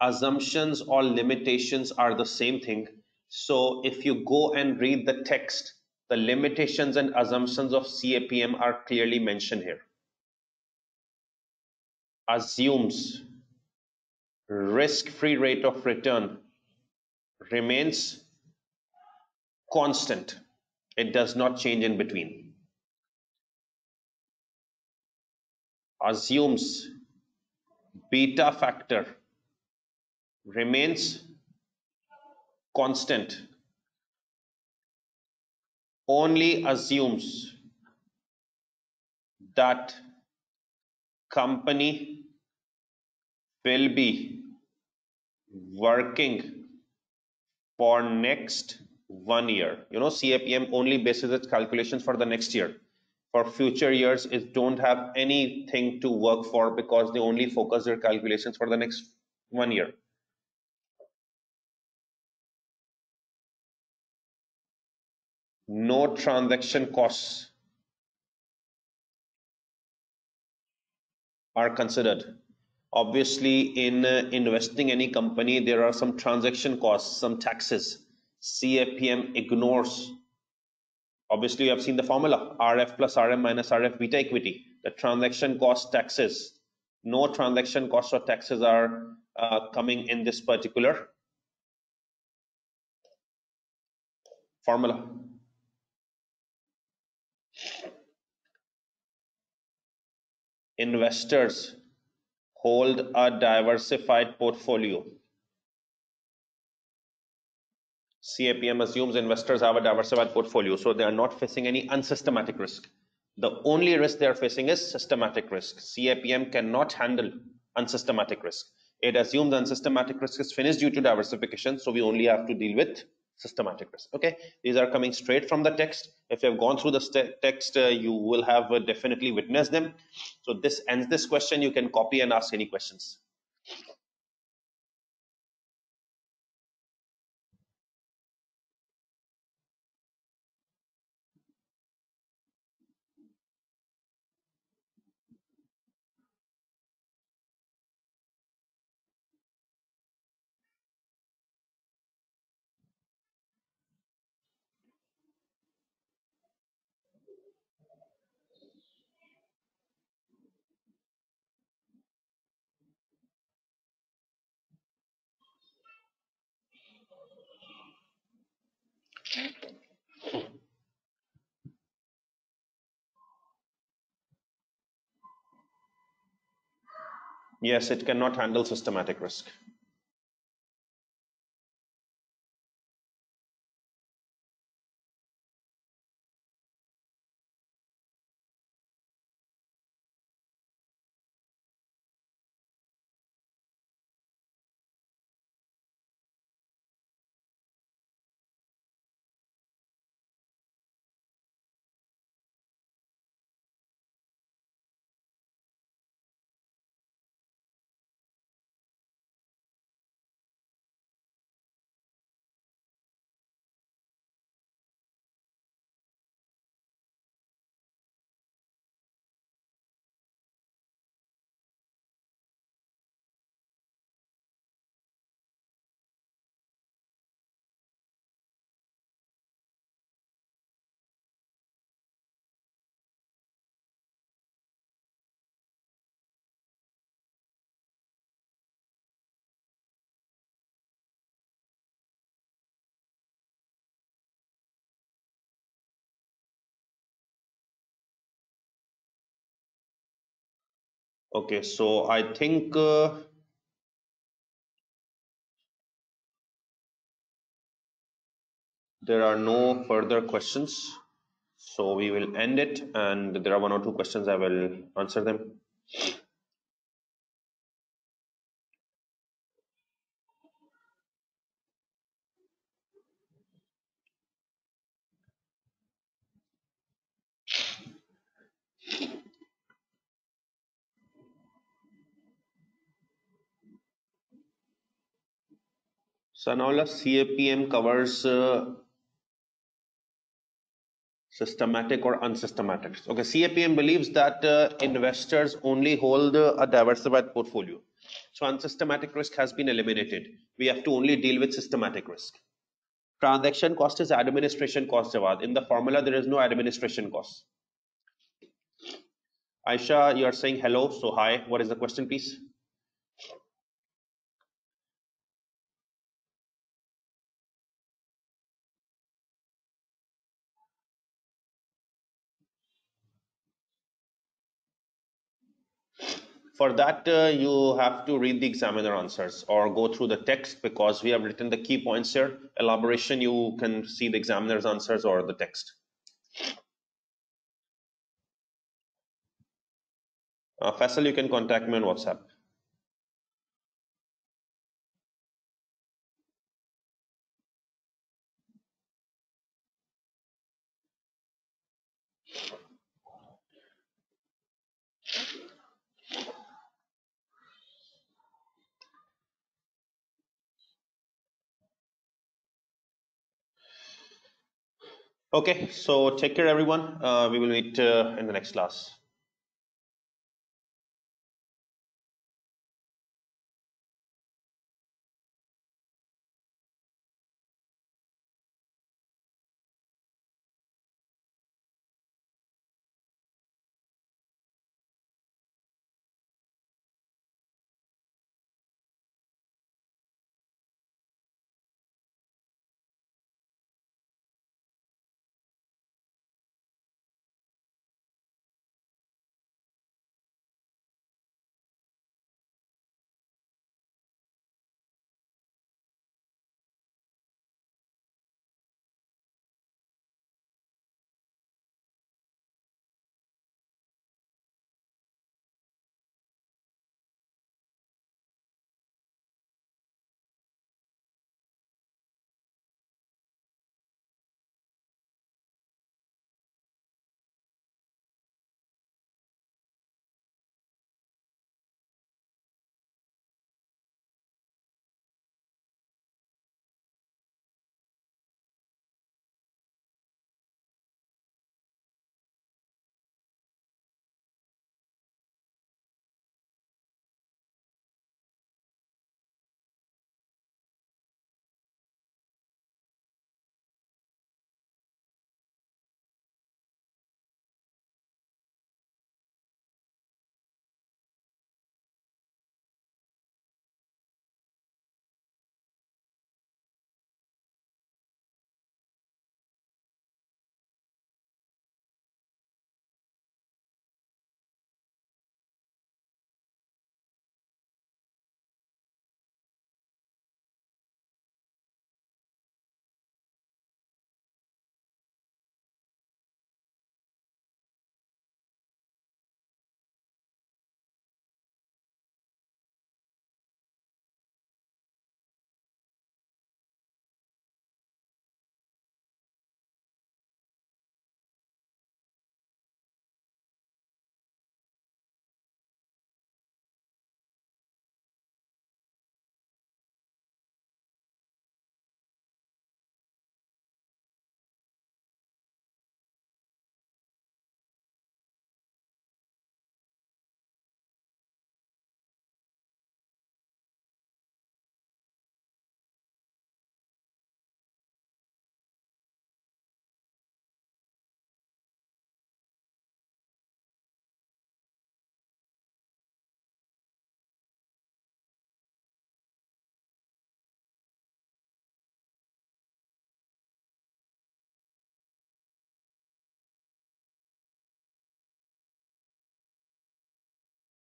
assumptions or limitations are the same thing. So if you go and read the text the limitations and assumptions of capm are clearly mentioned here assumes risk-free rate of return remains constant. It does not change in between. Assumes beta factor remains constant. Only assumes that company will be working for next one year. You know, CAPM only bases its calculations for the next year. For future years, it don't have anything to work for because they only focus their calculations for the next one year. No transaction costs are considered. Obviously in uh, investing any company there are some transaction costs some taxes. Capm ignores. Obviously you have seen the formula rf plus rm minus rf beta equity. The transaction cost taxes. No transaction costs or taxes are uh, coming in this particular formula investors hold a diversified portfolio. CAPM assumes investors have a diversified portfolio, so they are not facing any unsystematic risk. The only risk they are facing is systematic risk. CAPM cannot handle unsystematic risk. It assumes unsystematic risk is finished due to diversification, so we only have to deal with systematic risk. Okay? These are coming straight from the text. If you have gone through the text uh, you will have uh, definitely witnessed them. So this ends this question. You can copy and ask any questions Yes, it cannot handle systematic risk. Okay, so I think uh, there are no further questions. So we will end it and there are one or two questions. I will answer them. So now the CAPM covers uh, systematic or unsystematic. Okay, CAPM believes that uh, investors only hold uh, a diversified portfolio. So unsystematic risk has been eliminated. We have to only deal with systematic risk. Transaction cost is administration cost, Jawad. In the formula, there is no administration cost. Aisha, you are saying hello. So hi, what is the question, please? For that, uh, you have to read the examiner answers or go through the text because we have written the key points here. Elaboration, you can see the examiner's answers or the text. Uh, Faisal, you can contact me on WhatsApp. Okay, so take care, everyone. Uh, we will meet uh, in the next class.